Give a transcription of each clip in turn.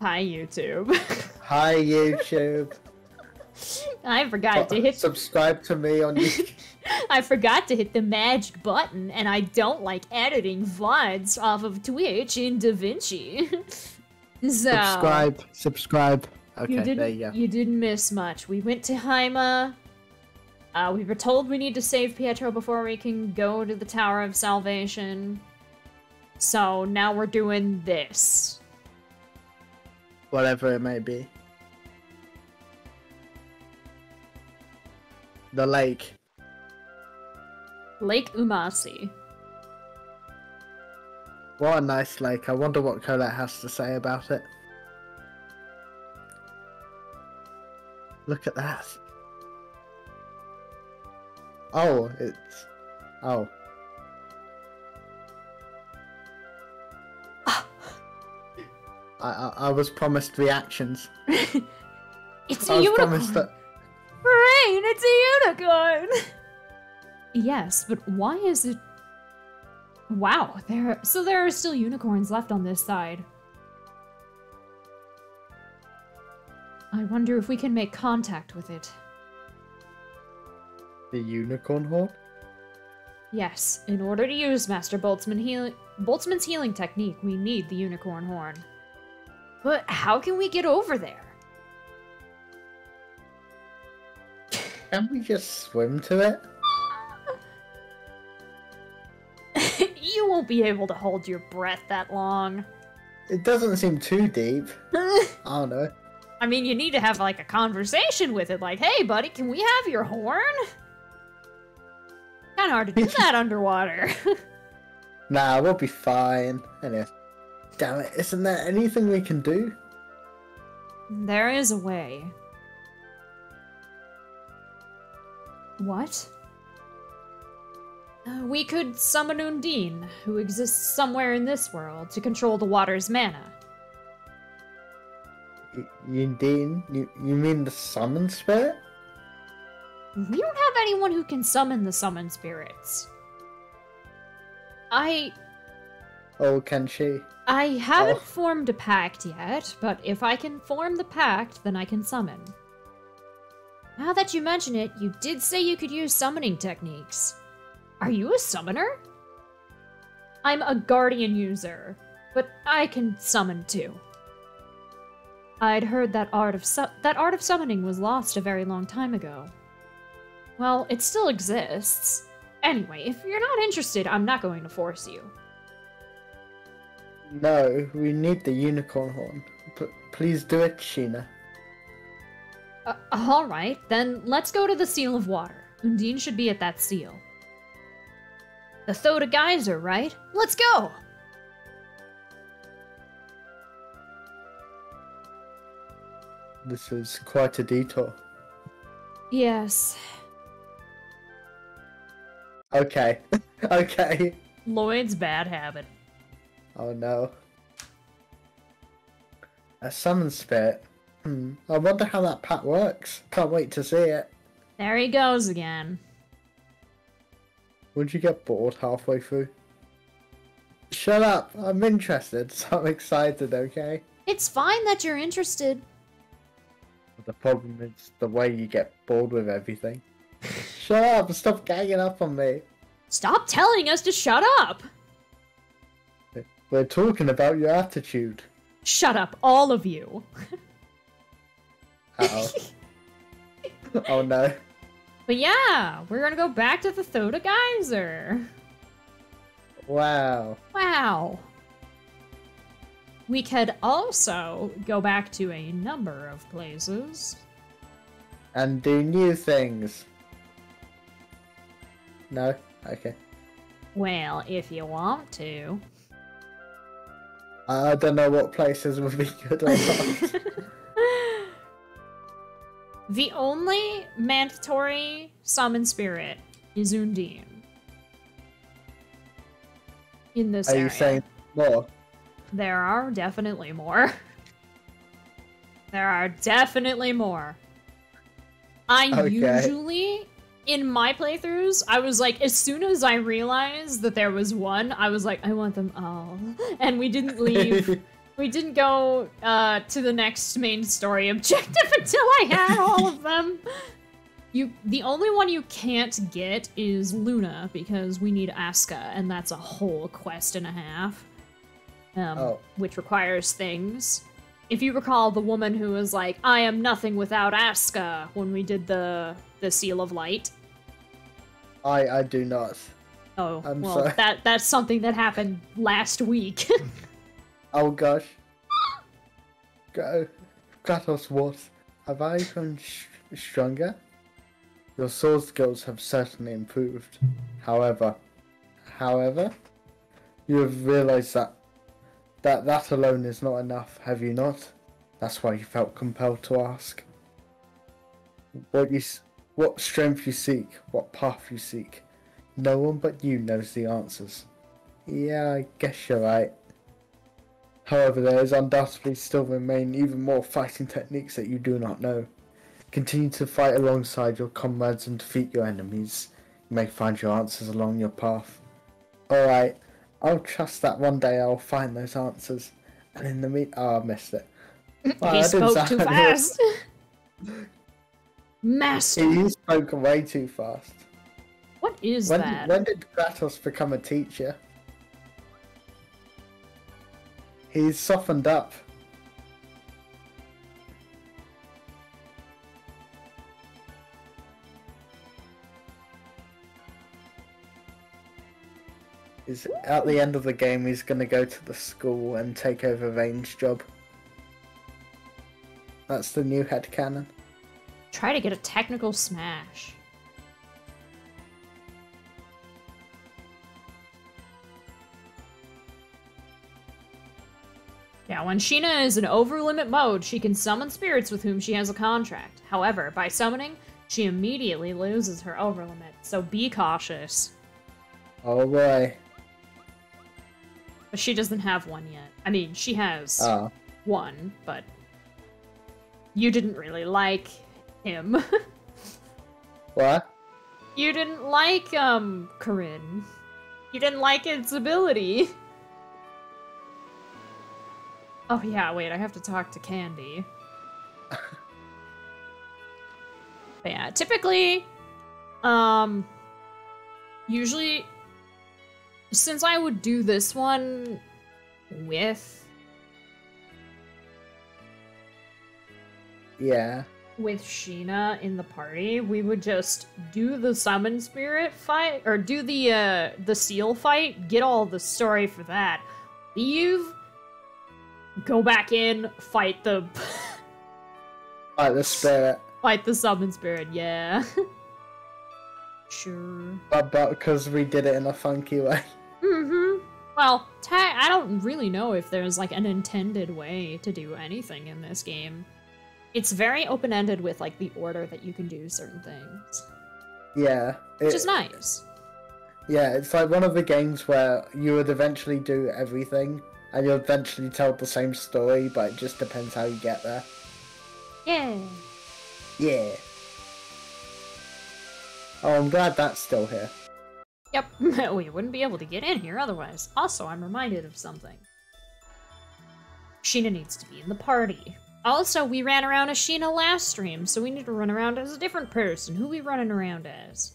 Hi, YouTube. Hi, YouTube. I forgot to hit. Subscribe to me on YouTube. I forgot to hit the magic button, and I don't like editing VODs off of Twitch in DaVinci. so, Subscribe. Subscribe. Okay, you didn't, there you go. You didn't miss much. We went to Haima. Uh, we were told we need to save Pietro before we can go to the Tower of Salvation. So now we're doing this. Whatever it may be. The lake. Lake Umacy. What a nice lake. I wonder what Colette has to say about it. Look at that. Oh, it's... Oh. I, I, I was promised reactions. It's I a unicorn! that... Raine, it's a unicorn! yes, but why is it... Wow, there... So there are still unicorns left on this side. I wonder if we can make contact with it. The unicorn horn? Yes, in order to use Master Boltzman heal Boltzman's healing technique, we need the unicorn horn. But how can we get over there? Can we just swim to it? you won't be able to hold your breath that long. It doesn't seem too deep. I don't know. I mean, you need to have like a conversation with it, like, "Hey, buddy, can we have your horn?" Kind of hard to do that underwater. Nah, we'll be fine. Anyway. Damn it, isn't there anything we can do? there is a way. What? Uh, we could summon Undine, who exists somewhere in this world, to control the water's mana. Undine? You, you mean the summon spirit? We don't have anyone who can summon the summon spirits. I Oh, can she? I haven't Oh. formed a pact yet, but if I can form the pact, then I can summon. Now that you mention it, you did say you could use summoning techniques. Are you a summoner? I'm a guardian user, but I can summon too. I'd heard that art of su- that art of summoning was lost a very long time ago. Well, it still exists. Anyway, if you're not interested, I'm not going to force you. No, we need the unicorn horn. P- please do it, Sheena. Uh, alright, then let's go to the Seal of Water. Undine should be at that seal. The Thoda Geyser, right? Let's go! This is quite a detour. Yes. Okay. okay. Lloyd's bad habit. Oh no. A summon spirit. Hmm. I wonder how that pack works. Can't wait to see it. There he goes again. Would you get bored halfway through? Shut up! I'm interested, so I'm excited, okay? It's fine that you're interested. The problem is the way you get bored with everything. Shut up! Stop ganging up on me! Stop telling us to shut up! We're talking about your attitude. Shut up, all of you. Oh no. But yeah, we're gonna go back to the Thoda Geyser. Wow. Wow. We could also go back to a number of places. And do new things. No? Okay. Well, if you want to. I don't know what places would be good or not. the only mandatory summon spirit is Undine. In this Are area. you saying more? There are definitely more. there are definitely more. I Okay. usually, in my playthroughs, I was like, as soon as I realized that there was one, I was like, I want them all. And we didn't leave we didn't go uh, to the next main story objective until I had all of them. You, the only one you can't get is Luna because we need Aska, and that's a whole quest and a half, um, Oh. which requires things. If you recall, the woman who was like, "I am nothing without Aska," when we did the the Seal of Light. I I do not. Oh, I'm well, sorry. that that's something that happened last week. Oh gosh. Go, Kratos, what? Have I grown sh- stronger? Your sword skills have certainly improved. However, however, you have realised that that that alone is not enough, have you not? That's why you felt compelled to ask. What you, what strength you seek, what path you seek. No one but you knows the answers. Yeah, I guess you're right. However, there is undoubtedly still remain even more fighting techniques that you do not know. Continue to fight alongside your comrades and defeat your enemies. You may find your answers along your path. Alright, I'll trust that one day I'll find those answers. And in the mean- oh, I missed it. He spoke too fast. Master, You spoke way too fast. what is When, that? when did Kratos become a teacher? He's softened up. Is at the end of the game he's gonna go to the school and take over Vane's job. That's the new head canon. Try to get a technical smash. Yeah, when Sheena is in overlimit mode, she can summon spirits with whom she has a contract. However, by summoning, she immediately loses her overlimit, so be cautious. Oh boy. But she doesn't have one yet. I mean, she has Oh. one, but you didn't really like him. What? You didn't like, um, Corrine. You didn't like its ability. Oh yeah, wait, I have to talk to Candy. yeah, typically, um, usually, since I would do this one with Yeah. With Sheena in the party, we would just do the summon spirit fight or do the uh the seal fight, get all the story for that. Leave go back in, fight the Fight the spirit. fight the summon spirit, yeah. sure. But but because we did it in a funky way. Mm-hmm. Well, I don't really know if there's like an intended way to do anything in this game. It's very open-ended with like the order that you can do certain things, Yeah. which is nice. Yeah, it's like one of the games where you would eventually do everything and you'll eventually tell the same story, but it just depends how you get there. Yeah. Yeah. Oh, I'm glad that's still here. Yep, we wouldn't be able to get in here otherwise. Also, I'm reminded of something. Sheena needs to be in the party. Also, we ran around as Sheena last stream, so we need to run around as a different person. Who we running around as?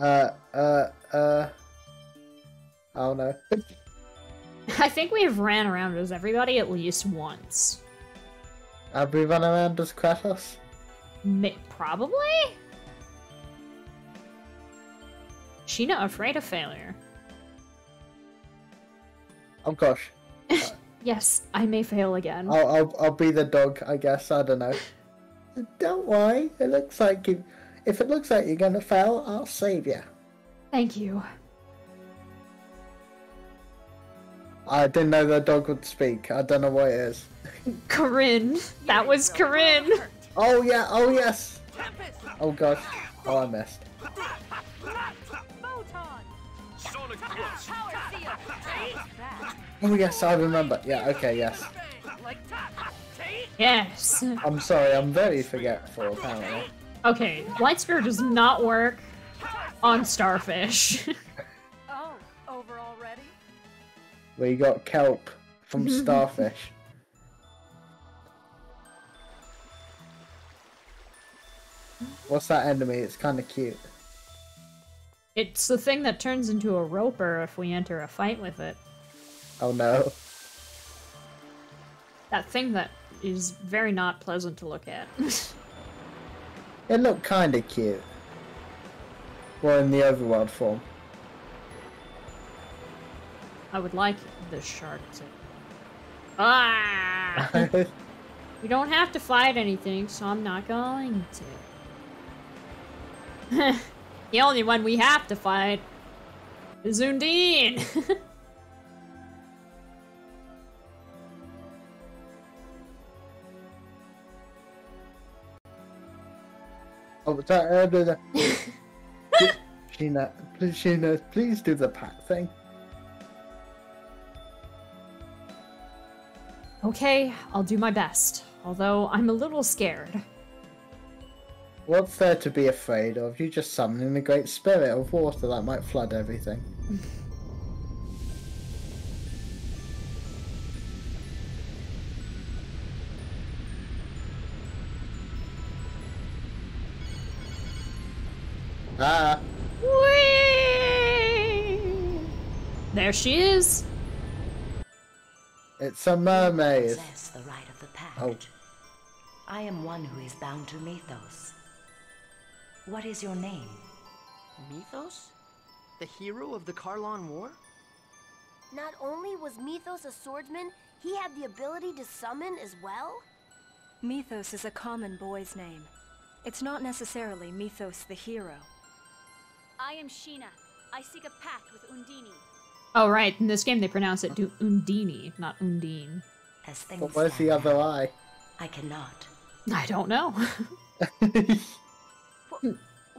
Uh, uh, uh. I don't know. I think we have ran around as everybody at least once. Have we run around as Kratos? Ma- probably? Sheena afraid of failure. Oh gosh. Yes, I may fail again. I'll, I'll, I'll be the dog, I guess. I don't know. Don't worry. It looks like you. If it looks like you're gonna fail, I'll save you. Thank you. I didn't know the dog would speak. I don't know what it is. Corrine. That was Corrine. Oh yeah. Oh yes. Oh gosh. Oh, I missed. Sonic Thrust. Oh yes, I remember. Yeah. Okay. Yes. Yes. I'm sorry. I'm very forgetful. Apparently. Okay, light spirit does not work on starfish. Oh, over already? We got kelp from Starfish. What's that enemy? It's kind of cute. It's the thing that turns into a roper if we enter a fight with it. Oh no. That thing that is very not pleasant to look at. It looked kind of cute. Well, in the overworld form. I would like the shark to. Ah! we don't have to fight anything, so I'm not going to. the only one we have to fight is Undine. Oh, that uh. Sheena, please, Sheena, please do the pack thing. okay, I'll do my best. Although I'm a little scared. What's there to be afraid of? You're just summoning the great spirit of water that might flood everything. ah, Whee! There she is. it's a mermaid. possess the right of the pact. Oh. I am one who is bound to Mithos. What is your name? Mithos? The hero of the Kharlan War? Not only was Mithos a swordsman, he had the ability to summon as well? Mithos is a common boy's name. It's not necessarily Mithos the hero. I am Sheena. I seek a pact with Undini. Oh, right. In this game, they pronounce it Du- Undini, not Undine. As things But where's the other now, eye? I cannot. I don't know.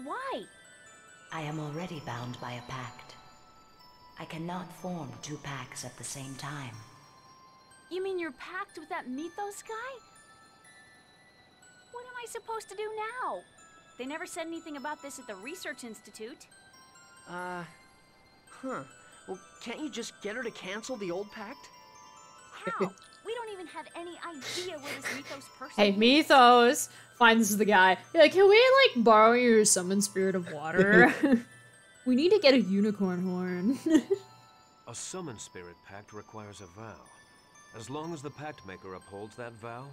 Why? I am already bound by a pact. I cannot form two pacts at the same time. You mean your pact with that Mithos guy? What am I supposed to do now? They never said anything about this at the Research Institute. Uh, huh. Well, can't you just get her to cancel the old pact? How? we don't even have any idea where this Mithos person hey, is. Mithos finds the guy. You're like, can we like borrow your summon spirit of water? we need to get a unicorn horn. A summon spirit pact requires a vow. As long as the pact maker upholds that vow,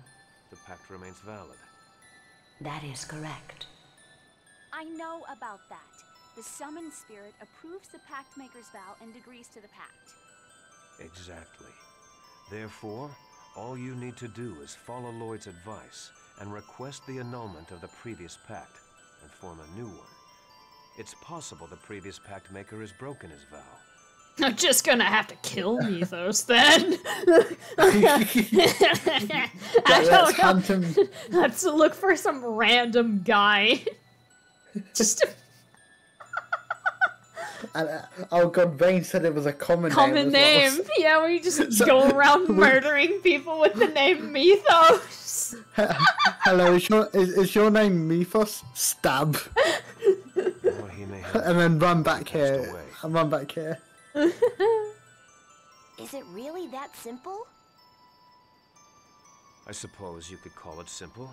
the pact remains valid. That is correct. I know about that. The summoned spirit approves the pact maker's vow and agrees to the pact. Exactly. Therefore, all you need to do is follow Lloyd's advice and request the annulment of the previous pact and form a new one. It's possible the previous pact maker has broken his vow. I'm just gonna have to kill Mithos then. I Let's don't know. hunt him. Let's look for some random guy. Just And, uh, oh god, Vane said it was a common, common name. as name. well. Yeah, we just So- go around murdering people with the name Mithos. Hello, is your, is, is your name Mithos? Stab. Or he may have And then run back here. And run back here. Is it really that simple? I suppose you could call it simple.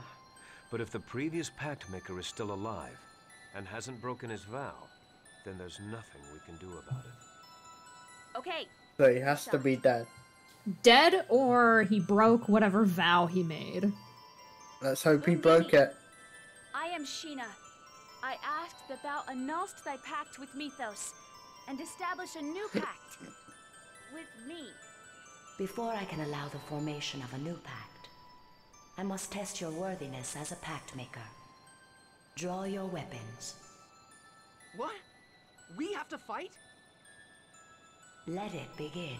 But if the previous pact maker is still alive and hasn't broken his vow, then there's nothing we can do about it. Okay, So he has to be dead. Dead or he broke whatever vow he made. Let's hope he broke it. I am Sheena. I ask that thou annulst thy pact with Mithos and establish a new pact with me. Before I can allow the formation of a new pact, I must test your worthiness as a pact maker. Draw your weapons. What? We have to fight? Let it begin.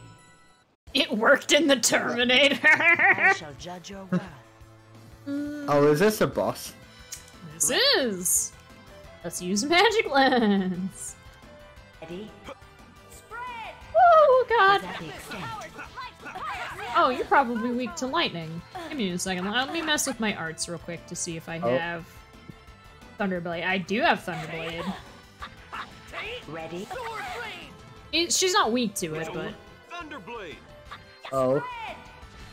It worked in the Terminator. I shall judge your worth. Oh, is this a boss? this is. Let's use magic lens. Ready? Spread! Oh god. that the extent? Oh, you're probably weak to lightning. Give me a second. Let me mess with my arts real quick to see if I Oh. Have Thunderblade. I do have Thunderblade. Ready? It, she's not weak to it, but Thunderblade! Oh.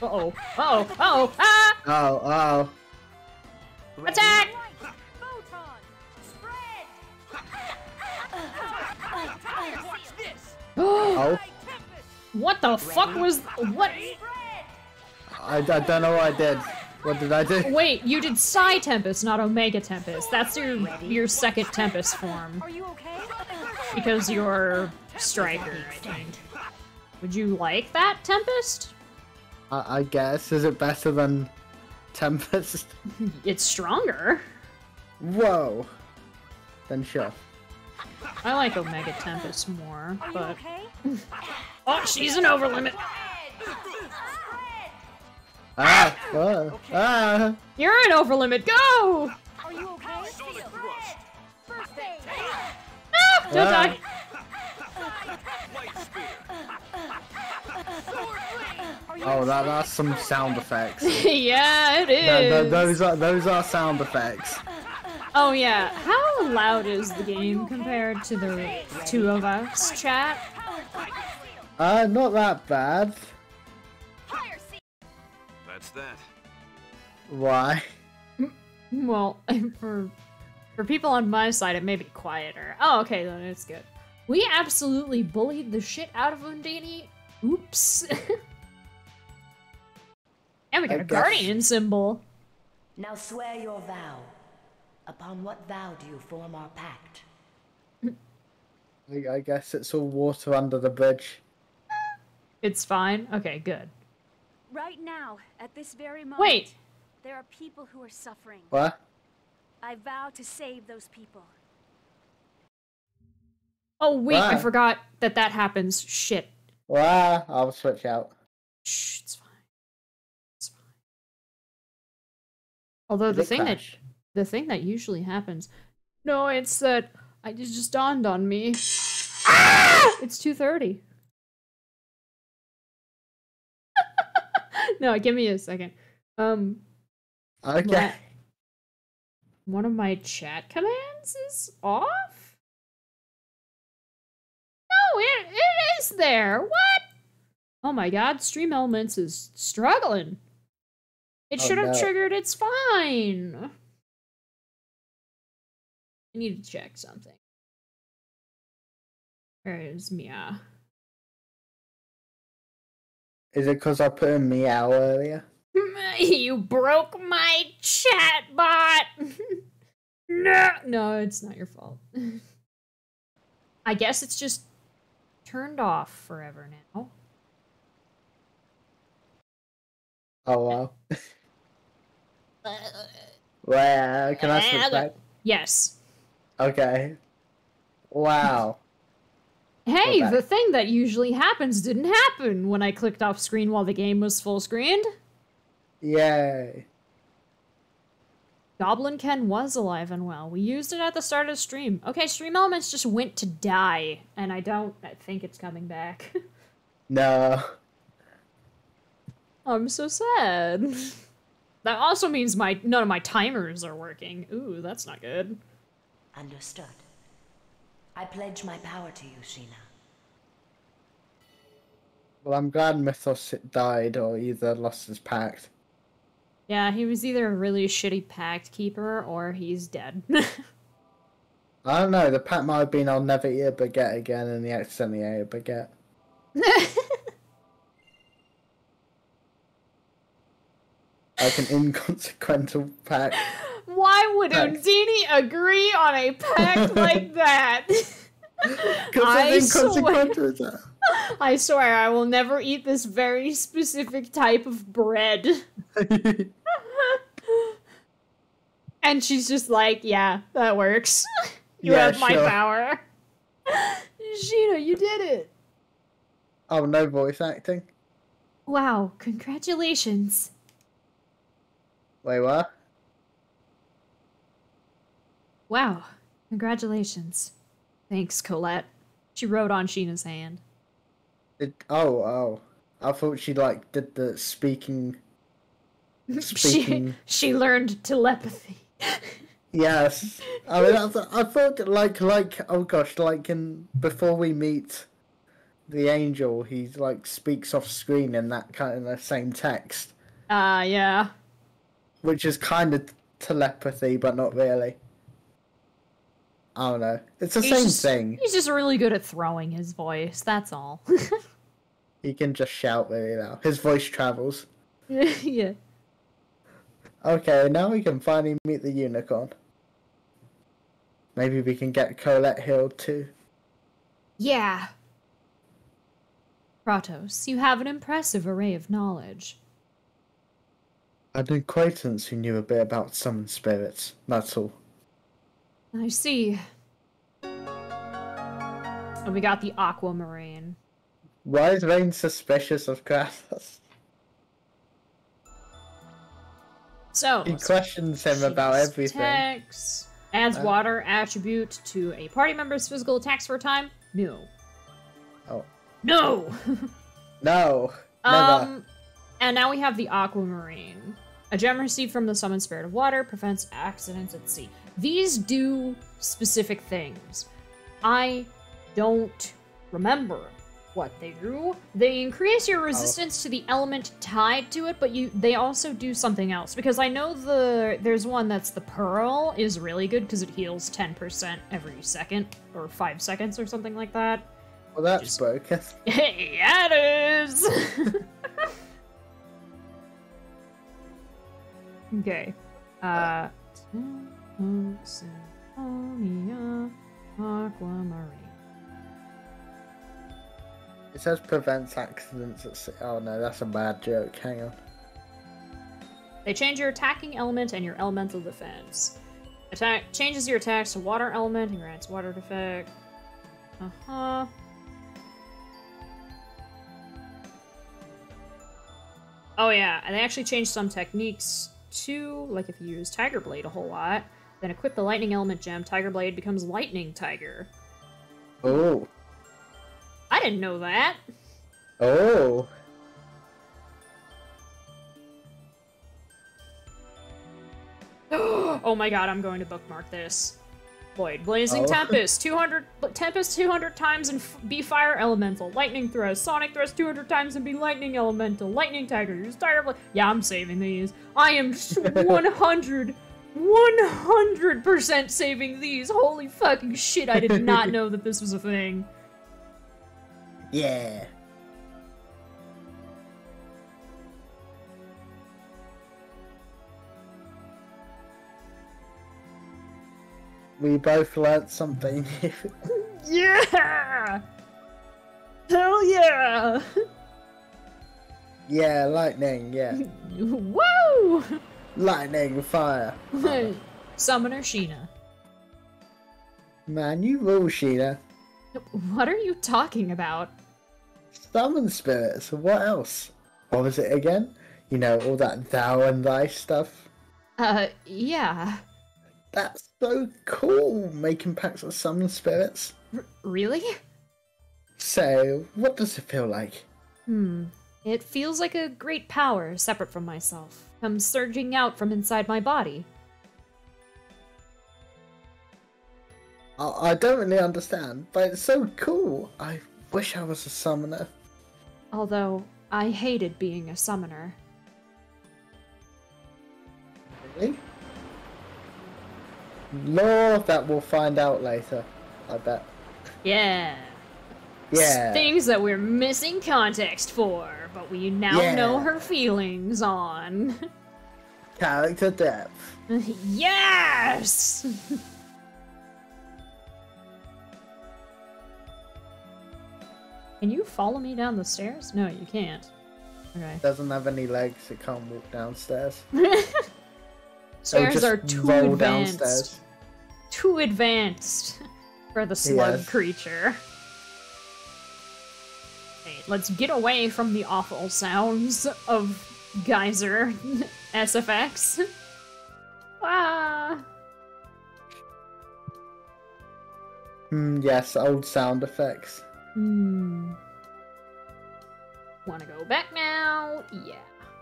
Uh oh. Uh oh. Uh oh. Ah! Oh, oh. Attack! Oh. what the fuck was what? I, I don't know what I did. What did I do? Wait, you did Psi Tempest, not Omega Tempest. That's your your second Tempest form Are you okay? because you're Striker. I think. Would you like that Tempest? I, I guess. Is it better than Tempest? It's stronger. Whoa. Then sure. I like Omega Tempest more, Are you but okay? oh, she's an overlimit. Ah! Oh, ah! You're an overlimit. Go! Are you okay? First aid! Ah, don't Ah. die. Oh, that, that's some sound effects. yeah, it No, no, is. those are those are sound effects. Oh yeah, how loud is the game compared to the two of us chat? Uh, not that bad. That's that. Why? Well, for for people on my side, it may be quieter. Oh, okay, then it's good. We absolutely bullied the shit out of Undini. Oops. and we got I a guess- guardian symbol. Now swear your vow. Upon what vow do you form our pact? I, I guess it's all water under the bridge. It's fine. Okay, good. Right now, at this very moment, Wait. there are people who are suffering. What? I vow to save those people. Oh wait, I forgot that that happens. Shit. Well, I'll switch out. Shh, it's fine. It's fine. Although Did the it thing that the thing that usually happens. No, it's that I it just dawned on me. Ah! It's two thirty. no, give me a second. Um, Okay. what- one of my chat commands is off. No, it it is there. What? Oh my god, Stream Elements is struggling. It Oh, should have no. triggered. It's fine. I need to check something. Where is Mia? Is it because I put in meow earlier? You broke my chatbot! no, no, it's not your fault. I guess it's just turned off forever now. Oh wow. well, can I switch back? Yes. Okay. Wow. Hey, the thing that usually happens didn't happen when I clicked off screen while the game was full screened. Yay. Goblin Ken was alive and well. We used it at the start of stream. Okay, Stream Elements just went to die, and I don't I think it's coming back. No. I'm so sad. That also means my none of my timers are working. Ooh, that's not good. Understood. I pledge my power to you, Sheena. Well, I'm glad Mithos died or either lost his pact. Yeah, he was either a really shitty pact keeper or he's dead. I don't know. The pact might have been I'll never eat a baguette again, and he accidentally ate a baguette. Like an inconsequential pact. Why would. Undini agree on a pact like that? Because I swear. inconsequential. is that? I swear I will never eat this very specific type of bread. And she's just like, yeah, that works. you Yeah, have my sure. power. Sheena, you did it. oh, no voice acting. Wow, congratulations. Wait, what? Wow, congratulations. Thanks, Colette. She wrote on Sheena's hand. It, oh, oh. I thought she like did the speaking. She, Speaking. she she learned telepathy. Yes. I mean, I, th- I thought like like oh gosh, like in before we meet the angel, he like speaks off screen in that kind of the same text, Ah, yeah. which is kind of telepathy, but not really. I don't know. It's the He's same just- thing. He's just really good at throwing his voice. That's all. He can just shout really loud. His voice travels. yeah. Okay, now we can finally meet the unicorn. Maybe we can get Colette healed too. Yeah. Kratos, you have an impressive array of knowledge. An acquaintance who knew a bit about summoned spirits. That's all. I see. And we got the aquamarine. Why is Raine suspicious of Kratos? So, He questions him about everything. Text. Adds Uh, water attribute to a party member's physical attacks for a time? No. Oh. No! No, never. um, and now we have the aquamarine. A gem received from the summoned spirit of water prevents accidents at sea. These do specific things. I don't remember what they do. They increase your resistance to the element tied to it, but you they also do something else. Because I know the there's one that's the pearl is really good because it heals 10% every second or five seconds or something like that. well, that's just- broken. yeah, it is. okay. Uh. Symphonia Aquamarine. It says prevents accidents at sea. Oh no, that's a bad joke. Hang on. They change your attacking element and your elemental defense. Attack changes your attacks to water element and grants water defect. Uh huh. Oh yeah, and they actually changed some techniques too. Like if you use Tiger Blade a whole lot, then equip the lightning element gem. Tiger Blade becomes Lightning Tiger. Oh, I didn't know that. oh. oh my god, I'm going to bookmark this. Void. Blazing Oh. Tempest. 200. Tempest 200 times and f- be Fire Elemental. Lightning Thrust. Sonic Thrust 200 times and be Lightning Elemental. Lightning Tiger. Use Tiger Blade. Yeah, I'm saving these. I am 100. 100% saving these. Holy fucking shit, I did not know that this was a thing. Yeah. We both learned something. Yeah! Hell yeah! yeah, lightning, yeah. Woo! Lightning, fire. Summoner Sheena. Man, you rule, Sheena. What are you talking about? Summon spirits, what else? What was it again? You know, all that thou and thy stuff. Uh, yeah. That's so cool, making packs of summon spirits. R- really? So, what does it feel like? Hmm. It feels like a great power separate from myself, comes surging out from inside my body. I, I don't really understand, but it's so cool. I wish I was a summoner. Although, I hated being a summoner. Really? Law that we'll find out later. I bet. Yeah. Yeah. Things that we're missing context for, but we now Yeah. know her feelings on. Character depth. yes! Can you follow me down the stairs? No, you can't. Okay. Doesn't have any legs. It can't walk downstairs. Stairs are too advanced. downstairs. Too advanced for the slug Yes. creature. Let's get away from the awful sounds of geyser SFX. ah. Hmm, yes, old sound effects. Hmm. Want to go back now? Yeah.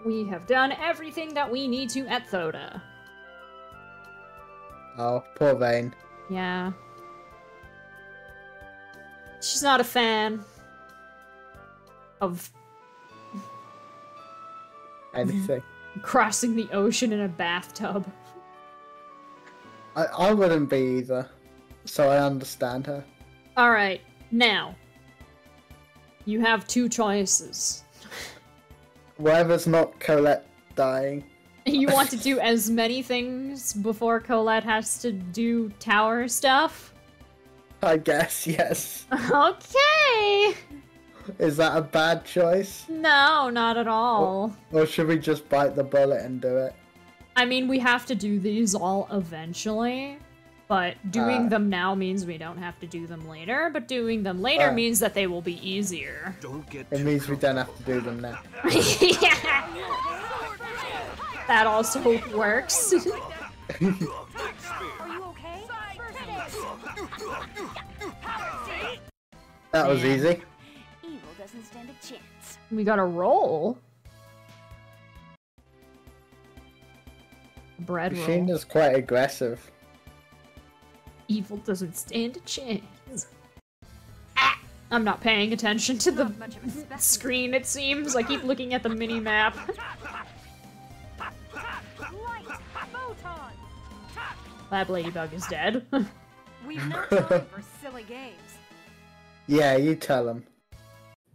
We have done everything that we need to at Thoda. Oh, poor Vane. Yeah. She's not a fan. Of Anything. crossing the ocean in a bathtub. I, I wouldn't be either. So I understand her. All right, now you have two choices. Whatever's not Colette dying. You want to do as many things before Colette has to do tower stuff? I guess, yes. Okay. Is that a bad choice? No, not at all. Or should we just bite the bullet and do it? I mean, we have to do these all eventually, but doing Uh. them now means we don't have to do them later, but doing them later Uh. means that they will be easier. Don't get It means we don't have to do them now. yeah. That also works. Are you okay? That was easy. We got a roll. Bread roll. Sheena's quite aggressive. Evil doesn't stand a chance. Ah! I'm not paying attention to the Not much of a specimen. screen, it seems. I keep looking at the mini map. Light! Lab Ladybug is dead. We've no time for silly games. Yeah, you tell him.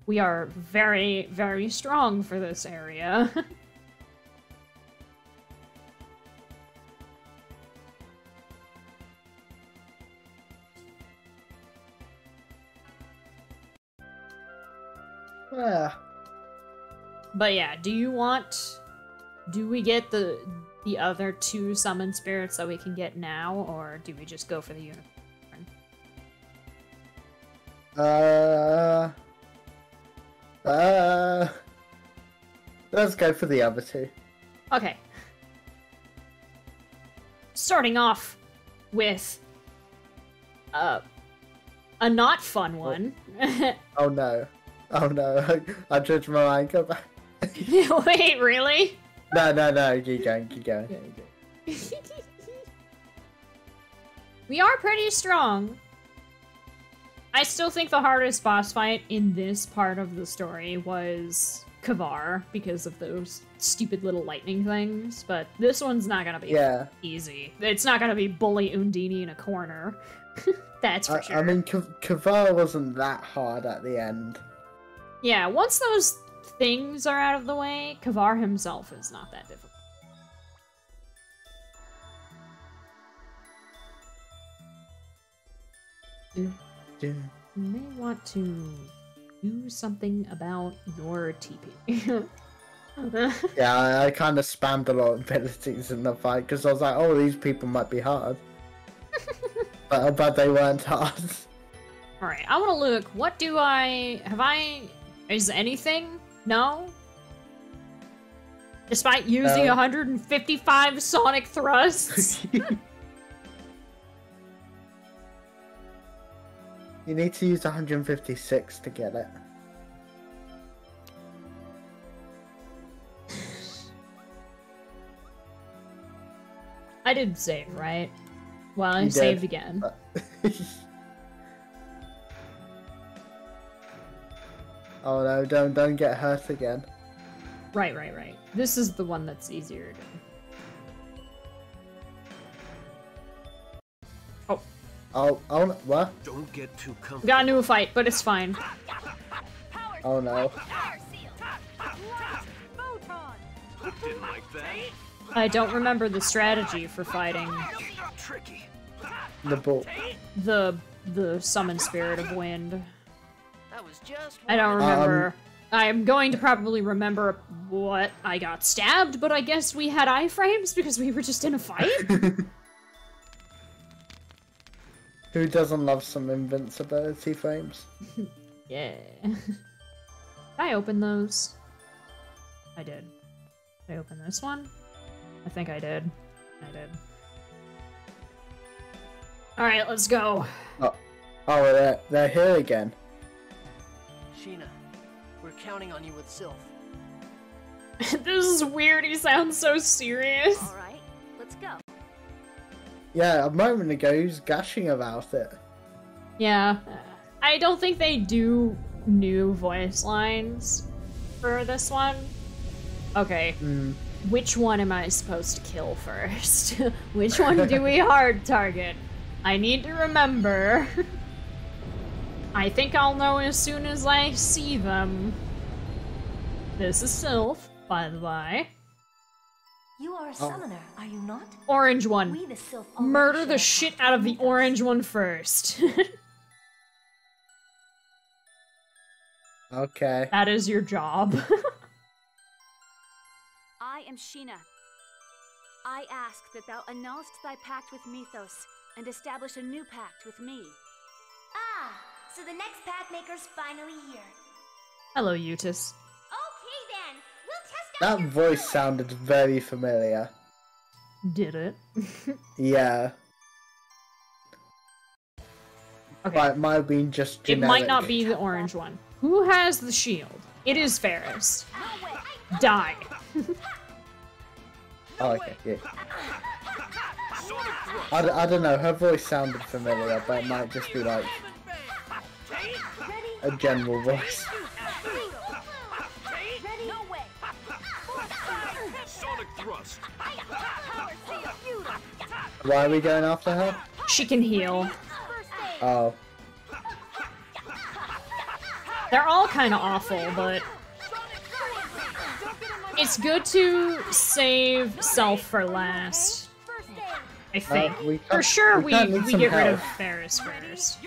We are very, very strong for this area. Yeah. but yeah, do you want... Do we get the the other two summon spirits that we can get now, or do we just go for the unicorn? Uh. Uh. Let's go for the other two. Okay. Starting off with uh, a not fun one. Oh no. Oh no. I judged my mind. Go back. Wait, really? No, no, no. Keep going. Keep going. we are pretty strong. I still think the hardest boss fight in this part of the story was Kvar because of those stupid little lightning things, but this one's not gonna be Yeah. easy. It's not gonna be bully Undini in a corner. That's for I, sure. I mean, Kvar wasn't that hard at the end. Yeah, once those things are out of the way, Kvar himself is not that difficult. Dun. You may want to do something about your TP. Yeah, I, I kind of spammed a lot of abilities in the fight because I was like, oh, these people might be hard. but, but they weren't hard. Alright, I want to look. What do I. Have I. Is anything? No? Despite using No. 155 sonic thrusts? You need to use 156 to get it. I did save, right? Well, I You did. saved again. oh no, don't don't get hurt again. Right, right, right. This is the one that's easier to. Oh, Oh, oh, no- what? Don't get too comfortable. got into a fight, but it's fine. Oh no. Photon! Didn't like that. I don't remember the strategy for fighting The ball. the the summon spirit of wind. That was just I don't Um, remember. I'm going to probably remember what I got stabbed, but I guess we had iframes because we were just in a fight. Who doesn't love some invincibility frames? yeah. Did I open those? I did. Did I open this one? I think I did. I did. Alright, let's go. Oh, oh, they're, they're here again. Sheena, we're counting on you with Sylph. this is weird, he sounds so serious. All right, let's go. Yeah, a moment ago he was gushing about it. Yeah. I don't think they do new voice lines for this one. Okay, Mm. which one am I supposed to kill first? which one do we hard target? I need to remember. I think I'll know as soon as I see them. This is Sylph, by the way. You are a summoner, are you not? Orange one. We the Sylph Murder the shit out of the us. orange one first. Okay. that is your job. I am Sheena. I ask that thou annulst thy pact with Mithos and establish a new pact with me. Ah, so the next pack maker's finally here. Hello, Yutis. Okay then, we'll test out That voice sounded very familiar. Did it? Yeah. Okay. But it might have been just It might not be the orange one. Who has the shield? It is Fairess. Die. Oh, okay, yeah. I, d- I don't know, her voice sounded familiar, but it might just be like a general voice. Why are we going after her? She can heal. Oh, They're all kind of awful, but it's good to save self for last. I think. we for sure, we we, we some get rid of help. Fairess first.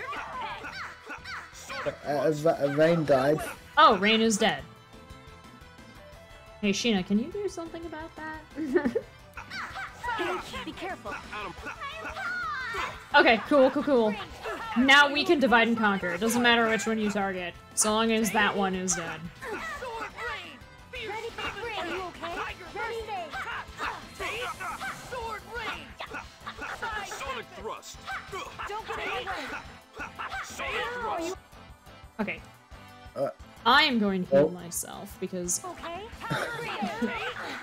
uh, uh, Raine died. Oh, Raine is dead. Hey, Sheena, can you do something about that? Be careful. okay, cool, cool, cool. Now we can divide and conquer. It doesn't matter which one you target, so long as that one is dead. Ready for spring. Are you okay? Ready aid. Sonic thrust. Don't get in the way. Sonic thrust. Okay. Uh, I am going to heal oh. myself because. Okay.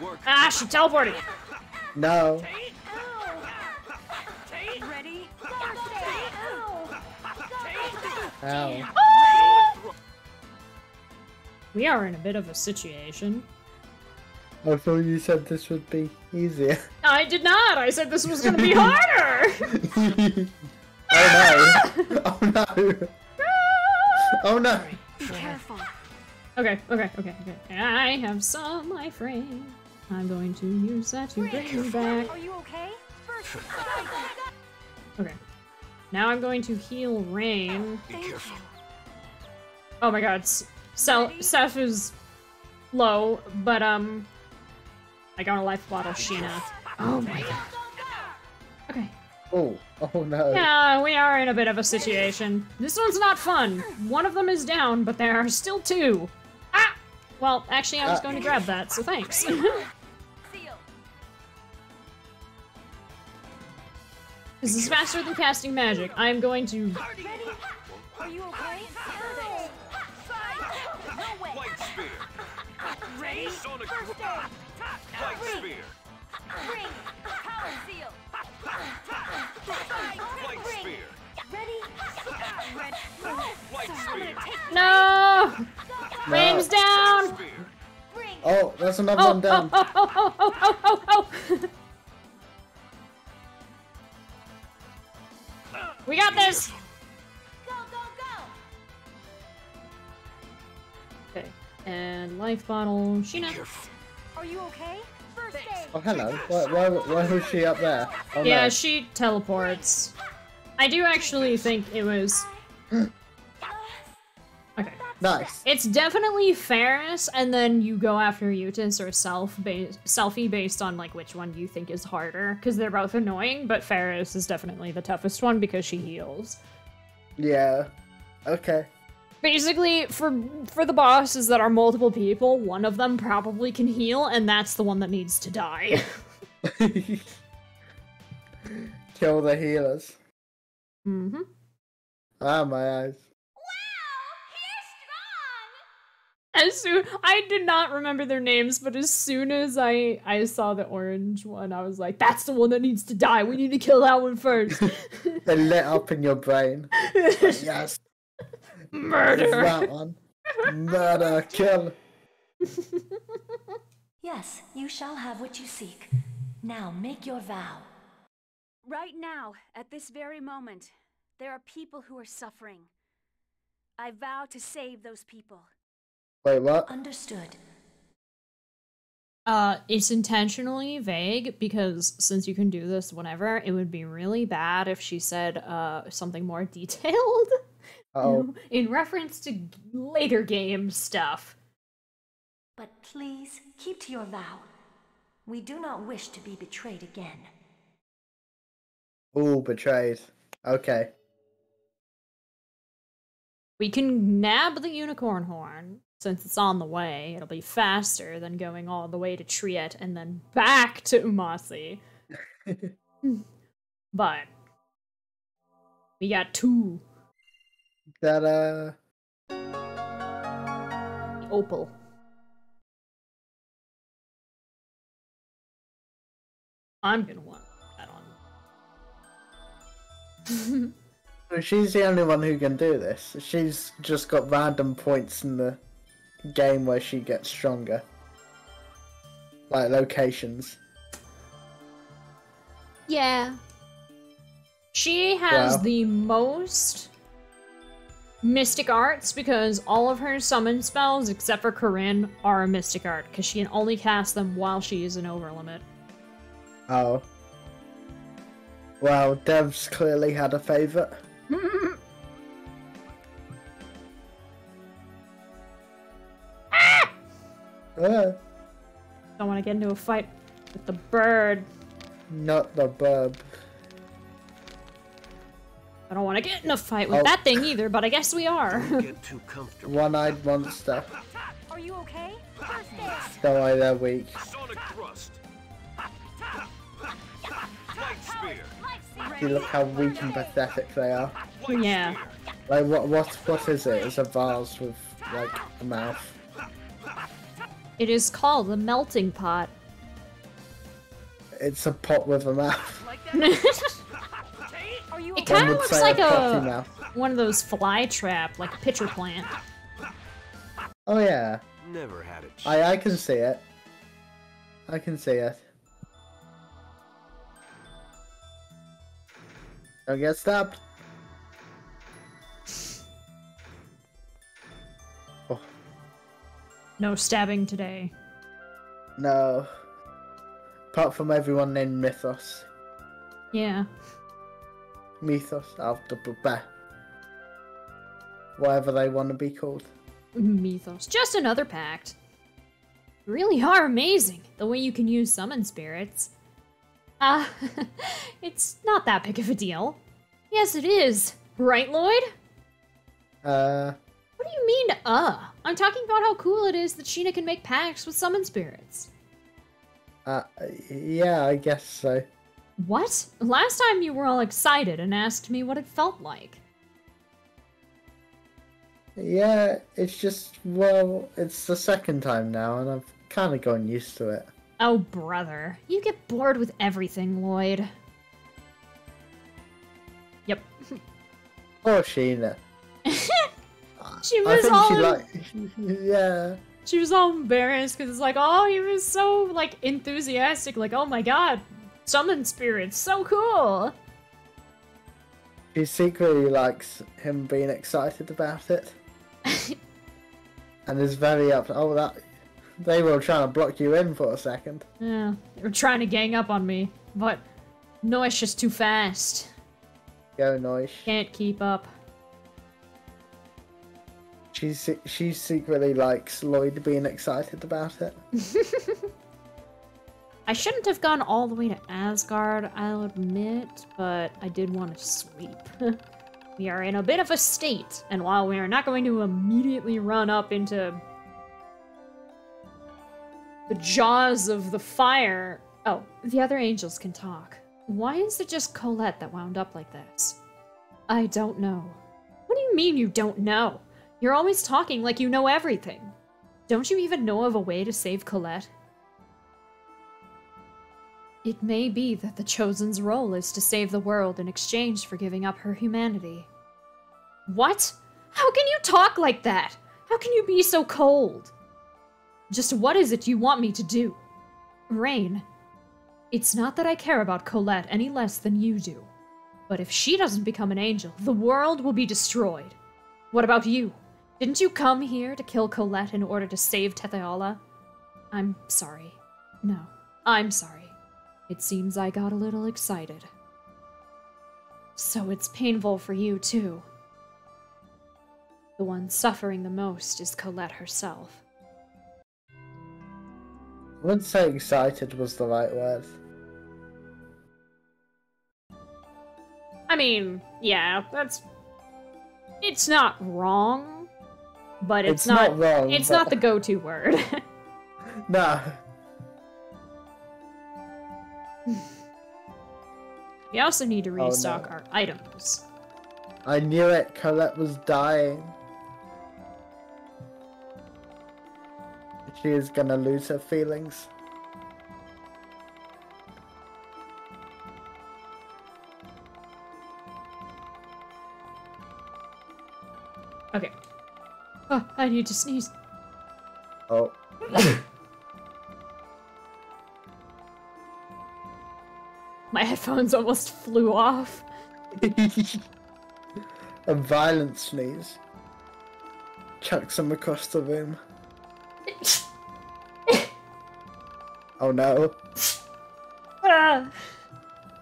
Work. Ah, she teleported! No. Ready? Ow. Ow. We are in a bit of a situation. I thought you said this would be easier. I did not! I said this was gonna be harder! oh no. Oh no. Oh no. Be careful. Okay, okay, okay, okay. I have some my frame. I'm going to use that to bring you back. Are you okay? First. Okay. Now I'm going to heal Raine. Be careful. Oh my god, S- Sel- Seth is low, but um, I got a life bottle, Sheena. Oh my god. Okay. Oh. Oh no. Yeah, we are in a bit of a situation. This one's not fun. One of them is down, but there are still two. Ah! Well, actually, I was Ah. going to grab that, so thanks. this is faster than casting magic. I am going to. Are you okay? Ow. No way. Light spear. Ready? Sonic First aid. Light spear. Ring. Power seal. Light Ring. spear. Ready? Red. Light spear. No! No. Down! Oh, that's another Oh, one down. oh, oh, oh, oh, oh, oh, oh, oh. We got this! Go, go, go. Okay. And life bottle, Sheena. Careful. Are you okay? First aid. Oh, hello. Why, why, why was she up there? Oh, Yeah, no. she teleports. I do actually think it was. Okay. Nice. It's definitely Fairess, and then you go after Yutis or Self based Sephie based on like which one you think is harder, because they're both annoying. But Fairess is definitely the toughest one because she heals. Yeah. Okay. Basically, for for the bosses that are multiple people, one of them probably can heal, and that's the one that needs to die. Kill the healers. mm-hmm. Ah, my eyes. As soon I did not remember their names, but as soon as I I saw the orange one, I was like, "That's the one that needs to die. We need to kill that one first. They lit up in your brain. yes. Murder." that one. Murder, kill. Yes, you shall have what you seek. Now make your vow. Right now, at this very moment, there are people who are suffering. I vow to save those people. Wait, what? Understood. Uh, it's intentionally vague because since you can do this whenever, it would be really bad if she said uh something more detailed Oh, in reference to later game stuff. But please keep to your vow. We do not wish to be betrayed again. ooh, betrayed. Okay. We can nab the unicorn horn since it's on the way. It'll be faster than going all the way to Triet and then back to Umacy. but we got two. That uh, opal. I'm gonna want that on. she's the only one who can do this. She's just got random points in the game where she gets stronger, like locations. Yeah. She has Wow. the most mystic arts because all of her summon spells, except for Corrine, are a mystic art because she can only cast them while she is in overlimit. Oh. Well, Dev's clearly had a favourite. Uh, Don't want to get into a fight with the bird. not the bub. I don't want to get in a fight with Oh. that thing either, but I guess we are. Get too comfortable. One-eyed monster. Are you okay? First aid. Don't worry, they're weak. Sonic thrust. You look how weak and pathetic they are. Yeah. Like, what, what, what is it? It's a vase with, like, a mouth. It is called the melting pot. It's a pot with a mouth. It kind of looks like a a one of those fly trap, like a pitcher plant. Oh yeah, Never had it. I I can see it. I can see it. Don't get stabbed. No stabbing today. no. Apart from everyone named Mithos. Yeah. Mithos, after Baba. Whatever they want to be called. Mithos. Just another pact. You really are amazing, the way you can use summon spirits. Ah, it's not that big of a deal. Yes, it is. Right, Lloyd? Uh, What do you mean, uh? I'm talking about how cool it is that Sheena can make pacts with summon spirits. uh, yeah, I guess so. What? Last time you were all excited and asked me what it felt like. Yeah, it's just, well, it's the second time now, and I've kind of gotten used to it. Oh, brother. You get bored with everything, Lloyd. Yep. Poor Sheena. She I was think all she like, yeah. she was all embarrassed because it's like, oh, he was so like enthusiastic, like, oh my god, summon spirits, so cool. She secretly likes him being excited about it, and is very up. Oh, that they were trying to block you in for a second. Yeah, they were trying to gang up on me, but Noishe is too fast. Go Noishe. Can't keep up. She se- she secretly likes Lloyd being excited about it. I shouldn't have gone all the way to Asgard, I'll admit, but I did want to sweep. we are in a bit of a state, and while we are not going to immediately run up into the jaws of the fire. Oh, the other angels can talk. Why is it just Colette that wound up like this? I don't know. What do you mean you don't know? You're always talking like you know everything. Don't you even know of a way to save Colette? It may be that the Chosen's role is to save the world in exchange for giving up her humanity. What? How can you talk like that? How can you be so cold? Just what is it you want me to do? Raine, it's not that I care about Colette any less than you do. But if she doesn't become an angel, the world will be destroyed. What about you? Didn't you come here to kill Colette in order to save Tethe'alla? I'm sorry. No, I'm sorry. It seems I got a little excited. So it's painful for you, too. The one suffering the most is Colette herself. I wouldn't say excited was the right word. I mean, yeah, that's. It's not wrong, but it's, It's not wrong, It's but- not the go-to word. No. we also need to Oh, restock no. our items. I knew it. Colette was dying. She is gonna lose her feelings. Okay. Oh, I need to sneeze. Oh. My headphones almost flew off. A violent sneeze. Chucks them across the room. Oh no. Ah.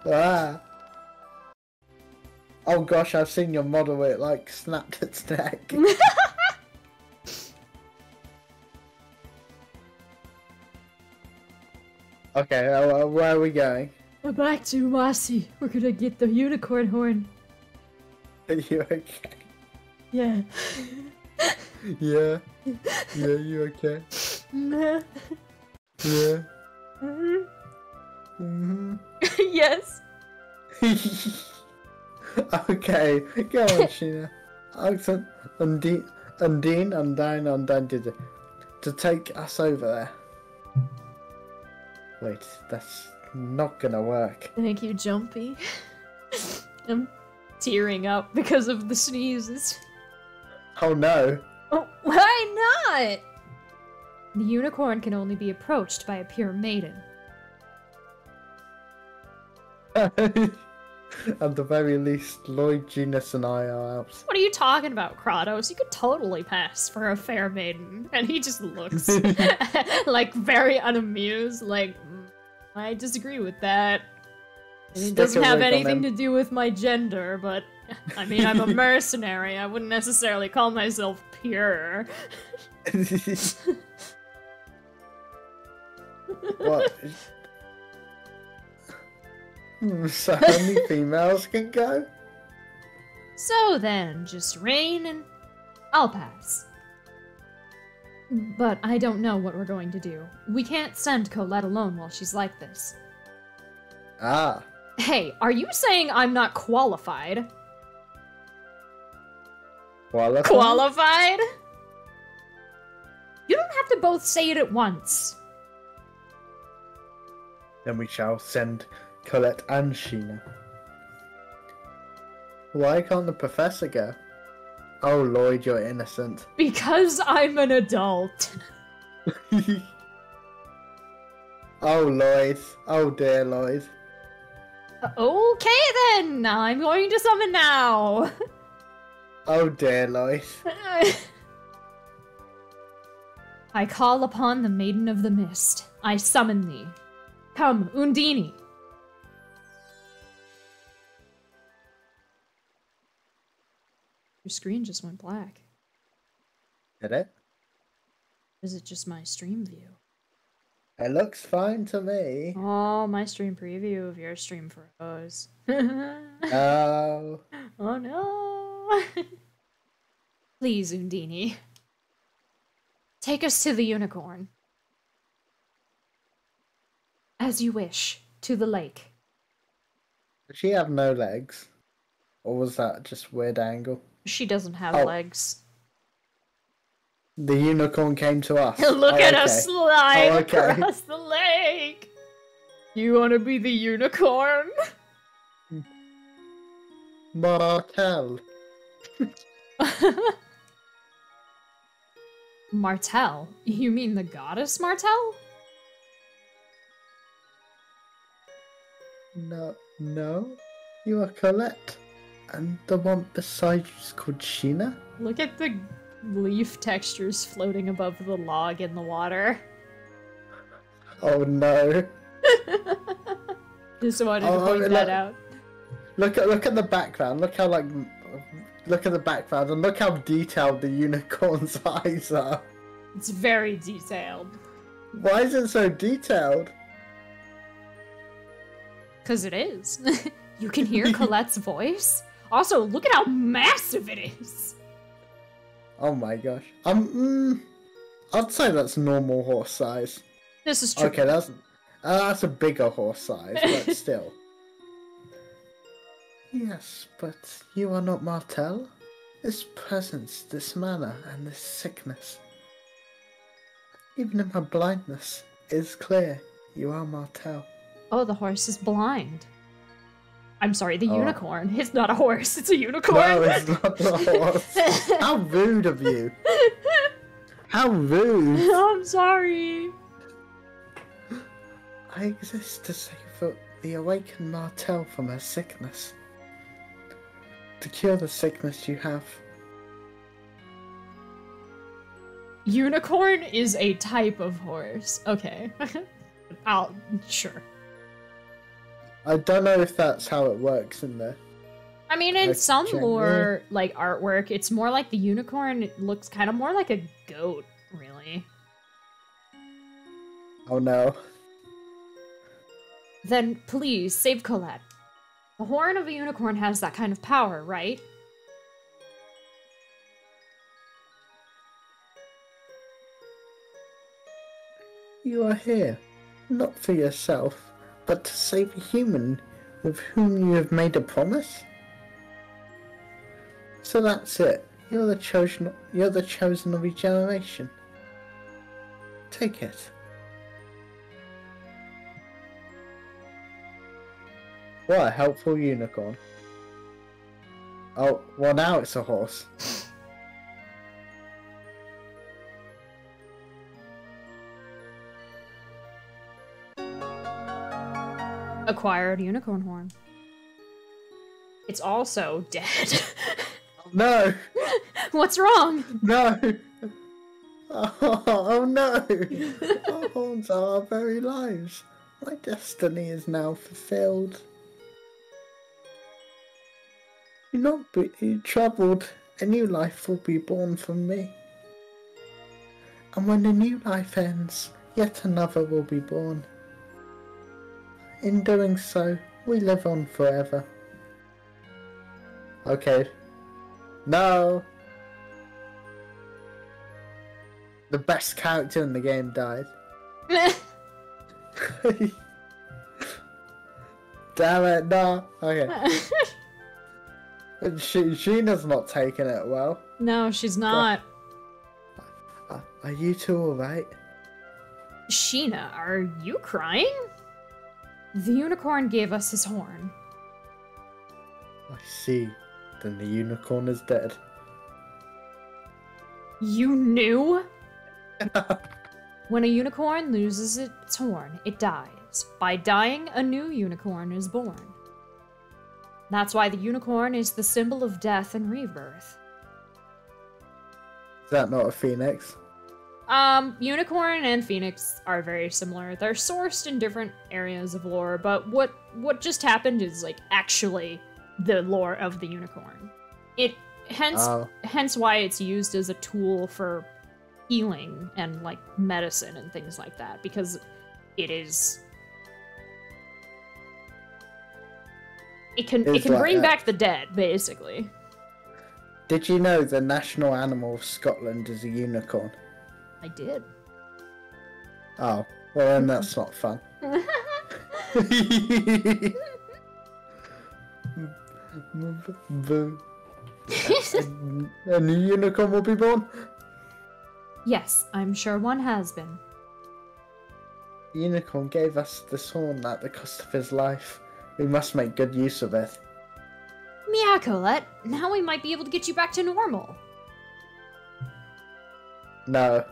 Ah. Oh gosh, I've seen your model where it like snapped its neck. okay, uh, where are we going? We're back to Marcy. We're gonna get the unicorn horn. Are you okay? Yeah. Yeah. Yeah, you okay? yeah. Mm-hmm. Yeah. hmm yes. okay, go on, Sheena. Undine, Undine, Undine, Undine, to, to take us over there. Wait, that's not gonna work. Thank you, Jumpy. I'm tearing up because of the sneezes. Oh no. Oh, why not? The unicorn can only be approached by a pure maiden. At the very least, Lloyd, Genis, and I are out. What are you talking about, Kratos? You could totally pass for a fair maiden. And he just looks like very unamused, like, "Mm, I disagree with that. It doesn't have anything to do with my gender, but I mean, I'm a mercenary. I wouldn't necessarily call myself pure. what? So only females can go? So then, just Raine and I'll pass. But I don't know what we're going to do. We can't send Colette alone while she's like this. Ah. Hey, are you saying I'm not qualified? Qualified? Qualified? You don't have to both say it at once. Then we shall send Colette and Sheena. Why can't the professor go? Oh Lloyd, you're innocent. Because I'm an adult. oh Lloyd. Oh dear Lloyd. Okay then, I'm going to summon now. Oh dear Lloyd. I call upon the Maiden of the Mist. I summon thee. Come, Undine. Your screen just went black. Did it? Is it just my stream view? It looks fine to me. Oh, my stream preview of your stream froze. Oh. oh no. Please, Undine. Take us to the unicorn. As you wish, to the lake. Does she have no legs? Or was that just weird angle? She doesn't have Oh. legs. The unicorn came to us. Look Oh, at okay. us slide Oh, okay. across the lake. You want to be the unicorn? Martel. Martel? You mean the goddess Martel? No, no. You are Colette. And the one beside you is called Sheena? Look at the leaf textures floating above the log in the water. Oh no. Just wanted to Oh, point look- that out. Look at look at the background. Look how like look at the background and look how detailed the unicorn's eyes are. It's very detailed. Why is it so detailed? Because it is. you can hear Colette's voice. Also, look at how massive it is. Oh my gosh. Um, mm, I'd say that's normal horse size. This is true. Okay, that's uh, that's a bigger horse size, but still. Yes, but you are not Martel. This presence, this manner, and this sickness. Even in my blindness, is clear you are Martel. Oh, the horse is blind. I'm sorry, the Oh. unicorn. It's not a horse, it's a unicorn. No, it's not a horse. How rude of you! How rude! I'm sorry. I exist to save the- the awakened Martel from her sickness. To cure the sickness you have. Unicorn is a type of horse. Okay. I'll sure. I don't know if that's how it works in there. I mean, in Like, some generally- lore, like artwork, it's more like the unicorn it looks kind of more like a goat, really. Oh no. Then please save Colette. The horn of a unicorn has that kind of power, right? You are here, not for yourself, but to save a human with whom you have made a promise? So that's it. You're the chosen you're the chosen of regeneration. Take it. What a helpful unicorn. Oh, well now it's a horse. Acquired unicorn horn. It's also dead. Oh, no! What's wrong? No! Oh, oh no! Our horns are our very lives. My destiny is now fulfilled. Do not be troubled. A new life will be born from me. And when the new life ends, yet another will be born. In doing so, we live on forever. Okay. No! The best character in the game died. Damn it, no. Okay. She, Sheena's not taking it well. no, she's not. Uh, are you two alright? Sheena, are you crying? The unicorn gave us his horn. I see. Then the unicorn is dead. You knew? when a unicorn loses its horn, it dies. By dying, a new unicorn is born. That's why the unicorn is the symbol of death and rebirth. Is that not a phoenix? Um, unicorn and phoenix are very similar. They're sourced in different areas of lore, but what what just happened is like actually the lore of the unicorn. It hence Oh. hence why it's used as a tool for healing and like medicine and things like that because it is it can it can like bring back the dead basically. Did you know the national animal of Scotland is a unicorn? I did. Oh, well then that's not fun. Boo. A new unicorn will be born? yes, I'm sure one has been. The unicorn gave us this horn at the cost of his life. We must make good use of it. Mia Colette, now we might be able to get you back to normal. No.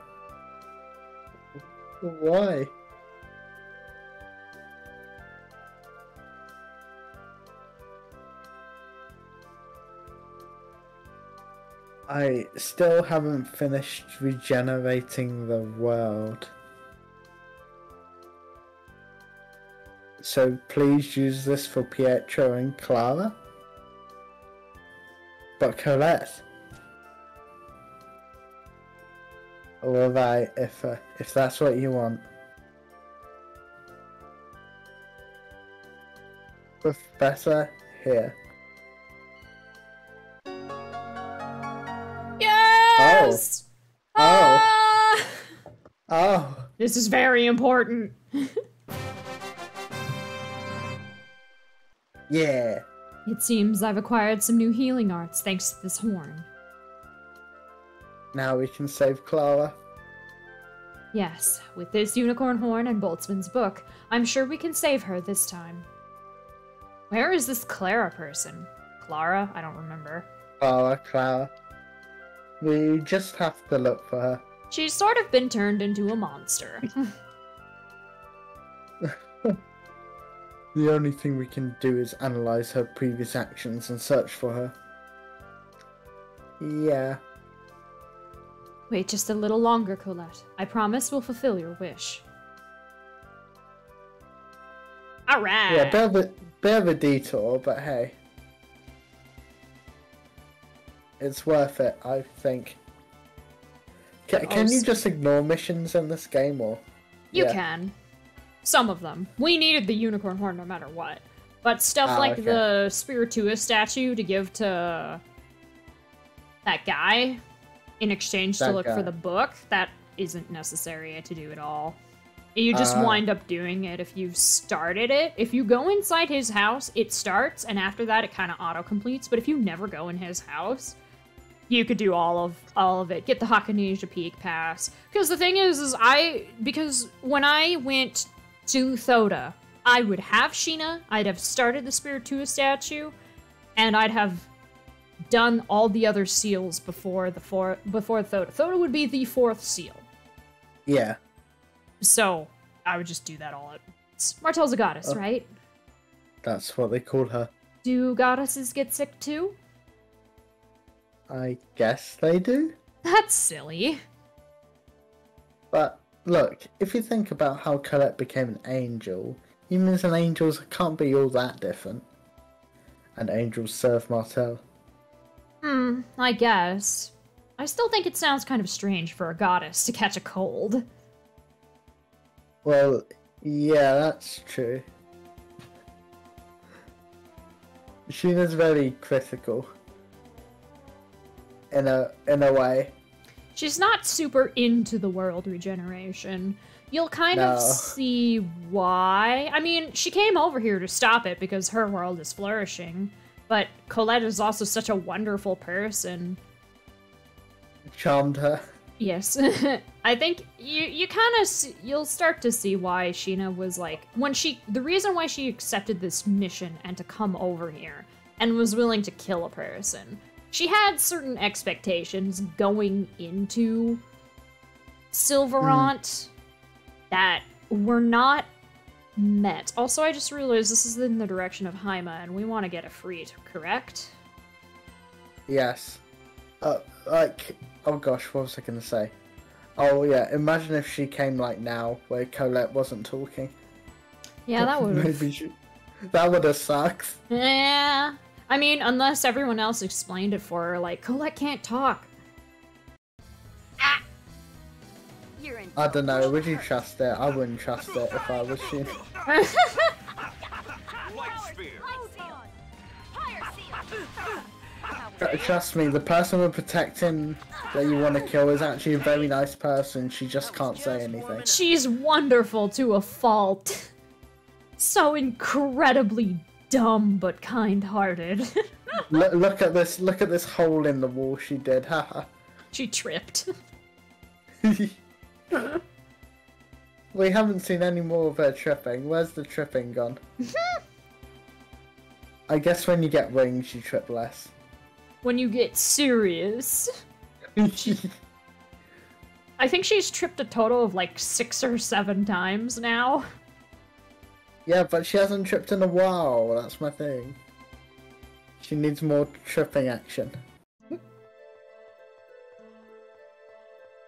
Why? I still haven't finished regenerating the world. So please use this for Pietro and Clara. But Colette. Alright, if uh, if that's what you want. Professor here. Yes! Oh. Ah! Oh, This is very important. yeah. It seems I've acquired some new healing arts thanks to this horn. Now we can save Clara. Yes, with this unicorn horn and Boltzman's book, I'm sure we can save her this time. Where is this Clara person? Clara? I don't remember. Clara, Clara. We just have to look for her. She's sort of been turned into a monster. The only thing we can do is analyze her previous actions and search for her. Yeah. Wait just a little longer, Colette. I promise we'll fulfill your wish. Alright! Yeah, bit of a, bit of a detour, but hey. It's worth it, I think. Can, can you just ignore missions in this game, or? You Yeah. can. Some of them. We needed the unicorn horn no matter what. But stuff Ah, like okay. the Spiritua statue to give to that guy in exchange to That look for the book, that isn't necessary to do at all. You just Ah. wind up doing it if you've started it. If you go inside his house, it starts, and after that, it kind of auto completes. But if you never go in his house, you could do all of all of it. Get the Hakonesia Peak Pass. Because the thing is, is I because when I went to Thoda, I would have Sheena. I'd have started the Spiritua statue, and I'd have done all the other seals before the four before Thoda. Thoda would be the fourth seal. Yeah. So I would just do that all at once. Martel's a goddess, Oh. right? That's what they call her. Do goddesses get sick too? I guess they do. That's silly. But look, if you think about how Colette became an angel, humans and angels can't be all that different. And angels serve Martel. Hmm, I guess. I still think it sounds kind of strange for a goddess to catch a cold. Well, yeah, that's true. Sheena's very critical. In a in a way. She's not super into the world regeneration. You'll kind No. of see why. I mean, she came over here to stop it because her world is flourishing, but Colette is also such a wonderful person. Charmed her. Yes, I think you you kind of you'll start to see why Sheena was like when she the reason why she accepted this mission and to come over here and was willing to kill a person. She had certain expectations going into Sylvarant hmm. that were not met. Also, I just realized this is in the direction of Haima, and we want to get Ifrit, correct? Yes. Uh, like, oh gosh, what was I gonna say? Oh yeah, imagine if she came like now, where Colette wasn't talking. Yeah, that would Maybe she. That would have sucked. Yeah. I mean, unless everyone else explained it for her, like, Colette can't talk. I don't know. Would you trust it? I wouldn't trust it if I was you. Trust me, the person we're protecting that you want to kill is actually a very nice person. She just can't say anything. She's wonderful to a fault. So incredibly dumb but kind-hearted. Look, look at this! Look at this hole in the wall she did. Haha. she tripped. we haven't seen any more of her tripping. Where's the tripping gone? I guess when you get wings, you trip less. When you get serious. I think she's tripped a total of like six or seven times now. Yeah, but she hasn't tripped in a while. That's my thing. She needs more tripping action.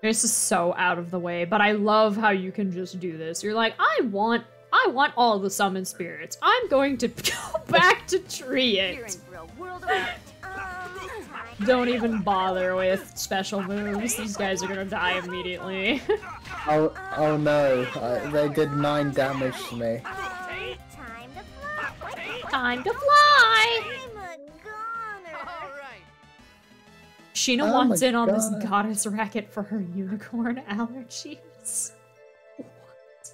This is so out of the way, but I love how you can just do this. You're like, I want I want all the summon spirits. I'm going to go back to Triet. real world of hurt. Don't even bother with special moves. These guys are gonna die immediately. Oh, oh no! Uh, they did nine damage to me. Time to fly. Time to fly. Sheena Oh wants my in on this goddess racket for her unicorn allergies. What?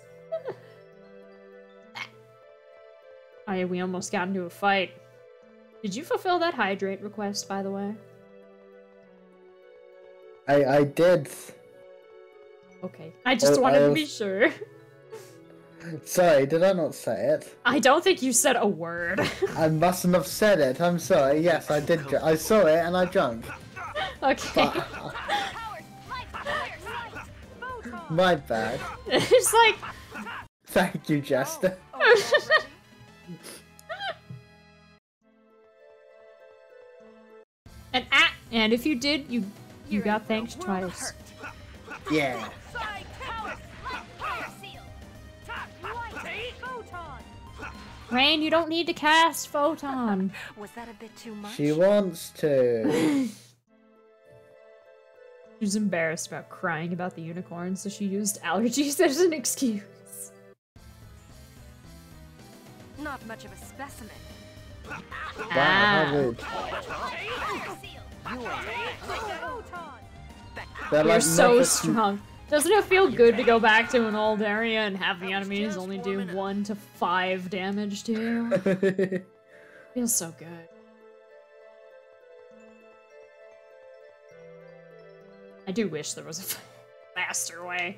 I we almost got into a fight. Did you fulfill that hydrate request, by the way? I I did. Okay. I just Oh, wanted I to be sure. Sorry, did I not say it? I don't think you said a word. I mustn't have said it. I'm sorry. Yes, I did. dr- I saw it and I drunk. Okay. But, Powered life fire sight. Photon. my bad. it's like Thank you, Jester. and ah, and if you did, you you You're got real thanked twice. hurt. Yeah. Side powered life fire seal. Top light photon. Raine, you don't need to cast photon. Was that a bit too much? She wants to. She was embarrassed about crying about the unicorn, so she used allergies as an excuse. Not much of a specimen. Wow, Ah. how rude. Fire seal. Photon. They're You're so strong. Doesn't it feel good to go back to an old area and have the enemies only do one to five damage to you? Feels so good. I do wish there was a faster way.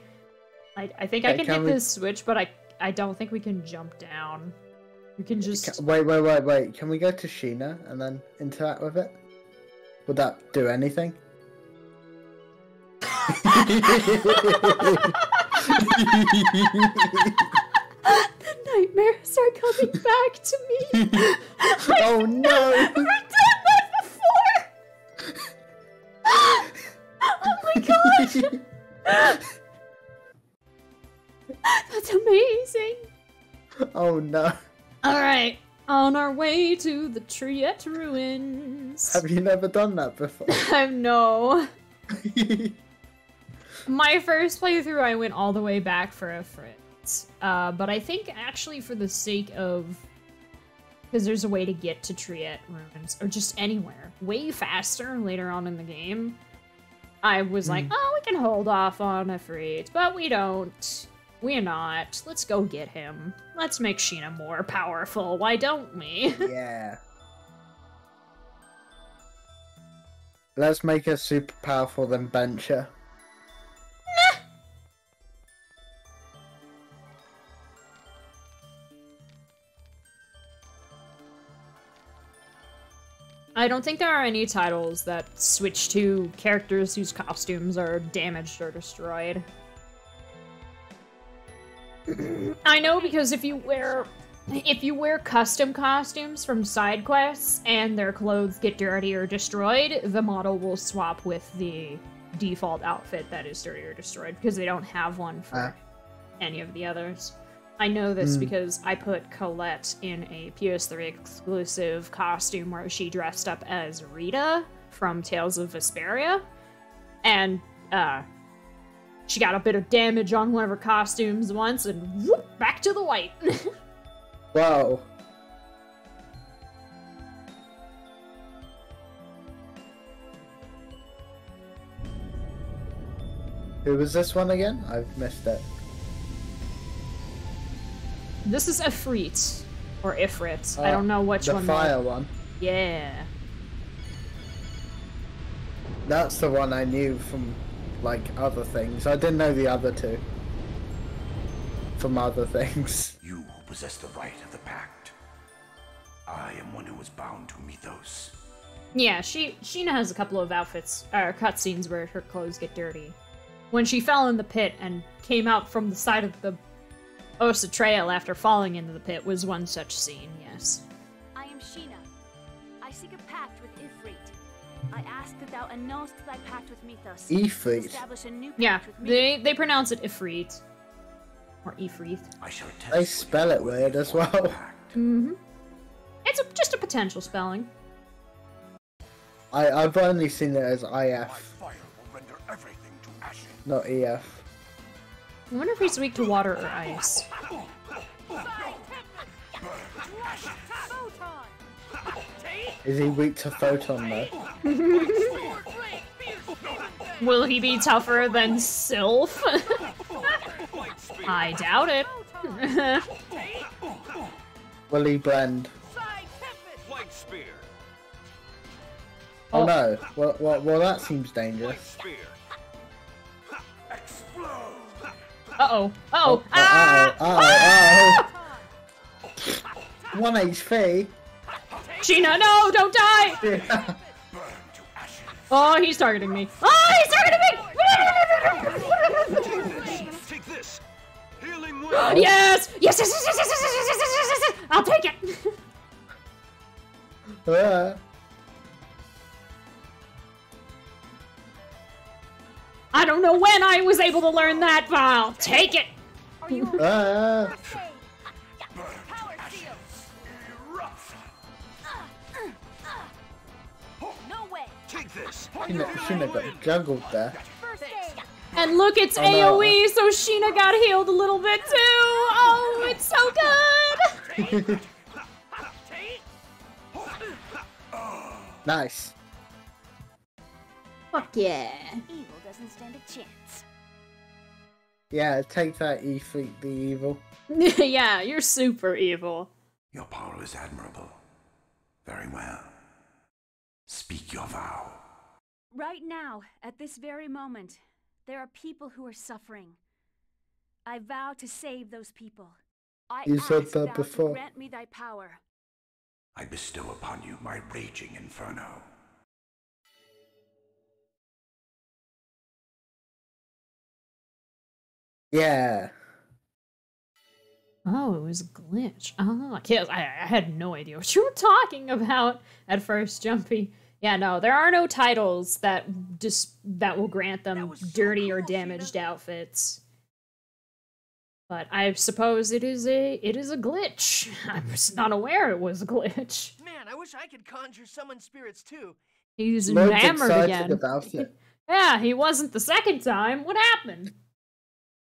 I, I think I Hey, can, can hit we- this switch, but I I don't think we can jump down. We can just Ca- Wait, wait, wait, wait. Can we go to Sheena and then interact with it? Would that do anything? the nightmares are coming back to me. oh no! That's amazing. oh no! All right, on our way to the Triet ruins. Have you never done that before? I know. My first playthrough, I went all the way back for Ifrit. Uh, but I think actually for the sake of... Because there's a way to get to Triet Ruins, or just anywhere, way faster later on in the game. I was like, hmm. oh, we can hold off on Ifrit, but we don't. We're not. Let's go get him. Let's make Sheena more powerful, why don't we? yeah. Let's make her super powerful than Bencher. I don't think there are any titles that switch to characters whose costumes are damaged or destroyed. I know because if you wear if you wear custom costumes from side quests and their clothes get dirty or destroyed, the model will swap with the default outfit that is dirty or destroyed because they don't have one for Ah. any of the others. I know this because I put Colette in a PS3 exclusive costume where she dressed up as Rita from Tales of Vesperia. And uh she got a bit of damage on one of her costumes once and whoop, back to the white. Wow. Who was this one again? I've missed it. This is Ifrit or Ifrit. I Uh, don't know which the one. fire one. Yeah. That's the one I knew from like other things. I didn't know the other two. From other things. You who possess the right of the pact. I am one who is bound to Mithos. Yeah, she Sheena has a couple of outfits or cutscenes where her clothes get dirty. when she fell in the pit and came out from the side of the Osa Trail after falling into the pit was one such scene, yes. I am Sheena. I seek a pact with Ifrit. I ask that thou annulst thy pact with Mithos. Ifrit. Establish a new pact Yeah, with they they pronounce it Ifrit. Or Ifrit. I shall test They spell it weird as well. Mm-hmm. It's a, just a potential spelling. I, I've only seen it as IF, fire will render everything to ashes. not EF. I wonder if he's weak to water or ice. Is he weak to photon though? Will he be tougher than Sylph? I doubt it. Will he blend? Light spear. Oh, Oh. no. Well, well, well, that seems dangerous. Uh-oh. Oh, Oh. uh Ah! oh, uh oh, oh. One HP. Sheena, no! Don't die! Ashes. Oh, he's targeting me. Oh, he's targeting me! Take this. Healing word. yes! Yes, yes, yes, yes, yes, yes, yes, yes, yes, yes, yes, I'll take it! Uh, I don't know when I was able to learn that, but I'll take it! Are you uh, Power seal. No way. Take this. Sheena, Sheena got juggled there. First aid. And look, it's Oh, no. AoE, so Sheena got healed a little bit too! Oh, it's so good! nice. Fuck yeah. Evil doesn't stand a chance. Yeah, take that, E Fleet the Evil. yeah, you're super evil. Your power is admirable. Very well. Speak your vow. Right now, at this very moment, there are people who are suffering. I vow to save those people. I You said that before. grant me thy power. I bestow upon you my raging inferno. Yeah. Oh, it was a glitch. Oh, yes, I, I had no idea what you were talking about at first, Jumpy. Yeah, no, there are no titles that just that will grant them was so dirty or cool, damaged Sheena. outfits. But I suppose it is a it is a glitch. I was not aware it was a glitch. Man, I wish I could conjure summon spirits too. He's Lloyd's enamored again. Yeah, he wasn't the second time. What happened?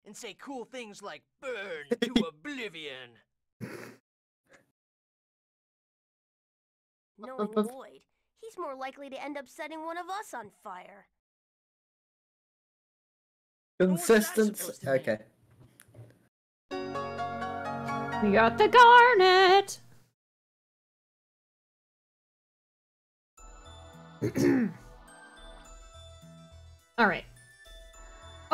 And say cool things like burn to oblivion. Knowing Lloyd, he's more likely to end up setting one of us on fire. what's Consistency. supposed to mean? Okay. We got the garnet. All right.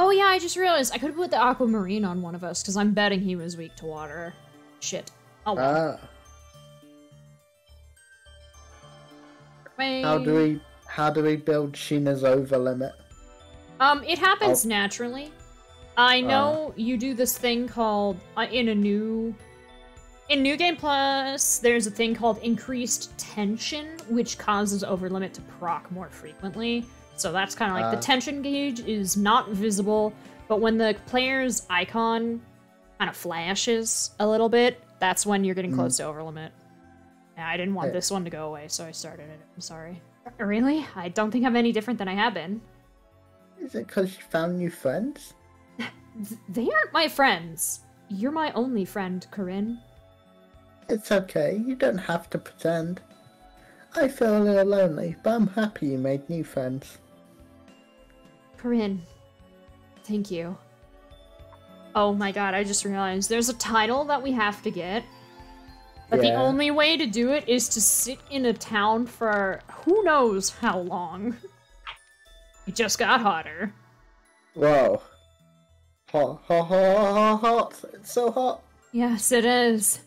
Oh yeah, I just realized I could put the aquamarine on one of us because I'm betting he was weak to water. Shit. Oh well. Ah, how do we how do we build Sheena's over limit? Um, it happens Oh. naturally. I know you do this thing called uh, in a new in New Game Plus. There's a thing called increased tension, which causes overlimit to proc more frequently. So that's kind of like Ah. the tension gauge is not visible, but when the player's icon kind of flashes a little bit, that's when you're getting close to overlimit. Yeah, I didn't want Yeah. this one to go away, so I started it. I'm sorry. Really? I don't think I'm any different than I have been. Is it because you found new friends? They aren't my friends. You're my only friend, Corrine. It's okay. You don't have to pretend. I feel a little lonely, but I'm happy you made new friends. Corrine, thank you. Oh my god, I just realized there's a title that we have to get. But the only way to do it is to sit in a town for who knows how long. It just got hotter. Whoa. Hot, hot, hot, hot, hot. It's so hot. Yes, it is.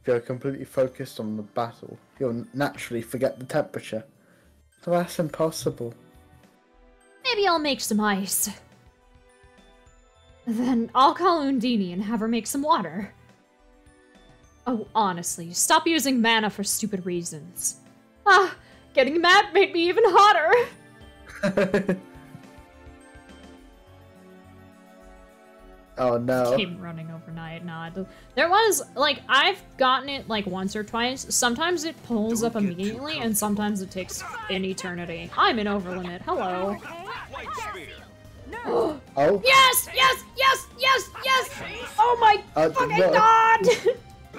If you're completely focused on the battle, you'll naturally forget the temperature. So that's impossible. Maybe I'll make some ice. Then I'll call Undine and have her make some water. Oh, honestly, stop using mana for stupid reasons. Ah, getting mad made me even hotter. oh no. Came running overnight. No, there was like I've gotten it like once or twice. Sometimes it pulls Don't up immediately, and sometimes it takes an eternity. I'm in overlimit. Hello. Oh, Yes, yes, yes, yes, yes! Oh my Uh, fucking what? god!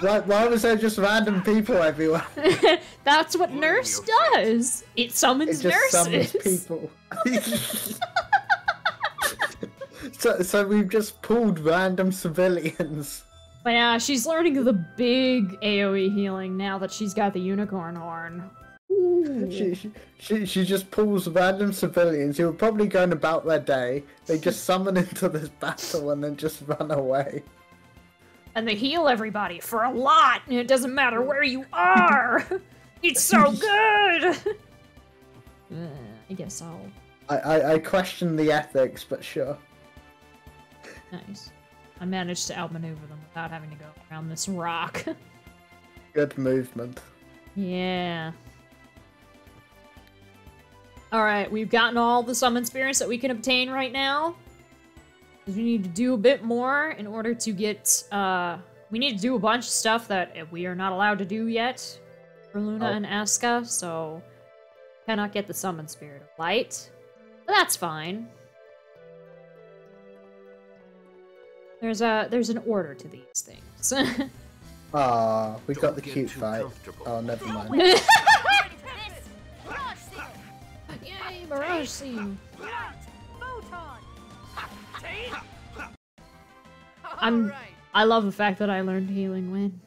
why, why was there just random people everywhere? That's what Nurse does. It summons It summons just nurses. summons people. so, so we've just pulled random civilians. But yeah, she's learning the big AoE healing now that she's got the unicorn horn. Ooh. She, she, she, she just pulls random civilians who are probably going about their day. They just summon into this battle and then just run away. And they heal everybody for a lot, and it doesn't matter where you are. it's so good. Uh, I guess I'll. I, I, I question the ethics, but sure. Nice. I managed to outmaneuver them without having to go around this rock. Good movement. yeah. Alright, we've gotten all the summon spirits that we can obtain right now. We need to do a bit more in order to get, uh... We need to do a bunch of stuff that we are not allowed to do yet for Luna Oh. and Aska, so... Cannot get the summon spirit of light. But that's fine. There's a there's an order to these things. Ah, we got Don't the cute fight. Oh, never mind. Yay, Mirage Scene! I'm I love the fact that I learned healing when.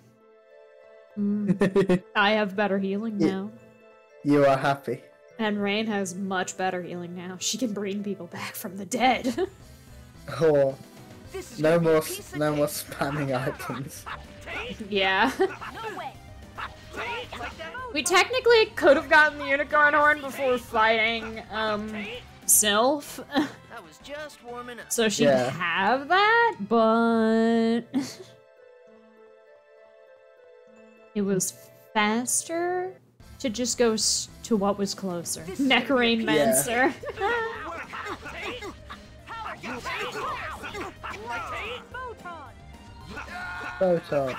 Mm, I have better healing Yeah. now. you are happy. And Raine has much better healing now. She can bring people back from the dead. Oh, no gonna be a more, no more spamming items. yeah. No way. We technically could have gotten the unicorn horn before fighting um Sylph. That was just warming up. So she'd Yeah. have that, but it was faster to just go s- to what was closer. This is gonna be a Necrane piece- Mancer. Photon.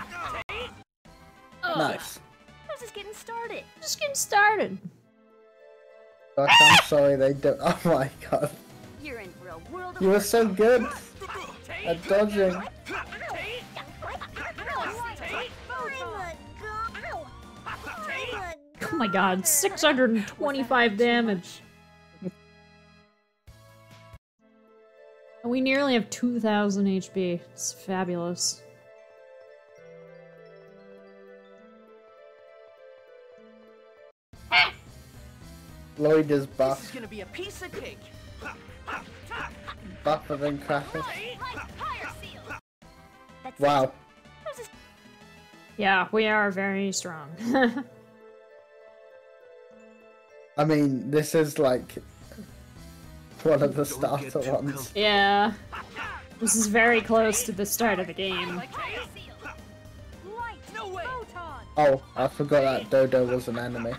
Ugh, Nice. I was just getting started. Just getting started. Gosh, I'm ah! sorry they don't. Oh my god. You're in for a world You were so good at dodging. Oh my god, 625 damage. And we nearly have 2000 HP. It's fabulous. Lloyd is This is gonna be a piece of cake. buffer than Kraken. Wow. Yeah, we are very strong. I mean, this is like one of the starter ones. yeah. This is very close to the start of the game. Oh, I forgot that Dodo was an enemy.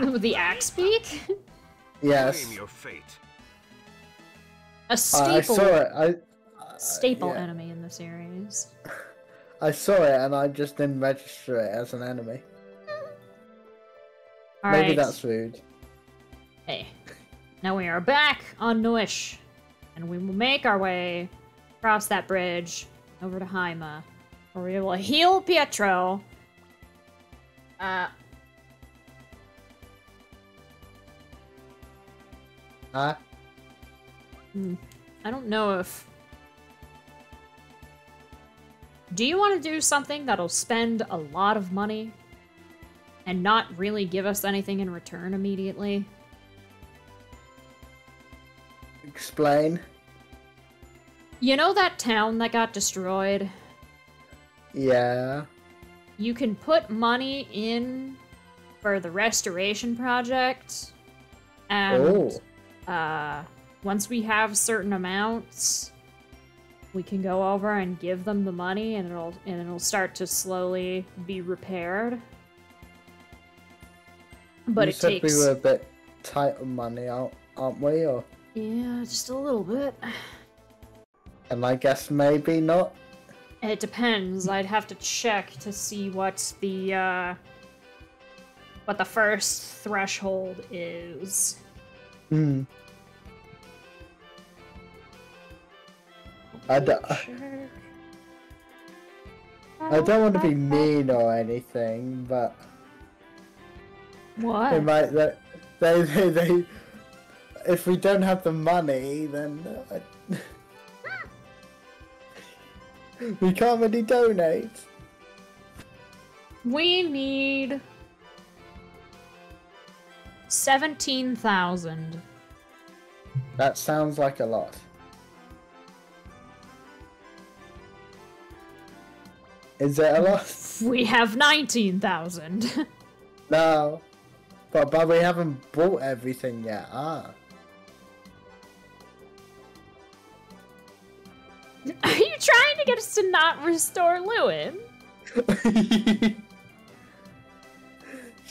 With the axe beak? Yes, Claim your fate. A I, I staple saw it. I staple yeah. enemy in the series. I saw it and I just didn't register it as an enemy. Alright. Maybe that's rude. Hey. Now we are back on Noishe. And we will make our way across that bridge over to Haima. Where we will heal Pietro. Uh Huh? Hmm. I don't know if. Do you want to do something that'll spend a lot of money and not really give us anything in return immediately? Explain. You know that town that got destroyed? Yeah. You can put money in for the restoration project, and Oh. Uh, once we have certain amounts, we can go over and give them the money and it'll and it'll start to slowly be repaired. But you it said takes we were a bit tight on money, aren't, aren't we? Or Yeah, just a little bit. and I guess maybe not. It depends. I'd have to check to see what the uh what the first threshold is. Hmm. I don't, I don't want to be mean or anything, but what they might they they they, they if we don't have the money, then we can't really donate. We need seventeen thousand. That sounds like a lot. Is it a lot? We have nineteen thousand. No. But but we haven't bought everything yet. Ah. Are you trying to get us to not restore Luin?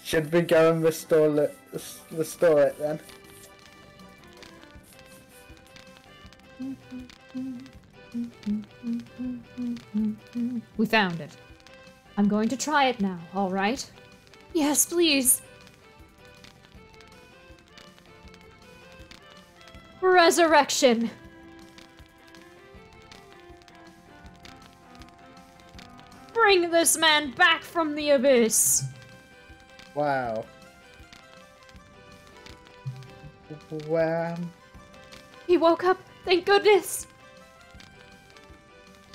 Should we go and restore li- restore it then? We found it. I'm going to try it now, alright? Yes, please. Resurrection! Bring this man back from the abyss! Wow. Well, He woke up, thank goodness!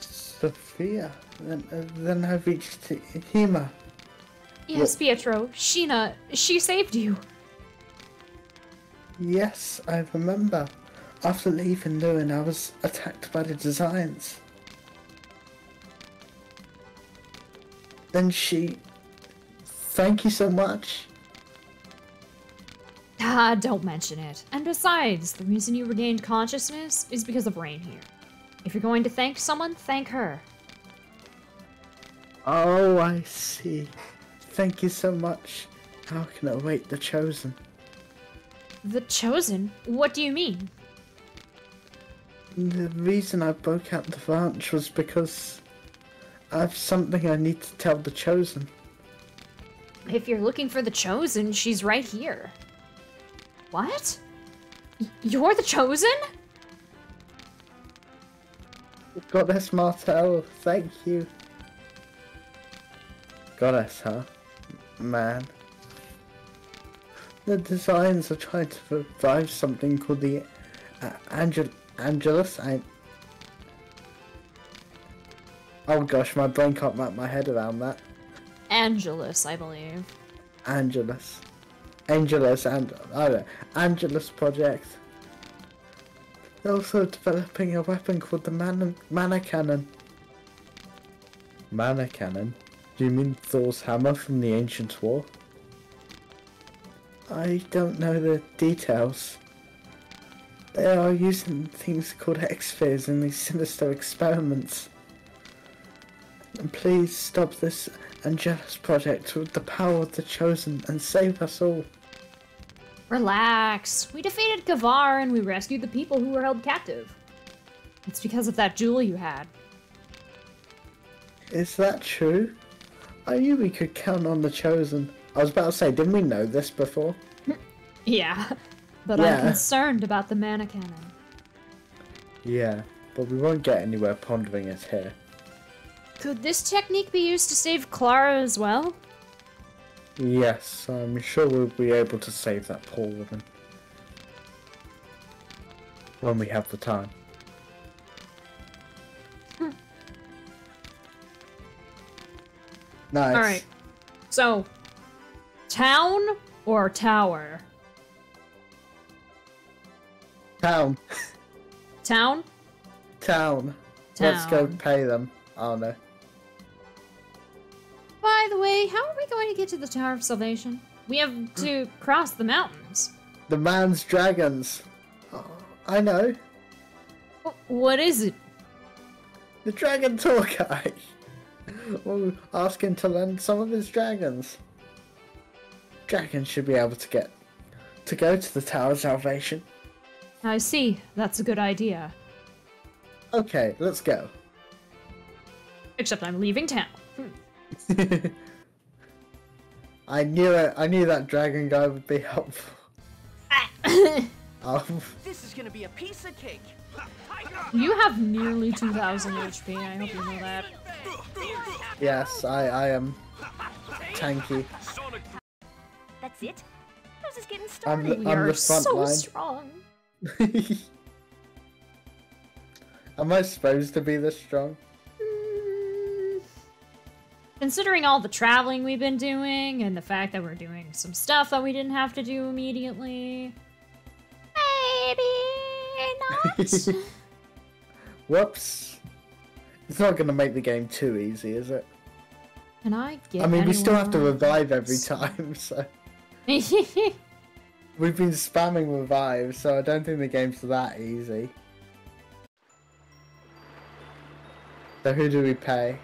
Sophia. Then, uh, then I reached Haima. Yes, Pietro, Sheena, she saved you. Yes, I remember. After leaving Luin, I was attacked by the Desians. Then she. Thank you so much. Ah, don't mention it. And besides, the reason you regained consciousness is because of Raine here. If you're going to thank someone, thank her. Oh, I see. Thank you so much. How can I wait the chosen? The Chosen? What do you mean? The reason I broke out the ranch was because I have something I need to tell the chosen. If you're looking for the Chosen, she's right here. What? Y- You're the Chosen? Goddess Martel, thank you. Goddess, huh? Man. The Desians are trying to revive something called the uh, Angel Angelus. I... Oh gosh, my brain can't wrap my head around that. Angelus, I believe. Angelus. Angelus and oh, I don't know, Angelus project. They're also developing a weapon called the mana, mana cannon. Mana cannon? Do you mean Thor's hammer from the ancient war? I don't know the details. They are using things called Exspheres in these sinister experiments. And please stop this Angelus project with the power of the Chosen and save us all. Relax. We defeated Kvar and we rescued the people who were held captive. It's because of that jewel you had. Is that true? I knew we could count on the Chosen. I was about to say, didn't we know this before? Yeah, but Yeah. I'm concerned about the mana cannon. Yeah, but we won't get anywhere pondering it here. Could this technique be used to save Clara as well? Yes, I'm sure we'll be able to save that poor woman. When we have the time. nice. Alright. So, town or tower? Town. Town? Town. Let's go pay them. Oh no. We to get to the Tower of Salvation? We have to cross the mountains. The man's dragons. Oh, I know. What is it? The dragon tour guy. We'll ask him to lend some of his dragons. Dragons should be able to get to go to the Tower of Salvation. I see. That's a good idea. Okay, let's go. Except I'm leaving town. Hmm. I knew it. I knew that dragon guy would be helpful. um, This is gonna be a piece of cake. You have nearly 2,000 HP. I hope you know that. yes, I, I am tanky. That's it? How's this getting I'm started? the, We I'm are the front so line. strong. Am I supposed to be this strong? Considering all the traveling we've been doing and the fact that we're doing some stuff that we didn't have to do immediately. Maybe eh, not. Whoops. It's not going to make the game too easy, is it? Can I get I mean, we still have to revive every time, so. We've been spamming revive, so I don't think the game's that easy. So who do we pay?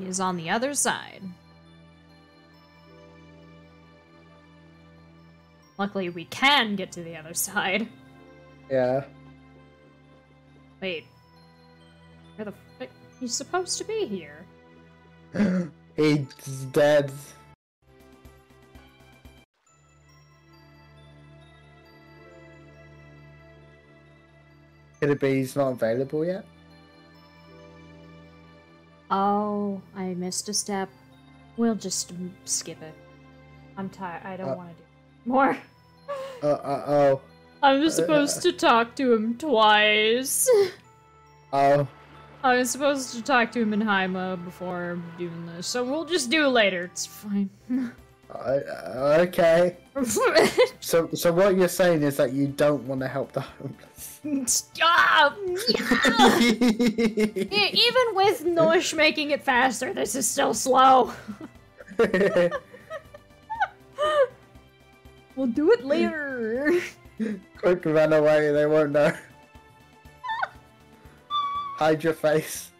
He is on the other side. Luckily, we can get to the other side. Yeah. Wait. Where the f- He's supposed to be here. He's dead. Could it be he's not available yet? Oh, I missed a step. We'll just skip it. I'm tired. I don't Uh. want to do more. Uh, uh oh. I'm supposed to talk to him twice. Oh. I was supposed to talk to him in Haima before doing this, so we'll just do it later. It's fine. Uh, okay. So, so what you're saying is that you don't want to help the homeless. Stop! E- Even with Noishe making it faster, this is still slow. We'll do it later. Quick, run away. They won't know. Hide your face.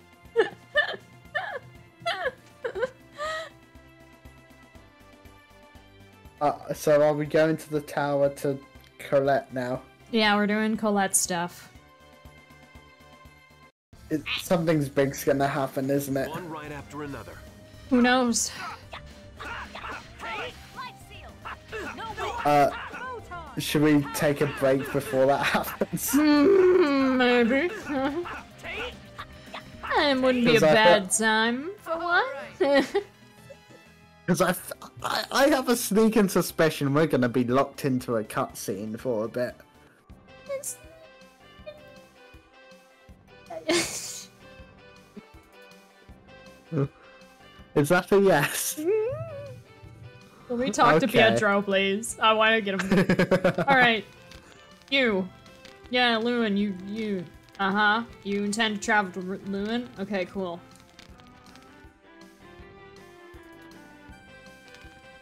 Uh, so are we going to the tower to collect now? Yeah, we're doing Colette stuff. It, something's big's gonna happen, isn't it? One right after another. Who knows? Uh, should we take a break before that happens? Hmm, maybe. it wouldn't be a 'Cause I bad time for one. Because I, I have a sneaking suspicion we're gonna be locked into a cutscene for a bit. Is that a yes? Let me talk to Pietro, please. I want to get him. All right, you. Yeah, Luin, you, you. Uh huh. You intend to travel to Ru- Luin? Okay, cool.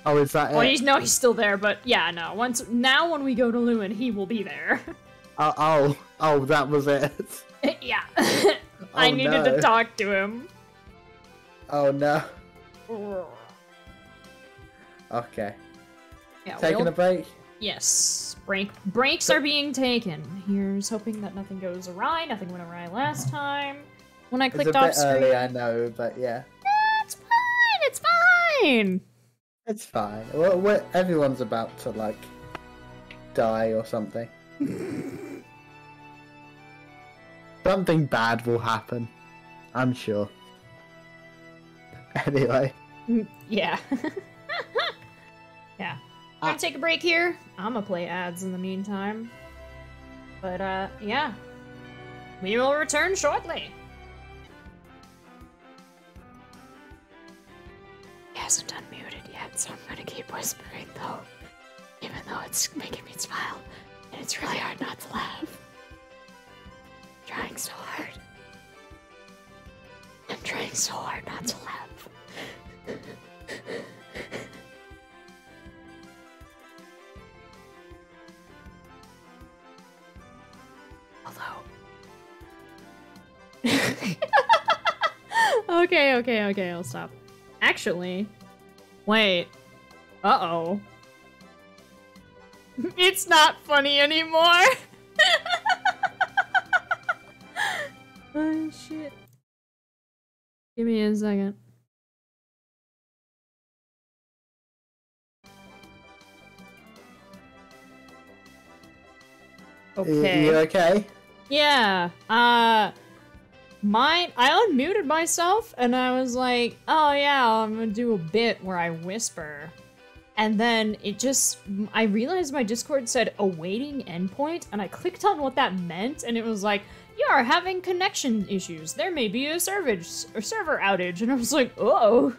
Oh, is that Well, it? he's no, he's still there, but yeah, no. Once now, when we go to Luin, he will be there. Oh, oh, oh, that was it. yeah. Oh, I Oh, needed no. to talk to him. Oh no. Okay. Yeah, Taking we'll- a break. Yes, break breaks are being taken. Here's hoping that nothing goes awry. Nothing went awry last time. When I It's a clicked bit off screen, early, I know, but yeah, it's fine. It's fine. it's fine. Well, everyone's about to like die or something. something bad will happen. I'm sure. Anyway, Mm, Yeah. yeah. I'm Ah. gonna take a break here. I'm gonna play ads in the meantime. But uh, yeah. We will return shortly. He hasn't unmuted yet, so I'm gonna keep whispering though. Even though it's making me smile. And it's really hard not to laugh. Trying so hard. I'm trying so hard not to laugh. Okay, okay, okay, I'll stop. Actually, wait. Uh oh. It's not funny anymore. oh shit. Give me a second. Okay. You okay? Yeah. Uh mine I unmuted myself and I was like, "Oh yeah, I'm going to do a bit where I whisper." And then it just I realized my Discord said awaiting endpoint and I clicked on what that meant and it was like, "You are having connection issues. There may be a servage or server outage." And I was like, "Oh."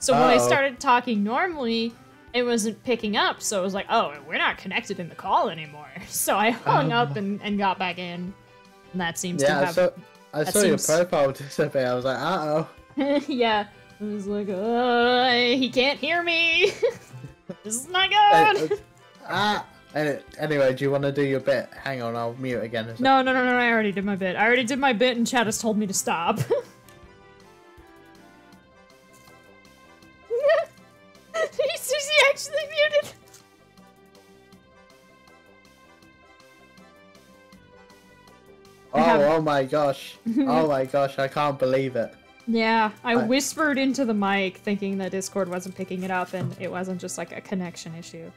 So when I started talking normally, it wasn't picking up, so I was like, oh, we're not connected in the call anymore. So I hung up and, and got back in. And that seems Yeah, to I have. saw, I that saw your profile disappear. I was like, uh oh. yeah. I was like, uh, he can't hear me. this is not Uh, good. ah. Any- Anyway, do you want to do your bit? Hang on, I'll mute again. No, no, no, no, I already did my bit. I already did my bit and chat has told me to stop. Is he actually muted? Oh, oh my gosh. oh my gosh, I can't believe it. Yeah, I I- whispered into the mic thinking that Discord wasn't picking it up and it wasn't just like a connection issue.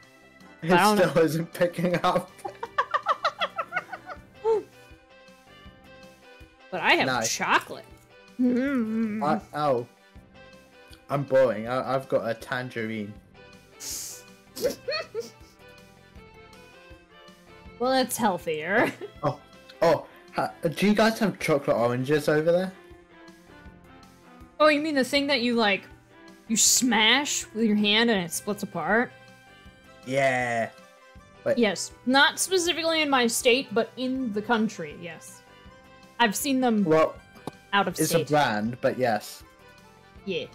It I don't know. still isn't picking up. But I have Nice. chocolate. Mm. I, oh. I'm boring. I, I've got a tangerine. well, it's healthier. Oh, oh. Ha, do you guys have chocolate oranges over there? oh, you mean the thing that you like, you smash with your hand and it splits apart? Yeah. Wait, Yes, not specifically in my state, but in the country. Yes, I've seen them Well, out of it's a brand, but yes. yeah.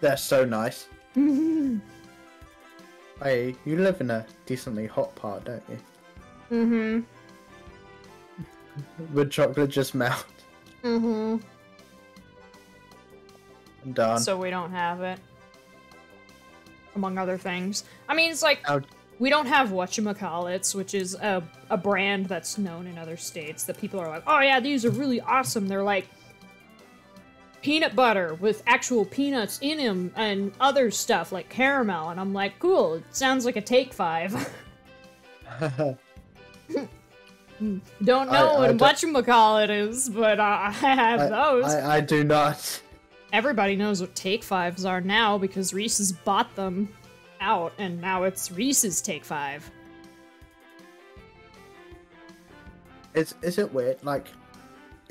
They're so nice. Hey, you live in a decently hot part, don't you? Mm-hmm. Would chocolate just melt Mm-hmm. done? So we don't have it. Among other things. I mean, it's like we don't have whatchamacallits, which is a, a brand that's known in other states that people are like, oh yeah, these are really awesome. They're like peanut butter with actual peanuts in them and other stuff like caramel. And I'm like, cool, it sounds like a take five. don't know I what a whatchamacallit is, but uh, I have I, those. I, I do not. Everybody knows what Take Fives are now because Reese's bought them out, and now it's Reese's Take Five. Is is it weird? Like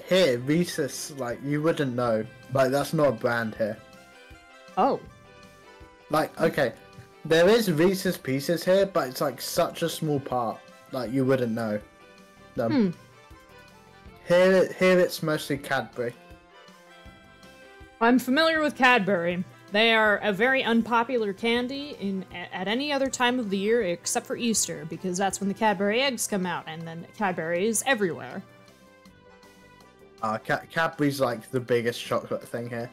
here, Reese's, like you wouldn't know. Like that's not a brand here. Oh, Like okay, there is Reese's Pieces here, but it's like such a small part. Like you wouldn't know them. Hmm. Here, here it's mostly Cadbury. I'm familiar with Cadbury. They are a very unpopular candy in at any other time of the year except for Easter because that's when the Cadbury eggs come out, and then Cadbury is everywhere. Uh, Ca- Cadbury's like the biggest chocolate thing here.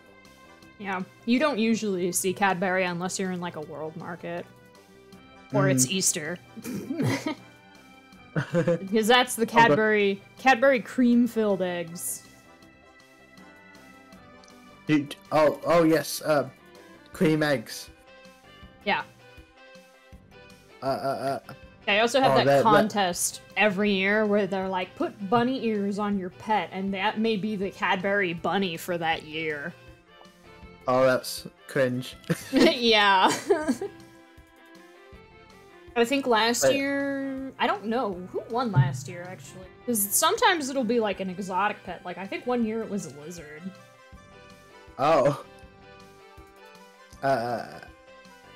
Yeah, you don't usually see Cadbury unless you're in like a world market or it's Easter. because that's the Cadbury Cadbury cream filled eggs. Dude, oh, oh yes, uh, cream eggs. Yeah. Uh, uh, uh. They also have Oh, that, that- that- contest every year where they're like, put bunny ears on your pet, and that may be the Cadbury bunny for that year. Oh, that's cringe. yeah. I think last But- year, I don't know who won last year actually, because sometimes it'll be like an exotic pet. Like I think one year it was a lizard. Oh. Uh,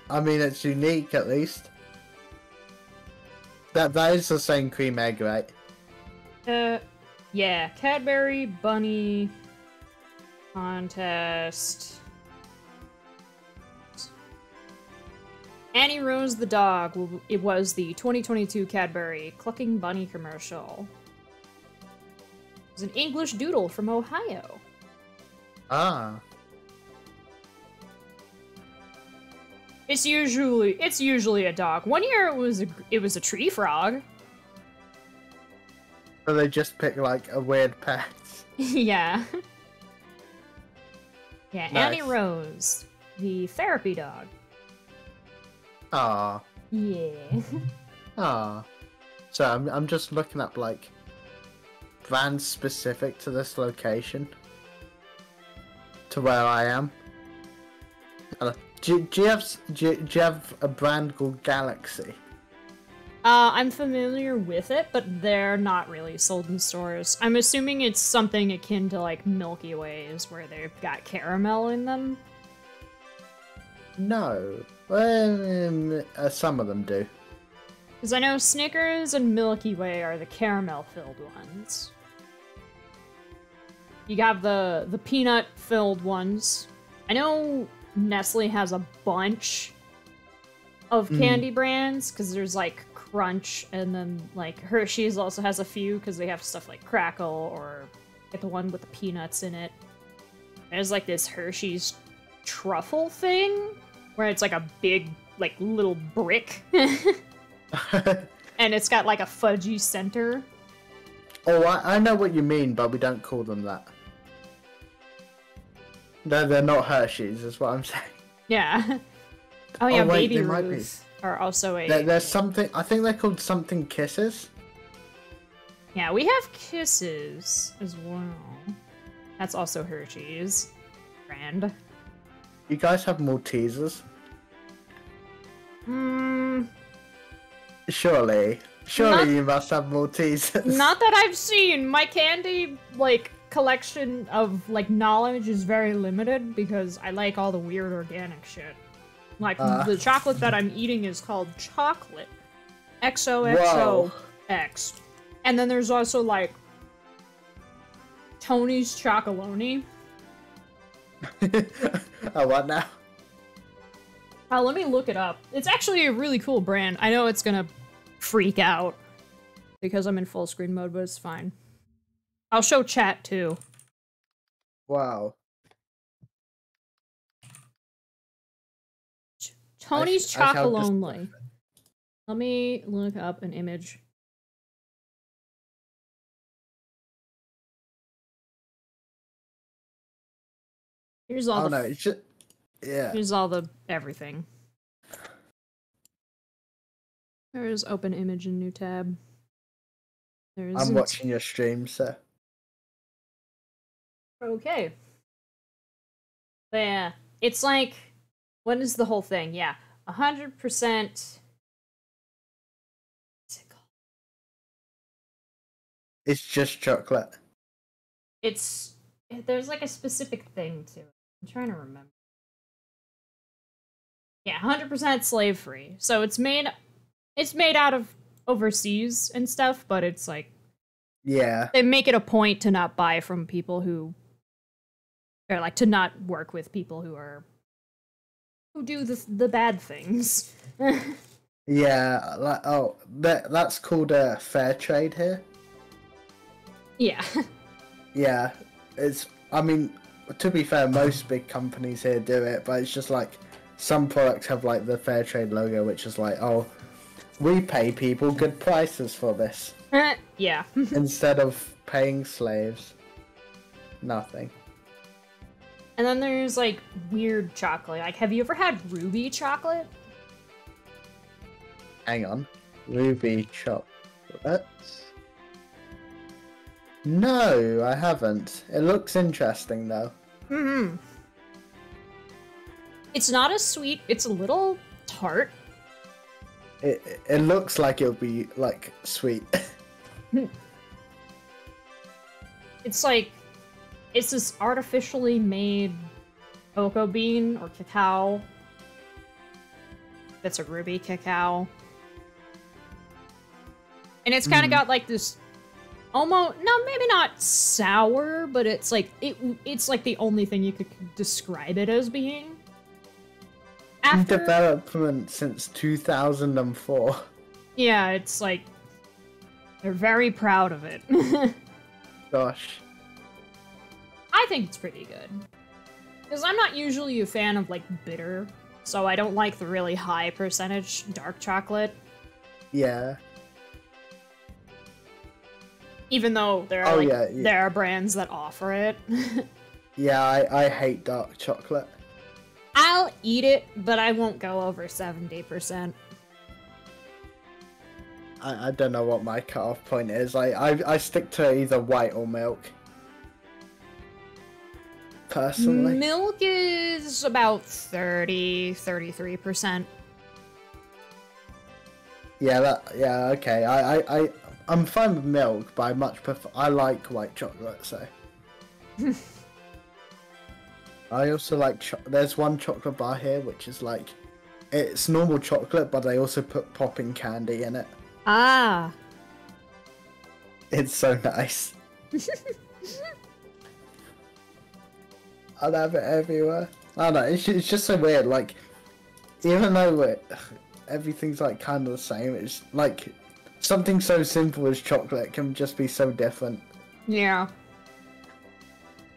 I mean it's unique at least. That that is the same cream egg, right? Uh, yeah, Cadbury bunny contest. Annie Rose the dog. It was the 2022 Cadbury clucking bunny commercial. It was an English doodle from Ohio. Ah. It's usually it's usually a dog. One year it was a it was a tree frog. So they just pick like a weird pet. yeah. Yeah, Annie Rose, the therapy dog. Ah. Yeah. Ah. So I'm I'm just looking up like brands specific to this location. To where I am. Do, do you have do do you have a brand called Galaxy? Uh, I'm familiar with it, but they're not really sold in stores. I'm assuming it's something akin to like Milky Ways, where they've got caramel in them. No. Well, um, uh, some of them do. Because I know Snickers and Milky Way are the caramel-filled ones. You got the the peanut-filled ones. I know Nestle has a bunch of Mm. candy brands because there's like Crunch, and then like Hershey's also has a few because they have stuff like Crackle or get the one with the peanuts in it. There's like this Hershey's truffle thing where it's like a big like little brick. and it's got like a fudgy center. Oh, I, I know what you mean, but we don't call them that. No, they're not Hershey's, is what I'm saying. Yeah. Oh yeah, wait, Baby they might be. Ruth are also a. There, there's something, I think they're called something kisses. Yeah, we have Kisses as well. That's also Hershey's brand. You guys have Maltesers? Hmm. Surely. Surely Not- you must have Maltesers. Not that I've seen. My candy like collection of like knowledge is very limited because I like all the weird organic shit. Like Ah. the chocolate that I'm eating is called chocolate. XOXO X. And then there's also like Tony's Chocolonely. oh, what now? Uh, let me look it up. It's actually a really cool brand. I know it's gonna freak out because I'm in full screen mode, but it's fine. I'll show chat too. Wow. Tony's I sh- I shall just- Chocolonely. Let me look up an image. Here's all Oh the no, it's just. Yeah. here's all the everything. There's open image in new tab. There's I'm watching your stream, so. Okay. Yeah, it's like, what is the whole thing? Yeah, a hundred percent. What's it called? It's just chocolate. It's there's like a specific thing to it. I'm trying to remember. Yeah, hundred percent slave free. So it's made, it's made out of overseas and stuff, but it's like Yeah. they make it a point to not buy from people who or like to not work with people who are who do the the bad things. Yeah. Like, oh, that, that's called uh, fair trade here. yeah. Yeah. It's. I mean, to be fair, most big companies here do it, but it's just like some products have like the fair trade logo, which is like, oh, we pay people good prices for this yeah. instead of paying slaves. Nothing. And then there's like weird chocolate. Like have you ever had ruby chocolate? Hang on. Ruby chocolate. No, I haven't. It looks interesting though. Mhm. It's not as sweet. It's a little tart. It- it looks like it'll be like sweet. It's like it's this artificially made cocoa bean or cacao. That's a ruby cacao. And it's kind of Mhm. got like this almost no maybe not sour, but it's like it it's like the only thing you could describe it as being. In After development since 2004. Yeah, it's like they're very proud of it. gosh. I think it's pretty good. Because I'm not usually a fan of like bitter, so I don't like the really high percentage dark chocolate. Yeah. Even though there are Oh, like, yeah, yeah. there are brands that offer it. Yeah, I, I hate dark chocolate. I'll eat it, but I won't go over 70%. I, I don't know what my cutoff point is. I, I, I stick to either white or milk. Personally. Milk is about 30, 33%. Yeah, that yeah, okay. I, I, I I'm fine with milk, but I much prefer I like white chocolate, so I also like cho- there's one chocolate bar here which is like it's normal chocolate, but they also put popping candy in it. Ah. It's so nice. I'd have it everywhere. I don't know, it's, it's just so weird. Like, even though it, everything's like kind of the same, it's like something so simple as chocolate can just be so different. Yeah.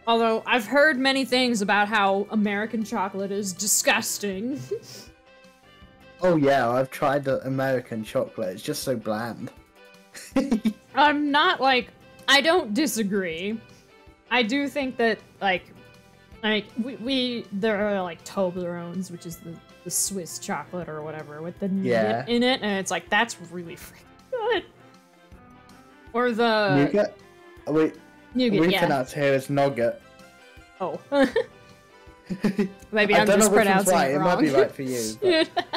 Although I've heard many things about how American chocolate is disgusting. Oh yeah, I've tried the American chocolate. It's just so bland. I'm not like I don't disagree. I do think that like like we, we there are like Toblerones, which is the, the Swiss chocolate or whatever with the Yeah. in it, and it's like that's really freaking good. Or the nougat. Oh, wait, nougat, we yeah. pronounce here as nougat. Oh. Maybe I I'm don't just know pronouncing right. it It wrong. might be right for you. but-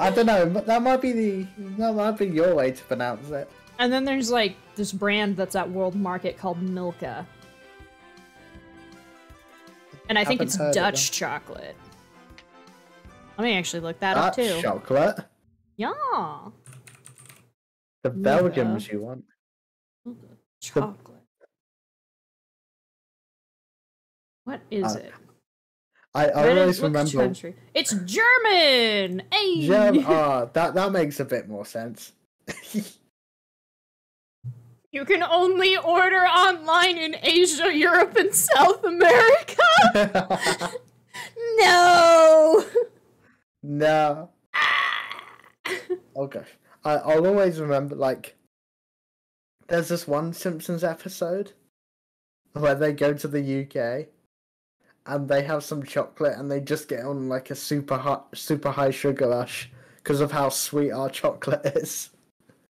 I don't know. That might be the that might be your way to pronounce it. And then there's like this brand that's at World Market called Milka. And I think it's heard of Dutch chocolate. Let me actually look that up too. chocolate. Yeah. The Nougat. Belgians you want. Chocolate. What is Uh, it? I, I always which remember. country? It's German! Hey! Gem, ah, that that makes a bit more sense. You can only order online in Asia, Europe, and South America. no. no. Oh gosh, I I'll always remember like. There's this one Simpsons episode where they go to the UK, and they have some chocolate, and they just get on like a super high super high sugar rush because of how sweet our chocolate is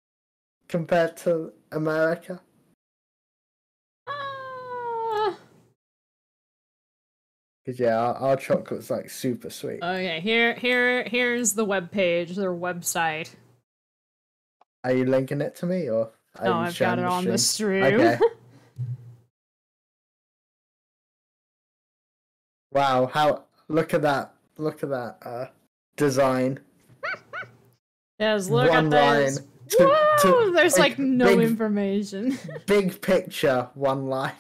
compared to America. Ah. Because yeah, our, our chocolate's like super sweet. Okay, here, here, here's the web page, their website. Are you linking it to me or? are No, you I've got it on the stream. Okay. wow, how look at that. Look at that uh design. yes, look One at this. line to- to- there's big- like no big- information. Big picture, one line.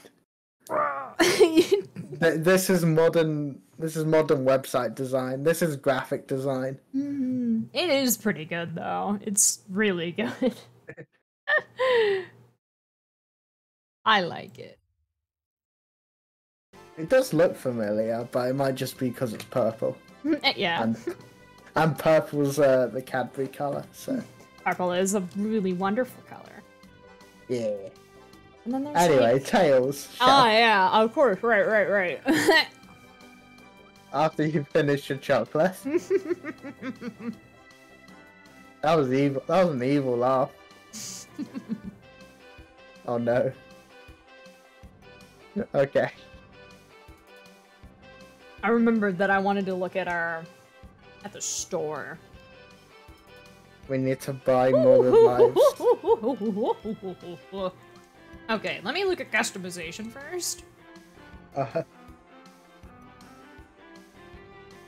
Th- This is modern this is modern website design. This is graphic design. Mhm. It is pretty good though. It's really good. I like it. It does look familiar, but it might just be because it's purple. Eh, yeah, And and purple's uh, the Cadbury colour, so purple is a really wonderful color. yeah. And then there's Anyway, like... Tails. Oh yeah, of course. Right, right, right. After you finish your chocolate. that was evil. That was an evil laugh. oh no. Okay. I remembered that I wanted to look at our at the store. We need to buy more lives. okay, let me look at customization first. Uh,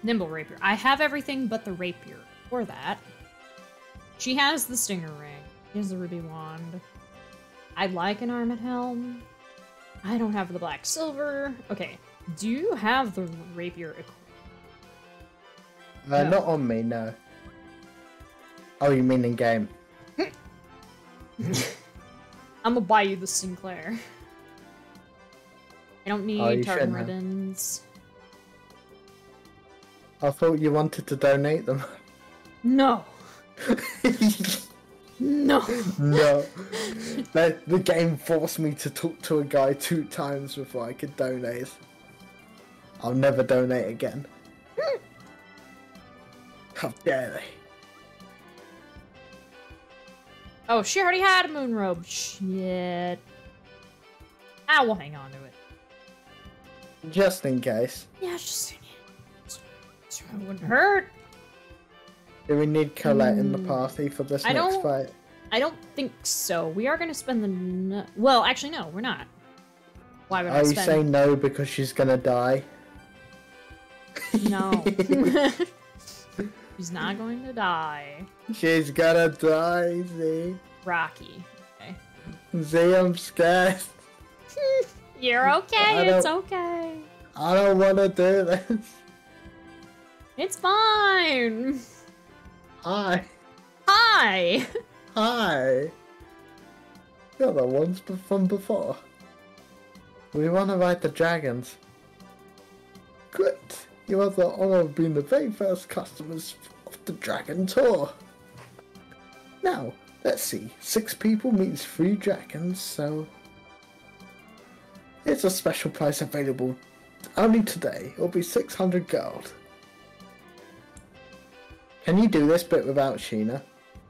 Nimble rapier. I have everything but the rapier for that. She has the stinger ring. She has the ruby wand. I like an armlet helm. I don't have the black silver. Okay, do you have the rapier equipped? uh, No. Not on me, no. Oh, you mean in game? I'm gonna buy you the Sinclair. I don't need Oh, tartan ribbons. I thought you wanted to donate them. No. No. no. the, the game forced me to talk to a guy two times before I could donate. I'll never donate again. How dare they? Oh, she already had a moon robe. Shit. Ah, I will hang on to it. Just in case. Yeah, just it wouldn't hurt. Do we need Colette in the party for this I next don't- fight? I don't think so. We are going to spend the. n- Well, actually, no, we're not. Why would I Are you saying no because she's gonna die? No. He's not going to die. She's gonna die, Z. Rocky. Okay. Z, I'm scared. You're okay. It's okay. I don't wanna do this. It's fine. Hi. Hi. Hi. You're the ones from before. We want to ride the dragons. Good. You have the honor of being the very first customers of the Dragon Tour. Now, let's see. Six people means three dragons, so. It's a special price available only today. It'll be 600 gold. Can you do this bit without Sheena?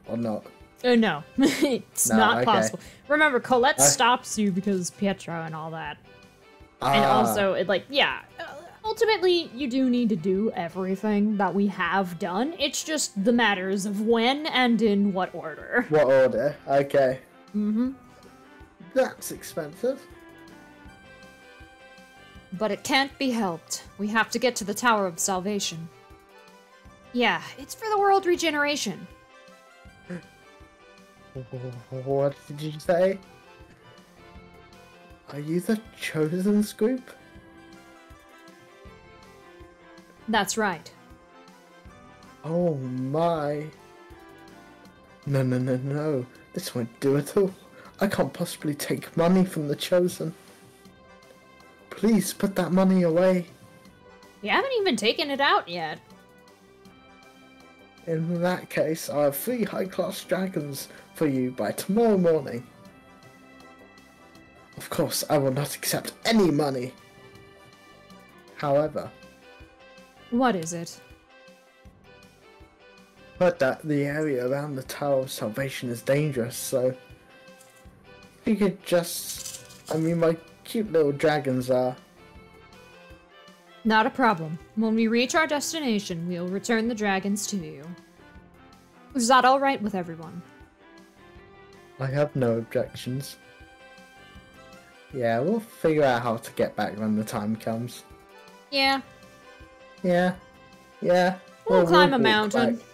Or not? Oh no, it's No, not okay. possible. Remember, Colette I- stops you because Pietro and all that. And Ah. also, it like, yeah, ultimately, you do need to do everything that we have done. It's just the matters of when and in what order. What order? Okay. Mm-hmm. That's expensive. But it can't be helped. We have to get to the Tower of Salvation. Yeah, it's for the world regeneration. What did you say? Are you the chosen group? That's right. Oh my. No, no, no, no. This won't do at all. I can't possibly take money from the chosen. Please put that money away. You haven't even taken it out yet. In that case, I have three high class dragons for you by tomorrow morning. Of course, I will not accept any money. However, What is it? heard that the area around the Tower of Salvation is dangerous, so you could just I mean my cute little dragons are Not a problem. When we reach our destination, we'll return the dragons to you. Is that alright with everyone? I have no objections. Yeah, we'll figure out how to get back when the time comes. Yeah. Yeah. Yeah. We'll climb a mountain. back.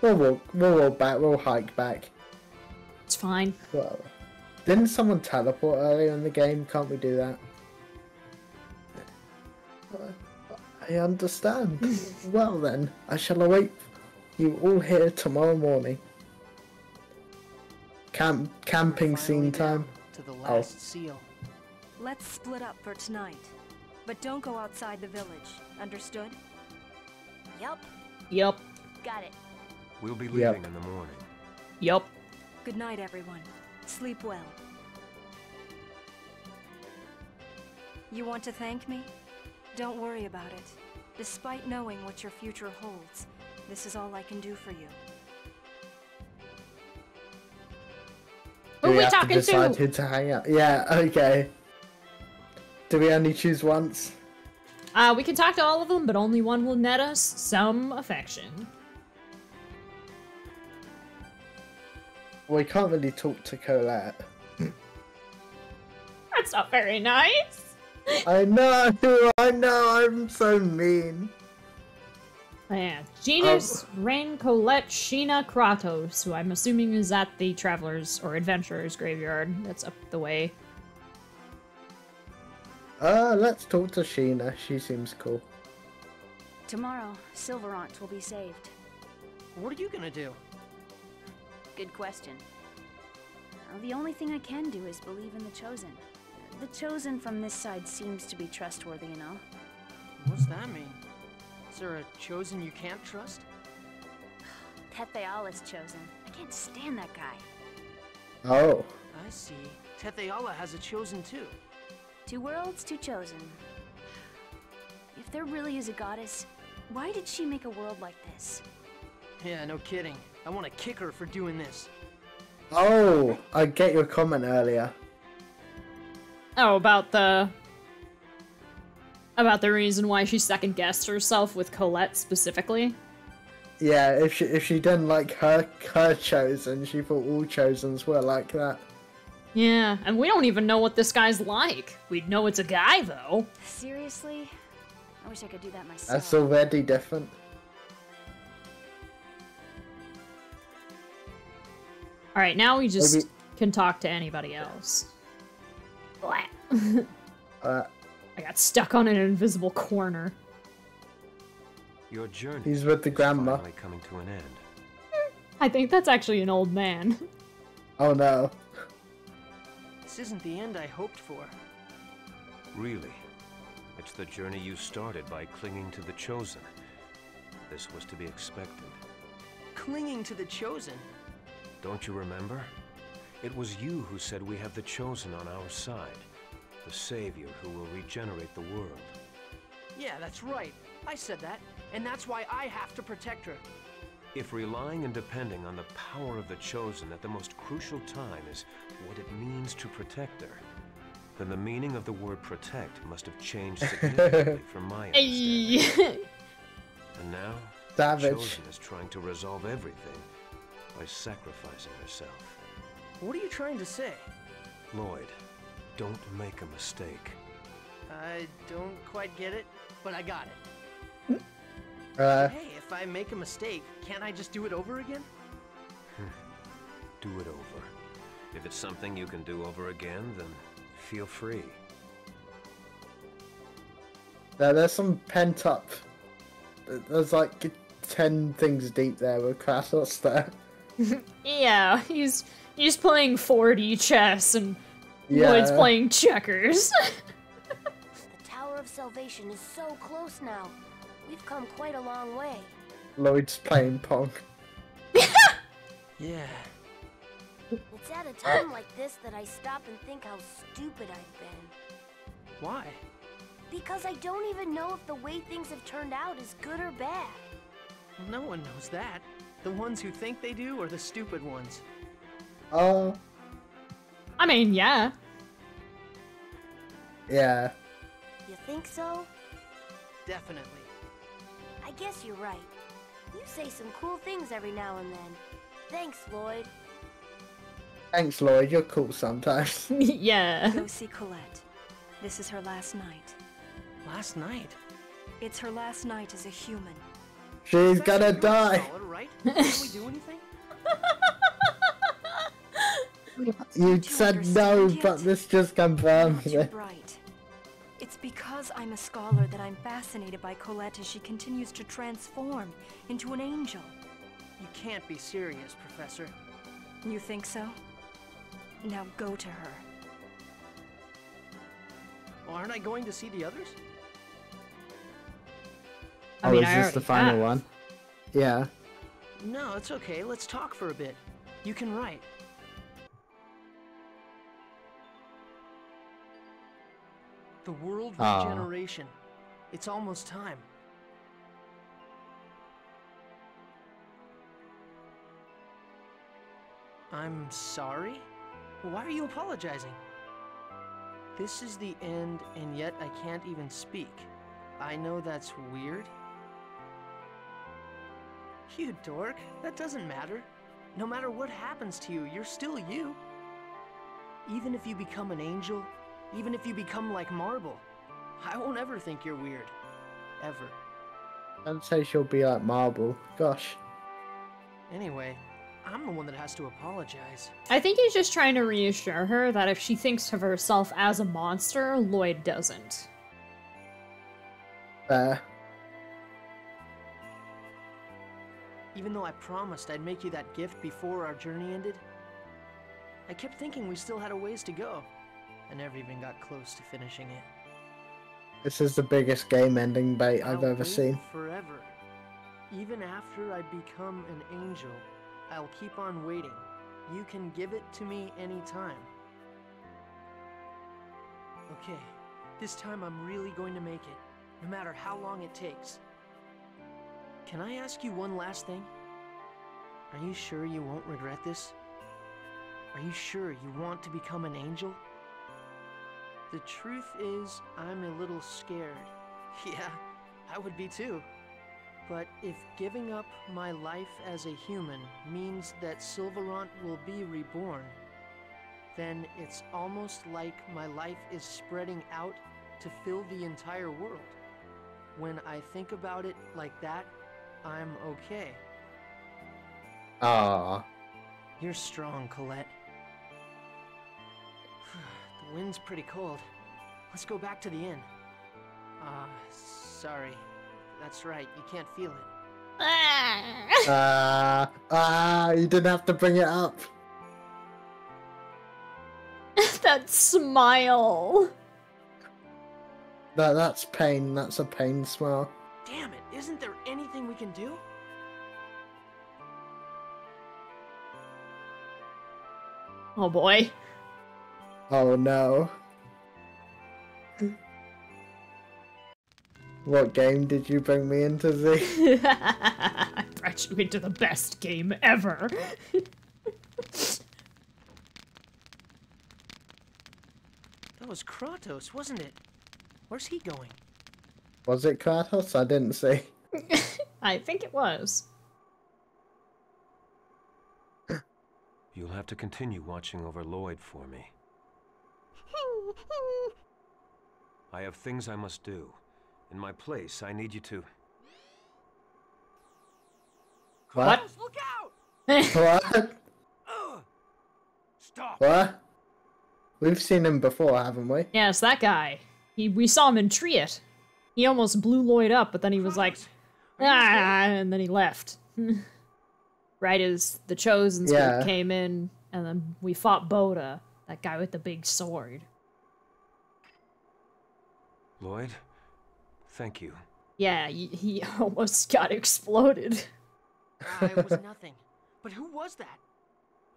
We'll walk we'll walk back, we'll hike back. It's fine. Well, didn't someone teleport earlier in the game? Can't we do that? I understand. well then, I shall await you all here tomorrow morning. Camp camping scene time. To the Oh. last seal. Let's split up for tonight. But don't go outside the village. Understood? Yup. Yup. Got it. We'll be Yep. leaving in the morning. Yup. Good night, everyone. Sleep well. You want to thank me? Don't worry about it. Despite knowing what your future holds, this is all I can do for you. Do Who we have to talking decide to? who to hang out? Yeah, okay. Do we only choose once? Uh, we can talk to all of them, but only one will net us some affection. We can't really talk to Colette. That's not very nice. I know, I know, I'm so mean. Yeah, Genis, Raine, Colette, Sheena, Kratos, who I'm assuming is at the Travelers or Adventurers Graveyard. That's up the way. Uh, let's talk to Sheena. She seems cool. Tomorrow, Sylvarant will be saved. What are you gonna do? Good question. Well, the only thing I can do is believe in the Chosen. The chosen from this side seems to be trustworthy and all. What's that mean? Is there a chosen you can't trust? Tethe'alla's chosen. I can't stand that guy. Oh. I see. Tetheala has a chosen too. Two worlds, two chosen. If there really is a goddess, why did she make a world like this? Yeah, no kidding. I want to kick her for doing this. Oh, I get your comment earlier. Oh, about the about the reason why she second guessed herself with Colette specifically. Yeah, if she if she didn't like her her chosen, she thought all chosens were like that. Yeah, and we don't even know what this guy's like. We'd know it's a guy though. Seriously? I wish I could do that myself. That's already different. All right, now we just Maybe- can talk to anybody else. Blah. Uh, I got stuck on an invisible corner. Your journey He's with the grandma. coming to an end. I think that's actually an old man. oh no. This isn't the end I hoped for. Really, it's the journey you started by clinging to the Chosen. This was to be expected. Clinging to the chosen. Don't you remember? It was you who said we have the Chosen on our side. The Savior who will regenerate the world. Yeah, that's right. I said that, and that's why I have to protect her. If relying and depending on the power of the Chosen at the most crucial time is what it means to protect her, then the meaning of the word protect must have changed significantly from my understanding. Ay. And now, Savage. the Chosen is trying to resolve everything by sacrificing herself. What are you trying to say? Lloyd, don't make a mistake. I don't quite get it, but I got it. Uh, Hey, if I make a mistake, can't I just do it over again? Hmm. Do it over. If it's something you can do over again, then feel free. there, there's some pent up. There's like ten things deep there with Kratos there. yeah, he's he's playing 4D chess and Lloyd's playing checkers. The Tower of Salvation is so close now. We've come quite a long way. Lloyd's playing Pong. Yeah. It's at a time like this that I stop and think how stupid I've been. Why? Because I don't even know if the way things have turned out is good or bad. Well, no one knows that. The ones who think they do are the stupid ones. Oh, I mean, yeah. yeah. You think so? Definitely. I guess you're right. You say some cool things every now and then. Thanks, Lloyd. Thanks, Lloyd. You're cool sometimes. yeah. Go see Colette. This is her last night. Last night. It's her last night as a human. She's Professor, gonna die. Solid, right? Can't we do anything? You you said no, but this just confirms it. right. It's because I'm a scholar that I'm fascinated by Colette as she continues to transform into an angel. You can't be serious, Professor. You think so? Now go to her. Well, aren't I going to see the others? Oh, I oh, mean, is I this the final have. one? Yeah. No, it's okay. Let's talk for a bit. You can write. The world Aw. regeneration. It's almost time. I'm sorry? Why are you apologizing? This is the end, and yet I can't even speak. I know that's weird. You dork, that doesn't matter. No matter what happens to you, you're still you. Even if you become an angel, even if you become like Marble, I won't ever think you're weird. Ever. Don't say she'll be like Marble. Gosh. Anyway, I'm the one that has to apologize. I think he's just trying to reassure her that if she thinks of herself as a monster, Lloyd doesn't. Fair. Even though I promised I'd make you that gift before our journey ended, I kept thinking we still had a ways to go. I never even got close to finishing it. This is the biggest game ending bait I've I'll ever seen. Forever. Even after I become an angel, I'll keep on waiting. You can give it to me anytime. Okay, this time I'm really going to make it, no matter how long it takes. Can I ask you one last thing? Are you sure you won't regret this? Are you sure you want to become an angel? The truth is, I'm a little scared. Yeah, I would be too. But if giving up my life as a human means that Sylvarant will be reborn, then it's almost like my life is spreading out to fill the entire world. When I think about it like that, I'm okay. Ah, You're strong, Colette. The wind's pretty cold. Let's go back to the inn. Ah, sorry. That's right, you can't feel it. ah, ah! You didn't have to bring it up. that smile. That that's pain. That's a pain smile. Damn it, isn't there anything we can do? Oh boy. Oh no. What game did you bring me into, Z? I brought you into the best game ever. That was Kratos, wasn't it? Where's he going? Was it Kratos? I didn't see. I think it was. You'll have to continue watching over Lloyd for me. I have things I must do. In my place, I need you to... What? Look out! what? Ugh! Stop! What? We've seen him before, haven't we? Yes, that guy. He we saw him in Triet. He almost blew Lloyd up, but then he was like, ah, and then he left. right as the chosen Yeah. came in, and then we fought Botta, that guy with the big sword. Lloyd, thank you. Yeah, he, he almost got exploded. Ah, it was nothing. But who was that?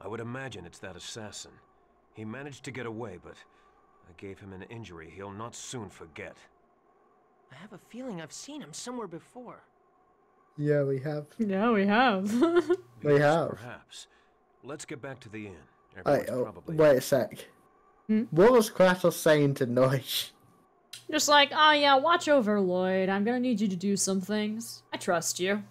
I would imagine it's that assassin. He managed to get away, but I gave him an injury he'll not soon forget. I have a feeling I've seen him somewhere before. Yeah, we have. Yeah, we have. We Yes, have. Perhaps. Let's get back to the inn. Wait, oh, probably... wait a sec. Hmm? What was Kratos saying to Noishe? Just like, oh yeah, watch over Lloyd. I'm gonna need you to do some things. I trust you.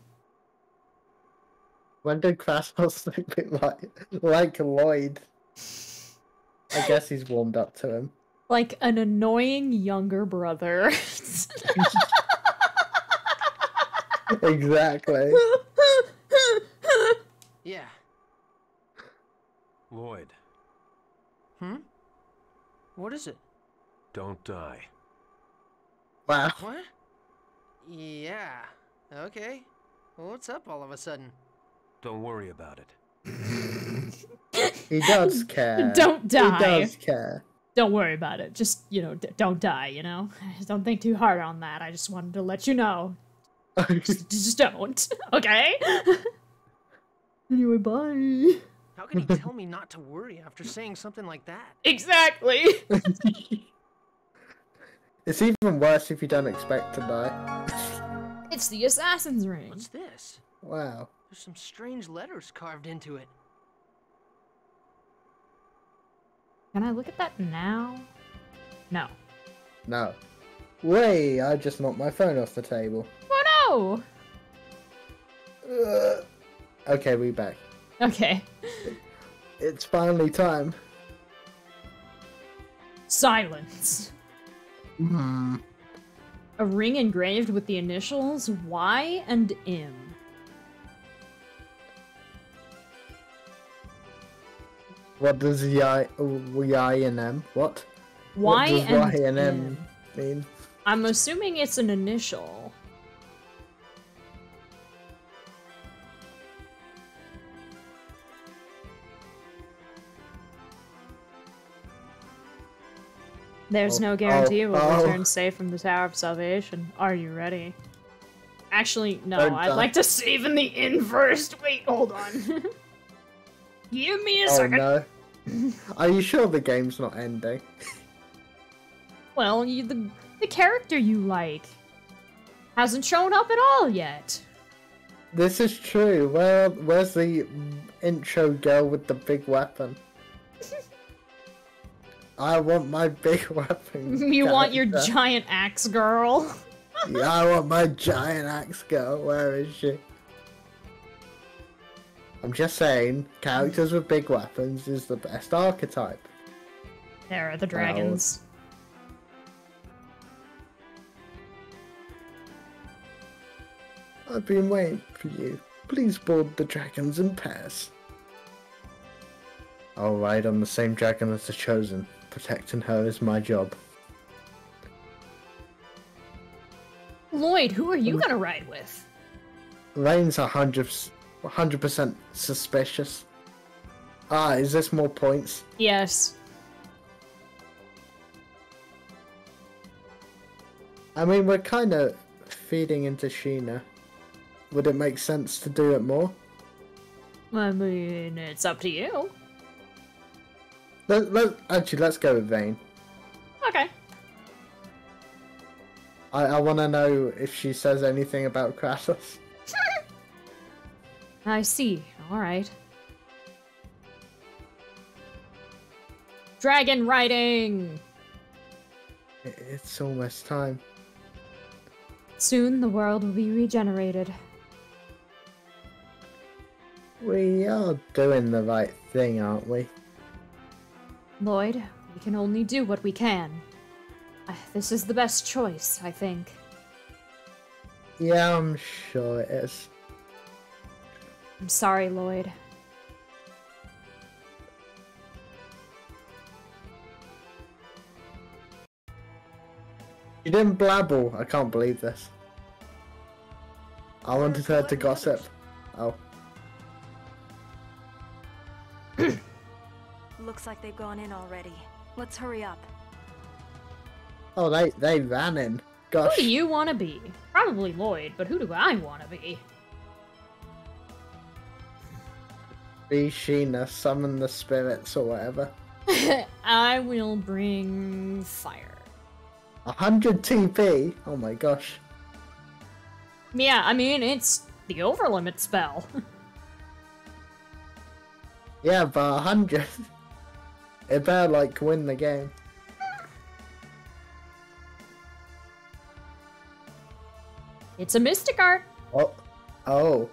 When did Kratos think like, like Lloyd? I guess he's warmed up to him. Like an annoying younger brother. exactly. Yeah. Lloyd, Hmm? What is it? don't die. Wow. What? Yeah. Okay. What's up all of a sudden? Don't worry about it. He does care. Don't die. He does care. don't worry about it. Just, you know, d- don't die, you know? Don't think too hard on that. I just wanted to let you know. Just, just don't. Okay? anyway, bye. How can he tell me not to worry after saying something like that? Exactly. It's even worse if you don't expect to die. It's the assassin's ring. What's this? Wow. There's some strange letters carved into it. Can I look at that now? No. No. Wait, I just knocked my phone off the table. Oh Ugh. Okay, we back. Okay. It's finally time. Silence. Hmm. A ring engraved with the initials Y and M. What does Y, y and M? What? Y what does and, Y and M M. mean? I'm assuming it's an initial. There's Oh, no oh, guarantee oh, we'll oh. return safe from the Tower of Salvation. Are you ready? Actually, no, I'd like to save in the inn first. Wait, hold on. Give me a Oh second. no. Are you sure the game's not ending? Well, you, the, the character you like hasn't shown up at all yet. This is true. Where where's the intro girl with the big weapon? I want my big weapon. You want your giant axe girl. Yeah, I want my giant axe girl. Where is she? I'm just saying, characters with big weapons is the best archetype. There are the dragons. I've been waiting for you. Please board the dragons and pass. I'll ride on the same dragon as the Chosen. Protecting her is my job. Lloyd, who are you gonna ride with? Raine's a hundred, hundred percent suspicious. Ah, is this more points? Yes. I mean, we're kind of feeding into Sheena. Would it make sense to do it more? I mean, it's up to you. Let, let, actually, let's go with Vane. Okay. I, I want to know if she says anything about Kratos. I see. Alright. Dragon riding! I- It's almost time. Soon the world will be regenerated. We are doing the right thing, aren't we? Lloyd, we can only do what we can. Uh, This is the best choice, I think. Yeah, I'm sure it is. I'm sorry, Lloyd. You didn't blabble. I can't believe this. I wanted her to gossip. Oh, Looks like they've gone in already. Let's hurry up. oh, they they ran in. Gosh, Who do you want to be? Probably Lloyd, but who do I want to be? be Sheena, summon the spirits or whatever. I will bring fire. A hundred TP. Oh my gosh. Yeah, I mean, it's the overlimit spell. Yeah, but a hundred. It better like win the game. it's a mystic art. Oh, oh,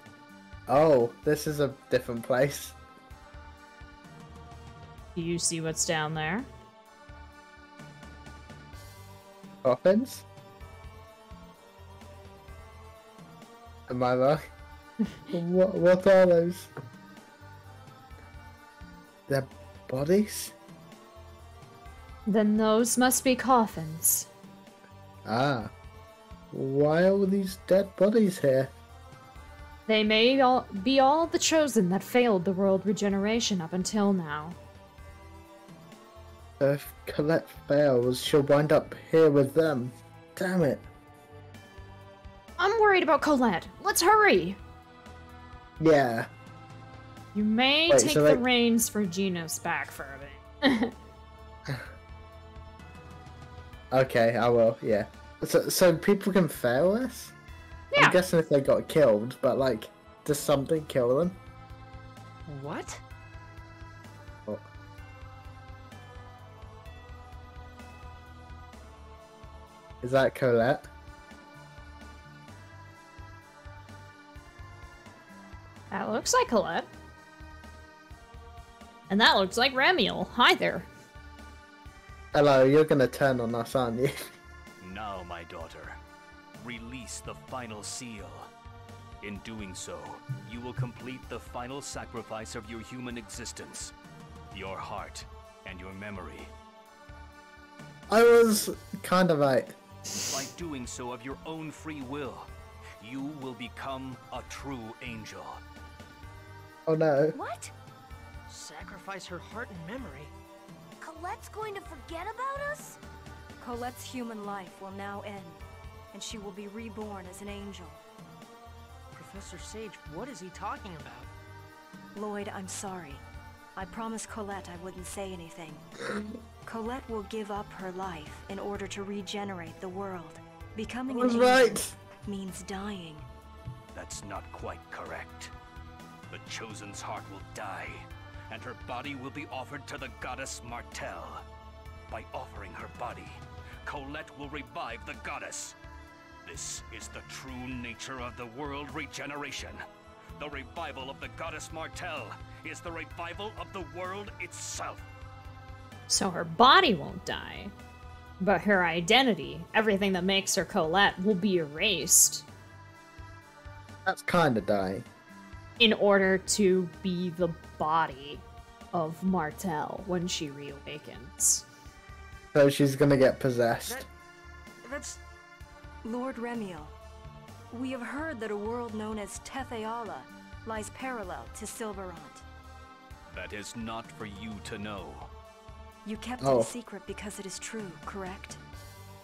oh! This is a different place. Do you see what's down there? Coffins. Am I right? what what are those? They're bodies? Then those must be coffins. Ah. Why are all these dead bodies here? They may all be all the chosen that failed the world regeneration up until now. If Colette fails, she'll wind up here with them. Damn it. I'm worried about Colette. Let's hurry. Yeah. You may Wait, take so the reins for Genis back for a bit. Okay, I will, yeah. So, so people can fail this? Yeah. I'm guessing if they got killed, but like, does something kill them? What? Oh. Is that Colette? that looks like Colette. And that looks like Remiel. Hi there. Hello, you're gonna turn on us, aren't you? Now, my daughter, release the final seal. In doing so, you will complete the final sacrifice of your human existence your heart and your memory. I was kind of right. By doing so of your own free will, you will become a true angel. Oh no. What? Sacrifice her heart and memory? Colette's going to forget about us? Colette's human life will now end, and she will be reborn as an angel. Professor Sage, what is he talking about? Lloyd, I'm sorry. I promised Colette I wouldn't say anything. Colette will give up her life in order to regenerate the world. Becoming I was an right. angel means dying. That's not quite correct. The Chosen's heart will die, and her body will be offered to the goddess Martel. By offering her body, Colette will revive the goddess. This is the true nature of the world regeneration. The revival of the goddess Martel is the revival of the world itself. So her body won't die, but her identity, everything that makes her Colette, will be erased That's kind of dying. In order to be the body of Martel when she reawakens. So she's gonna get possessed. That's Lord Remiel, we have heard that a world known as Tethe'alla lies parallel to Sylvarant. That is not for you to know. You kept Oh. it a oh. secret because it is true, correct?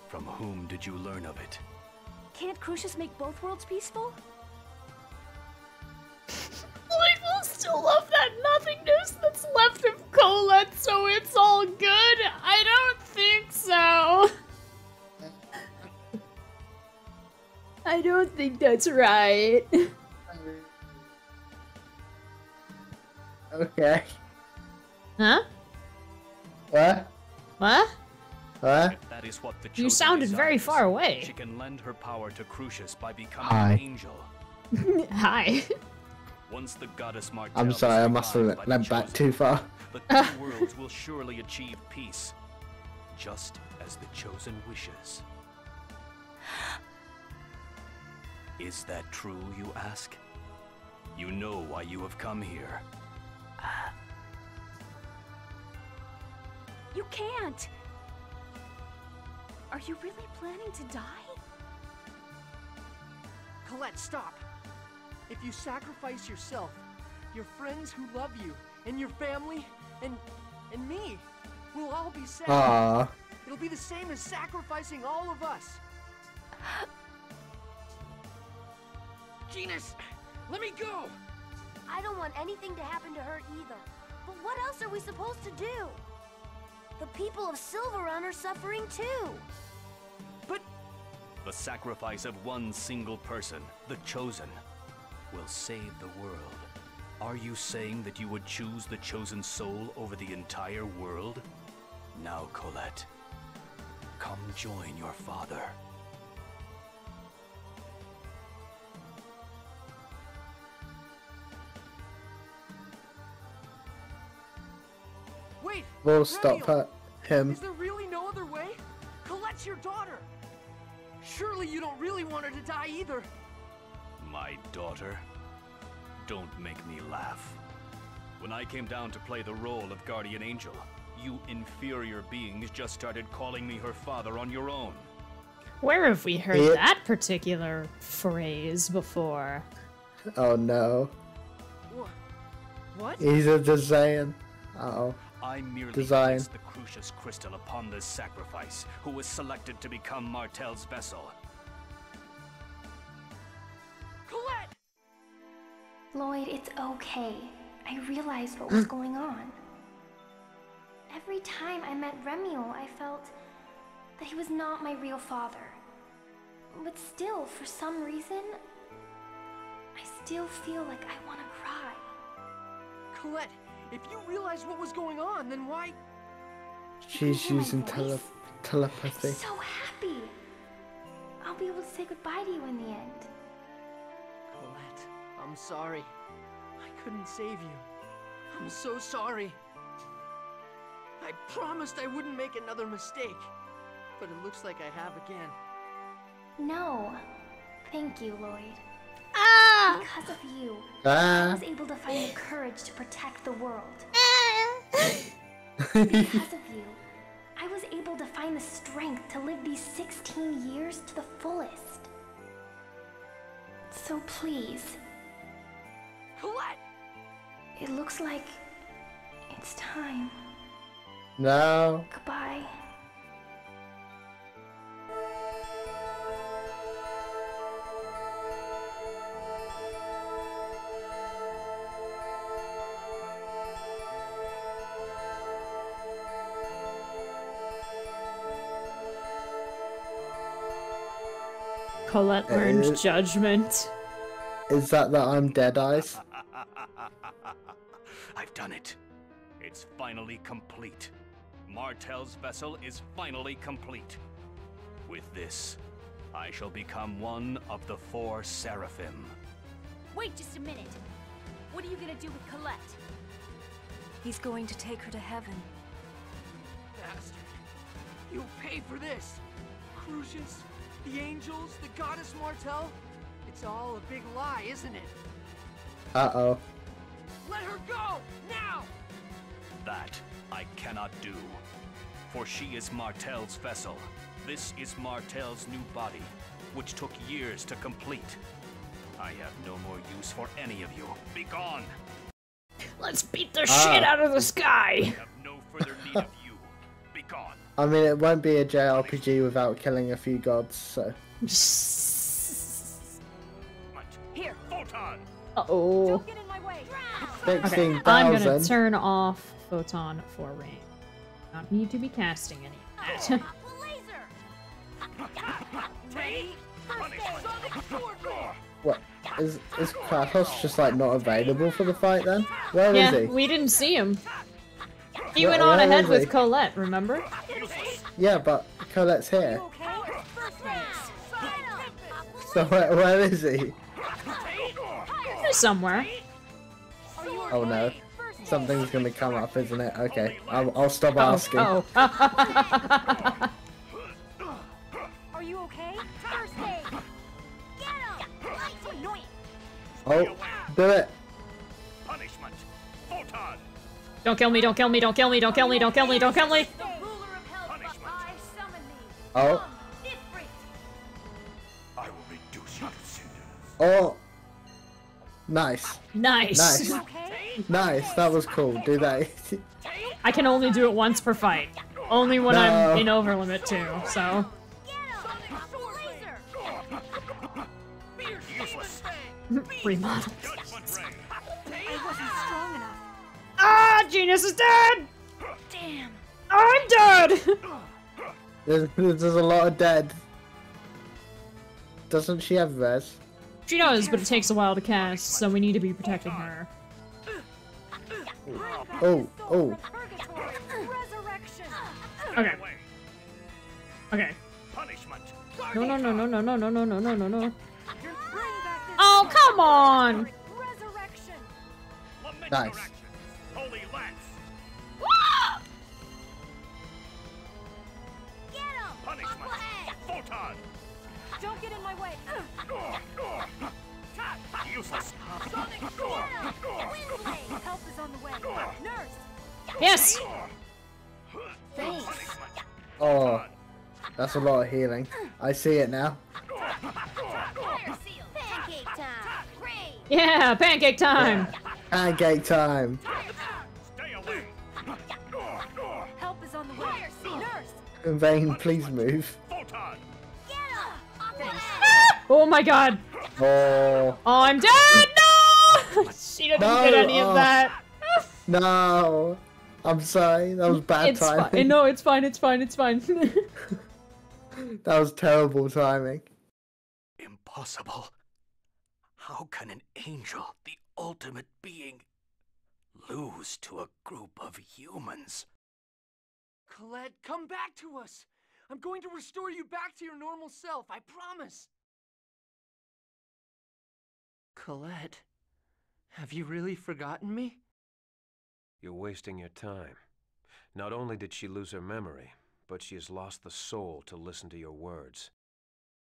From whom did you learn of it? Can't Cruxis make both worlds peaceful? Like, we'll still love that nothingness that's left of Colette, so it's all good? I don't think so. I don't think that's right. Okay. Huh? What? What? What? That is what the You Chosen sounded very far away. She can lend her power to Cruxis by becoming Hi. an angel. Hi. Once the goddess Martel I'm sorry, I must have revived by back too far. The two worlds will surely achieve peace, just as the Chosen wishes. Is that true, you ask? You know why you have come here. You can't! Are you really planning to die? Colette, stop! If you sacrifice yourself, your friends who love you, and your family, and and me, we'll all be sad. Ah. It'll be the same as sacrificing all of us. Genis, let me go! I don't want anything to happen to her either. But what else are we supposed to do? The people of Sylvarant are suffering too. But The sacrifice of one single person, the Chosen, will save the world. Are you saying that you would choose the Chosen soul over the entire world? Now, Colette, come join your father. wait! We'll stop Remiel, her, him. Is there really no other way? Colette's your daughter! Surely you don't really want her to die either! My daughter? Don't make me laugh. When I came down to play the role of Guardian Angel, you inferior beings just started calling me her father on your own. Where have we heard Yeah. that particular phrase before? Oh no. Wha- What? He's a Desian. Oh. I merely Desian. placed the Cruxis crystal upon this sacrifice, who was selected to become Martel's vessel. Lloyd, it's okay. I realized what was hmm. going on. Every time I met Remiel, I felt that he was not my real father. But still, for some reason, I still feel like I want to cry. Colette, if you realized what was going on, then why? She's using tele telepathy. I'm so happy. I'll be able to say goodbye to you in the end. Colette, I'm sorry. I couldn't save you. I'm so sorry. I promised I wouldn't make another mistake. But it looks like I have again. No. Thank you, Lloyd. Ah! Because of you, Ah. I was able to find the courage to protect the world. Ah. Because of you, I was able to find the strength to live these 16 years to the fullest. So please, Colette! It looks like it's time. Now. Goodbye. Colette learned judgment. Is that that I'm Dead Eyes? I've done it. It's finally complete. Martel's vessel is finally complete. With this, I shall become one of the four seraphim. Wait just a minute. What are you gonna do with Colette? He's going to take her to heaven. Bastard. You'll pay for this. Cruxis, the angels, the goddess Martel. It's all a big lie, isn't it? Uh oh. Let her go! Now! That I cannot do. For she is Martel's vessel. This is Martel's new body, which took years to complete. I have no more use for any of you. Begone! Let's beat the Ah. shit out of the sky. I have no further need of you. Begone! I mean, it won't be a JRPG without killing a few gods, so. Here. Photon! Uh-oh. Don't get in my way. Okay, I'm gonna turn off Photon for Raine. Not need to be casting any of that. Oh, what? Is, is Kratos just like not available for the fight then? Where is yeah, he? we didn't see him. He Where- went on ahead with? Colette, remember? Yeah, but Colette's here. So where, where is he? Somewhere. Oh no. Something's gonna come up, isn't it? Okay, I'll, I'll stop Oh, asking. oh. Are you okay? First aid. Oh, do it. Punishment! Photon! don't kill me, don't kill me, don't kill me, don't kill me, don't kill me, don't kill me! Oh, I will reduce you to cinders. oh. Nice. Nice. Nice. Nice, that was cool. Do that. I can only do it once per fight. Only when No. I'm in overlimit too, so. Remodel. I wasn't strong enough. Ah, Genis is dead! Damn. I'm dead! There's, there's a lot of dead. Doesn't she have res? She does, but it takes a while to cast, so we need to be protecting her. Oh, oh. Okay. Okay. No, no, no, no, no, no, no, no, no, no, no, no. Oh, come on! Nice. Yes! Thanks. Oh, that's a lot of healing. I see it now. Pancake time! Yeah, pancake time! Pancake time. Stay away! Help is on the way. Vane, please move. Oh my god! Oh, Oh, I'm dead! No! she didn't No, get any oh. of that. no. I'm sorry, that was bad It's timing. fine. No, it's fine, it's fine, it's fine. That was terrible timing. Impossible. How can an angel, the ultimate being, lose to a group of humans? Colette, come back to us! I'm going to restore you back to your normal self, I promise! Colette, have you really forgotten me? You're wasting your time. Not only did she lose her memory, but she has lost the soul to listen to your words.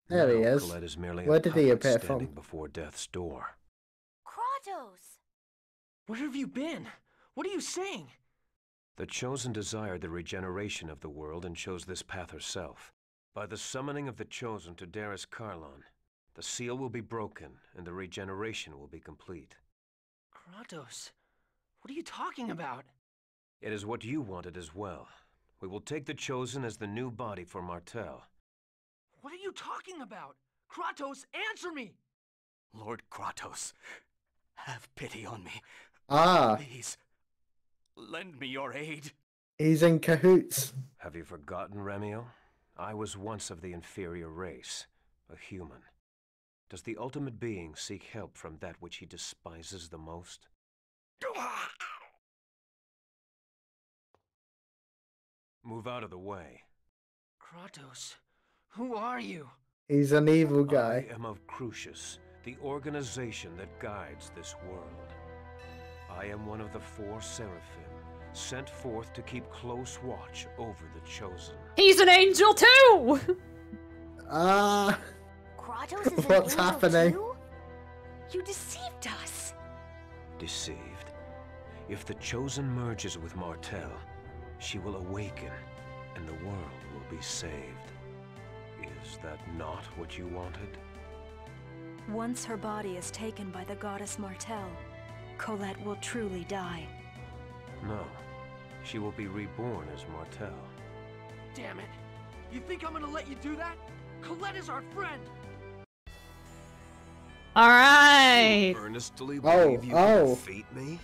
There he is. Colette is merely Where a did he puppet appear standing from? before death's door. Kratos! Where have you been? What are you saying? The Chosen desired the regeneration of the world and chose this path herself. By the summoning of the Chosen to Derris-Kharlan, the seal will be broken and the regeneration will be complete. Kratos, what are you talking about? It is what you wanted as well. We will take the Chosen as the new body for Martel. What are you talking about? Kratos, answer me! Lord Kratos, have pity on me. Ah, Please, lend me your aid. he's in cahoots. Have you forgotten, Remiel? I was once of the inferior race, a human. Does the ultimate being seek help from that which he despises the most? Move out of the way. Kratos, who are you? He's an evil guy. I am of Cruxis, the organization that guides this world. I am one of the four Seraphim, sent forth to keep close watch over the Chosen. He's an angel too! Ah, Kratos is an What's angel happening? too? You deceived us. Deceived. If the Chosen merges with Martel, she will awaken, and the world will be saved. Is that not what you wanted? Once her body is taken by the goddess Martel, Colette will truly die. No. She will be reborn as Martel. Damn it. You think I'm gonna let you do that? Colette is our friend. Alright! Earnestly Oh, believe you oh. can defeat me?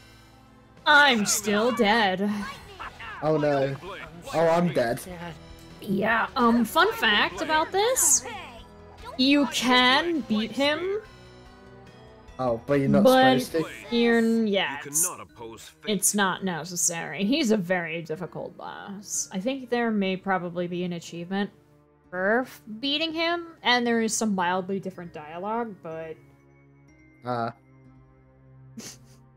I'm still dead. oh no. Oh, I'm dead. Yeah, um, fun fact about this. You can beat him, Oh, but you're not but supposed to. you're, yeah, You it's, cannot oppose fate. it's not necessary. He's a very difficult boss. I think there may probably be an achievement for beating him, and there is some mildly different dialogue, but Ah,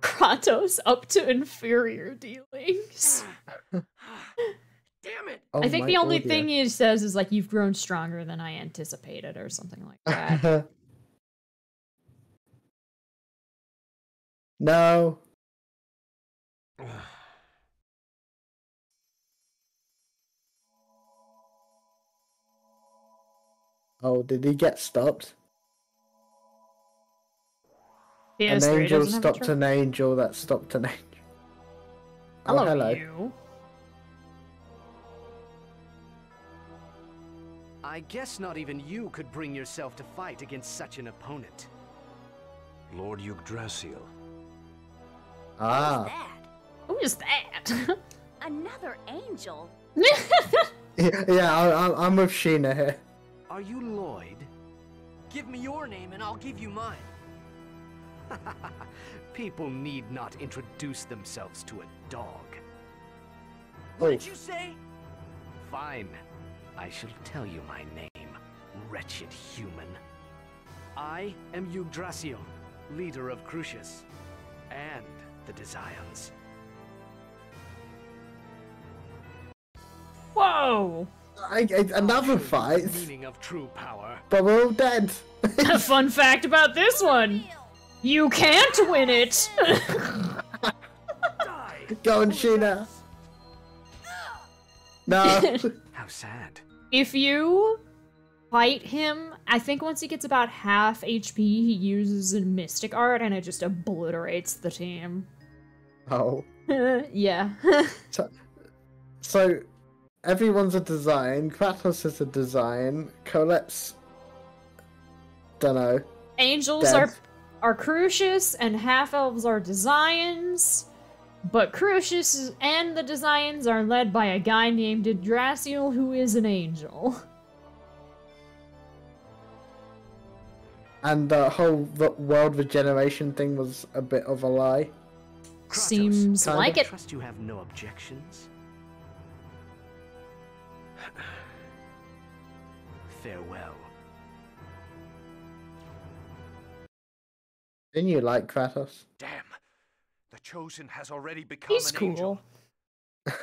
Kratos up to inferior dealings. Damn it. oh I think the oh only audio. thing he says is like, you've grown stronger than I anticipated, or something like that. no. Oh, did he get stopped? An angel doesn't have a stopped an angel that stopped an angel. Hello, oh, hello. you. I guess not even you could bring yourself to fight against such an opponent. Lord Yggdrasil. Ah. Who is that? Who is that? Another angel? yeah, I, I, I'm with Sheena here. Are you Lloyd? Give me your name and I'll give you mine. People need not introduce themselves to a dog. What Oh, did you say? Fine. I shall tell you my name, wretched human. I am Yggdrasil, leader of Cruxis, and the Desians. Whoa! I, I, another I'll show you fight, meaning of true power. but we're all dead. A fun fact about this one. You can't win it! Go on, Sheena. No. How sad. if you fight him, I think once he gets about half HP, he uses a mystic art and it just obliterates the team. oh. yeah. So, so, everyone's a Desian. Kratos is a Desian. Colette's. Dunno. Angels Dead. are are Cruxis and half elves are Desians, but Cruxis and the Desians are led by a guy named Yggdrasil who is an angel. And the whole v- world regeneration thing was a bit of a lie. Seems Kind like of. it. Trust you have no objections. Farewell. Didn't you like Kratos? Damn. The Chosen has already become He's an cool. angel.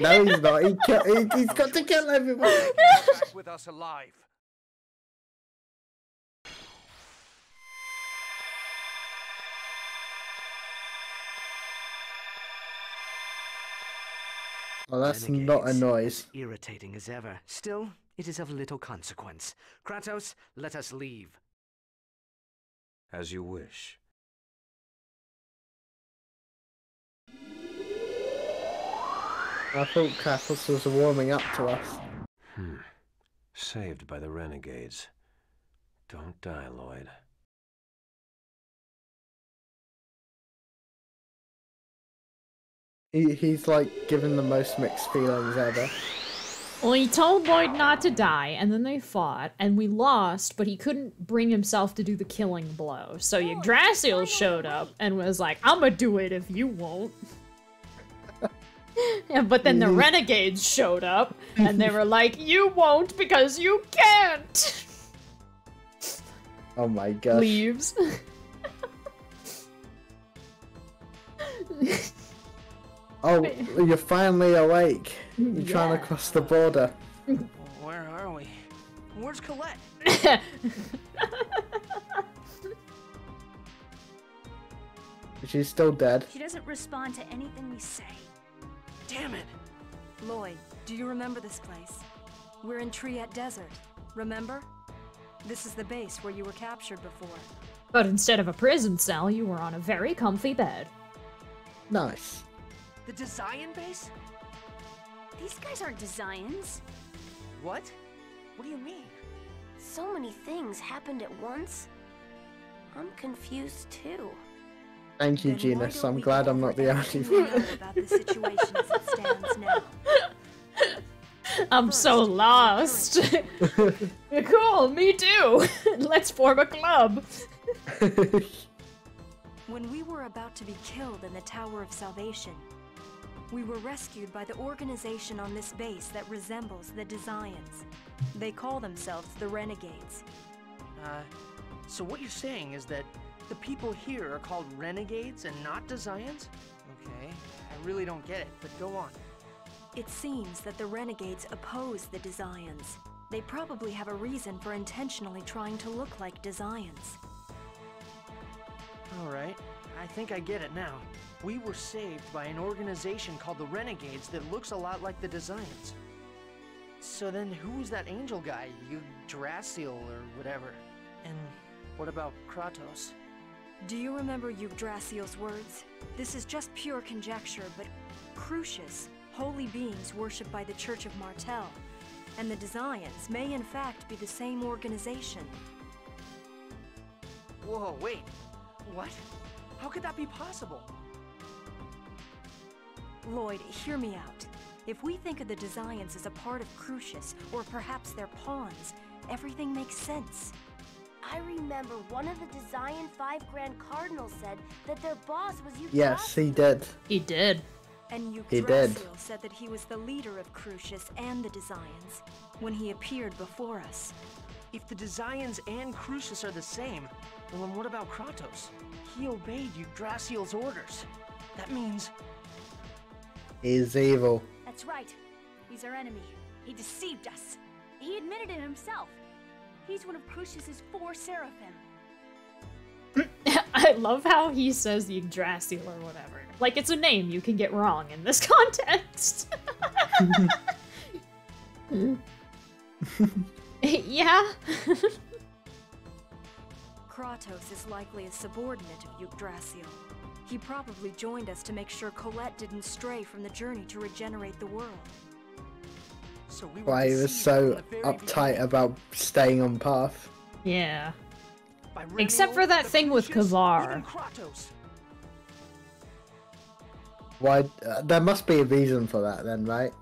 No, he's not. He kill, he, he's got to kill everyone. Back with us alive. Well, that's not a noise. Irritating as ever. Still, it is of little consequence. Kratos, let us leave. As you wish. I thought Kratos was warming up to us. Hmm. Saved by the renegades. Don't die, Lloyd. He, he's like given the most mixed feelings ever. Well, he told Lloyd not to die, and then they fought, and we lost, but he couldn't bring himself to do the killing blow. So oh, Yggdrasil showed up and was like, I'm gonna do it if you won't. yeah, but then the mm-hmm. renegades showed up, and they were like, You won't because you can't! Oh my gosh. Leaves. Oh, you're finally awake. You're trying to cross the border. Where are we? Where's Colette? She's still dead. She doesn't respond to anything we say. Damn it! Lloyd, do you remember this place? We're in Triet Desert, remember? This is the base where you were captured before. But instead of a prison cell, you were on a very comfy bed. Nice. The Desian base? These guys aren't Desians. What? What do you mean? So many things happened at once. I'm confused too. Thank you, Then Genis. I'm glad I'm not the only one. about the situation as it stands now. I'm so lost. cool, me too. Let's form a club. When we were about to be killed in the Tower of Salvation, we were rescued by the organization on this base that resembles the Desians. They call themselves the Renegades. Uh, so what you're saying is that the people here are called renegades and not Desians? Okay, I really don't get it, but go on. It seems that the Renegades oppose the Desians. They probably have a reason for intentionally trying to look like Desians. Alright, I think I get it now. We were saved by an organization called the Renegades that looks a lot like the Desians. So then who's that angel guy, Yggdrasil or whatever? And what about Kratos? Do you remember Yggdrasil's words? This is just pure conjecture, but Cruxis, holy beings worshipped by the Church of Martel, and the Desians may in fact be the same organization. Whoa, wait. What? How could that be possible? Lloyd, hear me out. If we think of the Desians as a part of Cruxis, or perhaps their pawns, everything makes sense. I remember one of the Desian Five Grand Cardinals said that their boss was Yggdrasil. yes, he did. He did. And He did. Yggdrasil said that he was the leader of Cruxis and the Desians when he appeared before us. If the Desians and Cruxis are the same, well then what about Kratos? He obeyed Yggdrasil's orders. That means He's evil. That's right. He's our enemy. He deceived us. He admitted it himself. He's one of Cruxis's four seraphim. I love how he says Yggdrasil or whatever. Like it's a name you can get wrong in this context. yeah. Kratos is likely a subordinate of Yggdrasil. He probably joined us to make sure Colette didn't stray from the journey to regenerate the world. so we Why he was so from the very uptight beginning about staying on path. yeah. Except for that thing with Cruxis, Kvar. Kratos. Why? Uh, there must be a reason for that, then, right?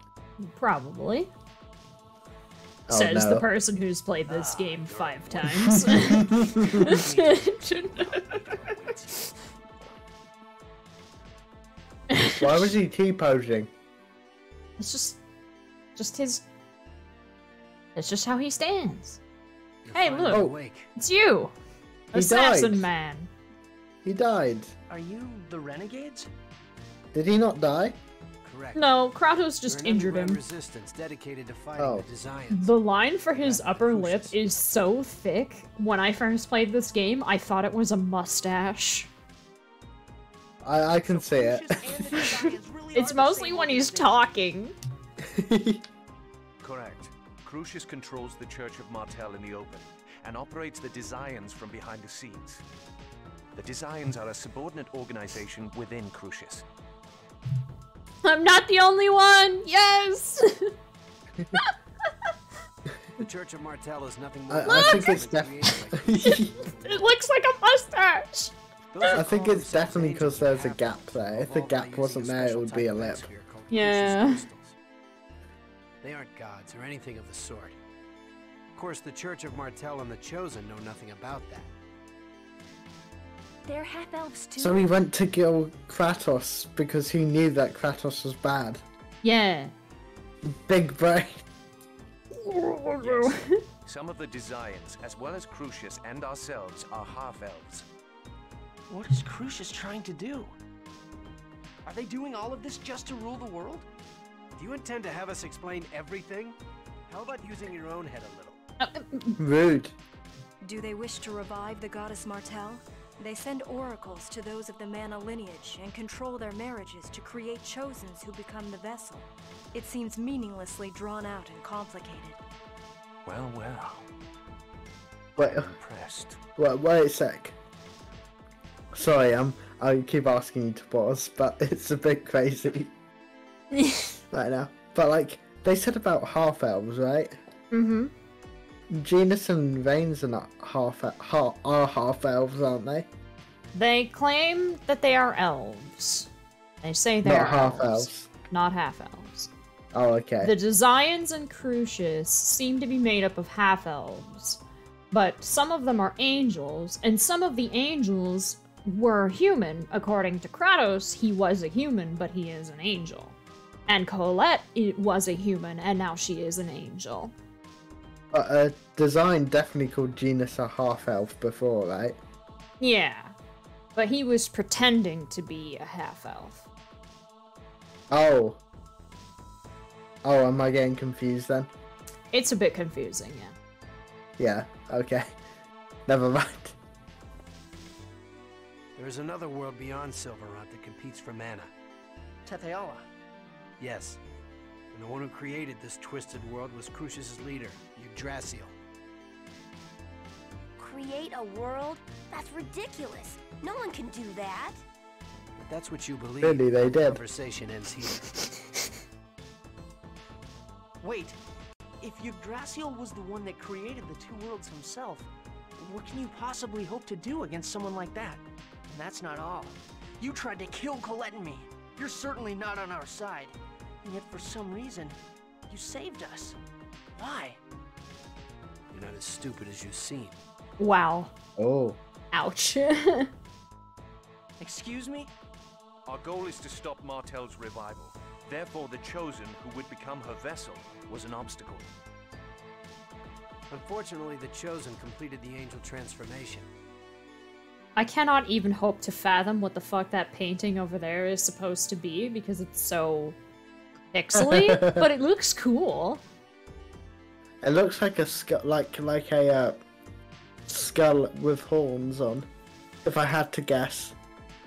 Probably. Oh, Says no. the person who's played this ah, game five times. Why was he T-posing? It's just, just his. It's just how he stands. Hey, finally look, oh, awake. it's you, He assassin died. man. He died. Are you the Renegades? Did he not die? Correct. No, Kratos just injured him. resistance dedicated to fighting Oh. the Desians. The line for his Back upper lip is so thick. When I first played this game, I thought it was a mustache. I, I can see it. Cruxis and the Desians really It's mostly when he's organization. talking. Correct. Cruxis controls the Church of Martel in the open and operates the Desians from behind the scenes. The Desians are a subordinate organization within Cruxis. I'm not the only one. Yes. The Church of Martel is nothing more I, than I a think it's government def- it looks like a mustache. I think it's definitely because there's a gap there. If the gap wasn't there, it would be a lip. Yeah. They aren't gods or anything of the sort. Of course, the Church of Martel and the Chosen know nothing about that. They're half elves too. So he went to kill Kratos because he knew that Kratos was bad. Yeah. Big brain. Yes. Some of the Desians, as well as Cruxis and ourselves, are half-elves. What is Cruxis trying to do? Are they doing all of this just to rule the world? Do you intend to have us explain everything? How about using your own head a little? Uh, uh, Rude. Do they wish to revive the goddess Martel? They send oracles to those of the Mana lineage and control their marriages to create chosens who become the vessel. It seems meaninglessly drawn out and complicated. Well, well. Wait, Impressed. wait, wait a sec. Sorry, I'm. I keep asking you to pause, but it's a bit crazy right now. But like, they said about half elves, right? Mm-hmm. Genis and Veins are not half half are half elves, aren't they? They claim that they are elves. They say Not they're half elves, elves. not half elves. Oh, okay. The Desians and Cruxis seem to be made up of half elves, but some of them are angels, and some of the angels were human. According to Kratos, he was a human, but he is an angel. And Colette was a human, and now she is an angel. But uh, Desian definitely called Genis a half elf before, right? Yeah, but he was pretending to be a half elf. Oh. Oh, am I getting confused then? It's a bit confusing, yeah. Yeah. Okay. Never mind. There is another world beyond Sylvarant that competes for mana. Tethe'alla. Yes. And the one who created this twisted world was Cruxis' leader, Yggdrasil. Create a world? That's ridiculous. No one can do that. If that's what you believe, Really, they did. conversation ends here. Wait, if Yggdrasil was the one that created the two worlds himself, what can you possibly hope to do against someone like that? And that's not all. You tried to kill Colette and me. You're certainly not on our side. And yet for some reason, you saved us. Why? You're not as stupid as you seem. Wow. Oh. Ouch. Excuse me? Our goal is to stop Martel's revival. Therefore, the Chosen, who would become her vessel, was an obstacle. Unfortunately, the Chosen completed the angel transformation. I cannot even hope to fathom what the fuck that painting over there is supposed to be because it's so pixely, but it looks cool. It looks like a skull, like like a uh, skull with horns on. If I had to guess.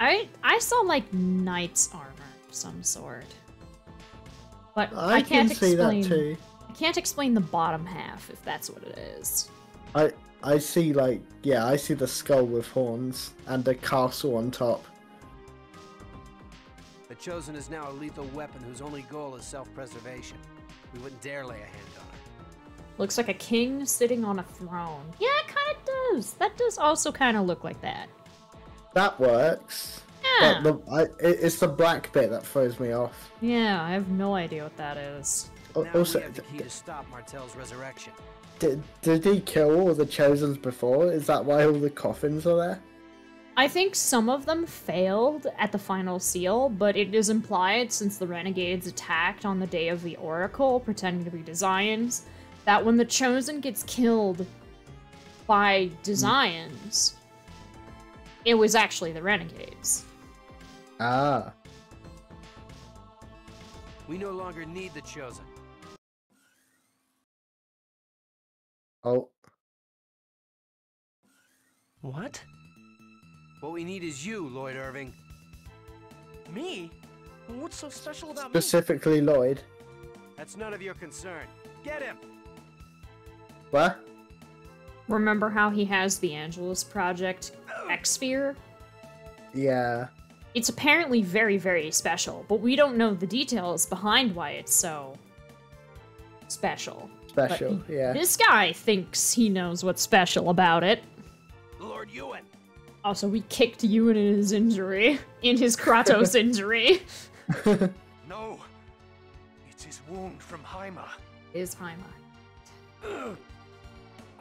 I I saw like knight's armor of some sort. But I, I, can't can see explain that too. I can't explain the bottom half if that's what it is. I I see like yeah, I see the skull with horns and a castle on top. The Chosen is now a lethal weapon whose only goal is self-preservation. We wouldn't dare lay a hand on her. Looks like a king sitting on a throne. Yeah, it kind of does. That does also kind of look like that. That works. Yeah. But the I, it, it's the black bit that throws me off. Yeah, I have no idea what that is. Al- Now Also, we have the key to stop Martel's resurrection. did, did he kill all the chosens before? Is that why all the coffins are there? I think some of them failed at the final seal, but it is implied since the renegades attacked on the day of the oracle, pretending to be Desians, that when the chosen gets killed by Desians, it was actually the renegades. Ah. We no longer need the Chosen. Oh. What? What we need is you, Lloyd Irving. Me? What's so special about me? Specifically Lloyd. That's none of your concern. Get him! What? Remember how he has the Angelus Project Exsphere? Yeah. It's apparently very, very special, but we don't know the details behind why it's so special. But Special, yeah. This guy thinks he knows what's special about it. Lord Yuan! Also, we kicked Yuan in his injury. In his Kratos injury. No! It's his wound from Haima. is Haima.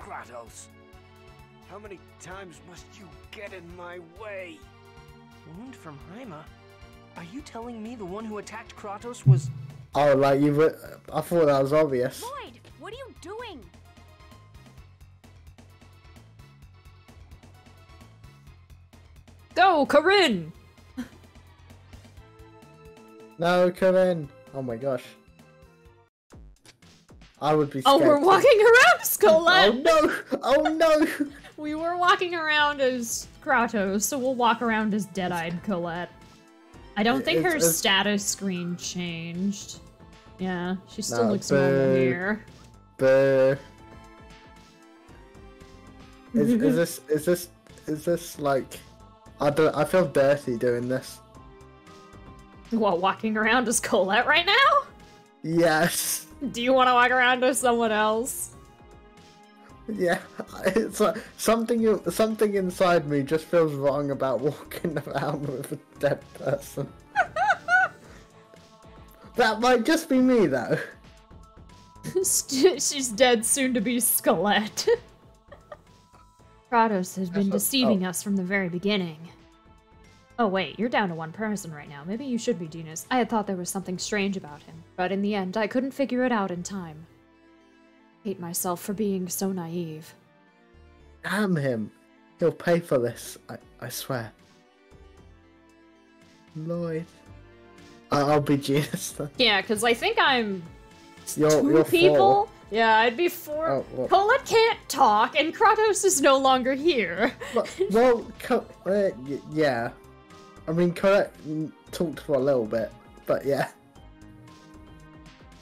Kratos, how many times must you get in my way? Wound from Haima? Are you telling me the one who attacked Kratos was... Oh, like you were. I thought that was obvious. Lloyd, what are you doing? Go, Corrine! No, come in. Oh my gosh. I would be. Oh, we're walking around as Colette! Oh no! Oh no! We were walking around as Kratos, so we'll walk around as dead-eyed Colette. I don't think It's- her it's- status screen changed. Yeah, she still No, looks normal here. Boo. Is, is this is this is this like I don't I feel dirty doing this. What, walking around as Colette right now? Yes. Do you want to walk around with someone else? Yeah. It's like something something inside me just feels wrong about walking around with a dead person. that might just be me though. She's dead, soon to be Skelette. Kratos has been deceiving oh. us from the very beginning. Oh wait, you're down to one person right now. Maybe you should be Dinas. I had thought there was something strange about him, but in the end, I couldn't figure it out in time. Hate myself for being so naive. Damn him. He'll pay for this, I, I swear. Lloyd. I- I'll be Genis then. Yeah, because I think I'm You're, two you're people. four. Yeah, I'd be four. Oh, well. Colette can't talk, and Kratos is no longer here. Well, well uh, yeah. I mean, correct. Talked for a little bit, but yeah.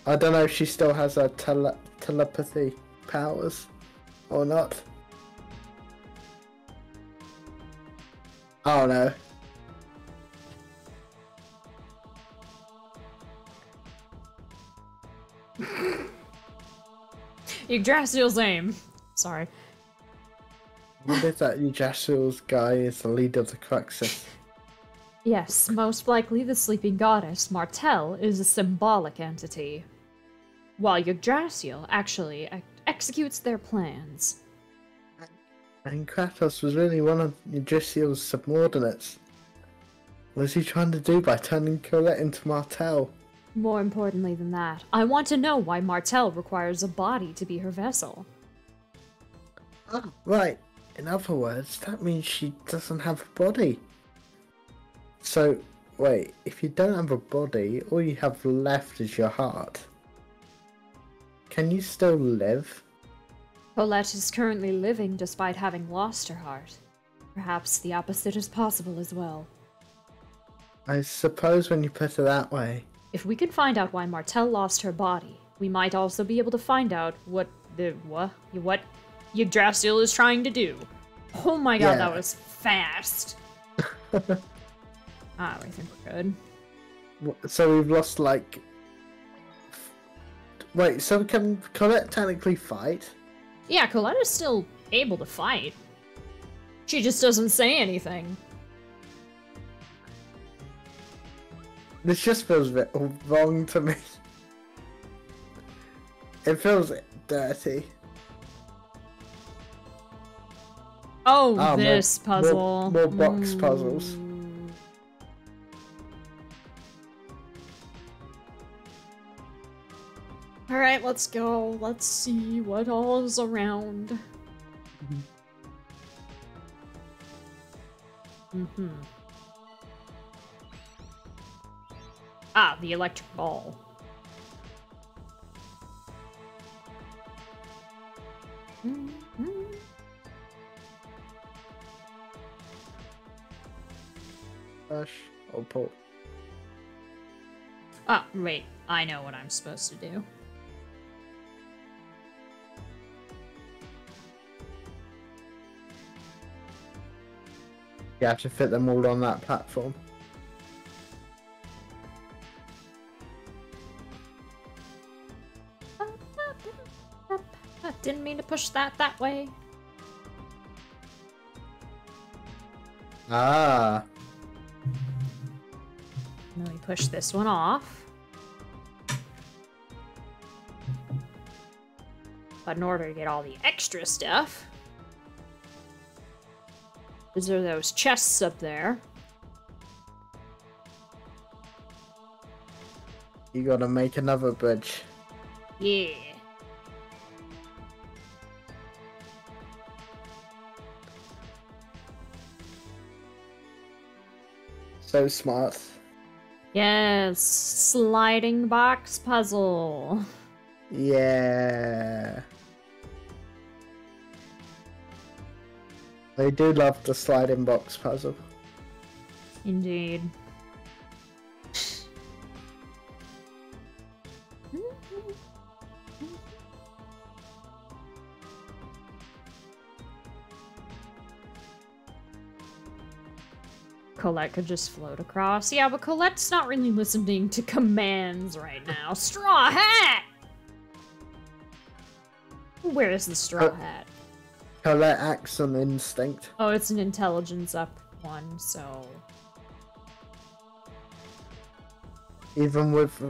I don't know if she still has her tele- telepathy powers or not. Oh, I don't know. Yggdrasil's aim. Sorry. What is that Yggdrasil's guy is the leader of the Cruxis? Yes, most likely the sleeping goddess, Martel, is a symbolic entity, while Yggdrasil actually ex- executes their plans. And Kratos was really one of Yggdrasil's subordinates. What is he trying to do by turning Colette into Martel? More importantly than that, I want to know why Martel requires a body to be her vessel. Oh, right. In other words, that means she doesn't have a body. So, wait, if you don't have a body, all you have left is your heart. Can you still live? Colette is currently living despite having lost her heart. Perhaps the opposite is possible as well. I suppose when you put it that way. If we can find out why Martel lost her body, we might also be able to find out what the what what Yggdrasil is trying to do. Oh my god, Yeah. that was fast. ah, I think we're good. So we've lost like. Wait, so can Colette technically fight? Yeah, Colette is still able to fight. She just doesn't say anything. This just feels a bit wrong to me. It feels dirty. Oh, more- this more- puzzle. more box puzzles. Mm. All right, let's go. Let's see what all is around. Mm-hmm. Ah, the electric ball. Mhm. Push or pull. Ah, wait. I know what I'm supposed to do. You have to fit them all on that platform. Didn't mean to push that that way. Ah. Then we push this one off. But in order to get all the extra stuff, is there those chests up there? You gotta make another bridge. Yeah. So smart. Yes, sliding box puzzle. Yeah. They do love the sliding box puzzle. Indeed. Colette could just float across. Yeah, but Colette's not really listening to commands right now. Straw hat! Where is the straw Uh, hat? Colette acts on instinct. Oh, it's an intelligence up one, so. Even with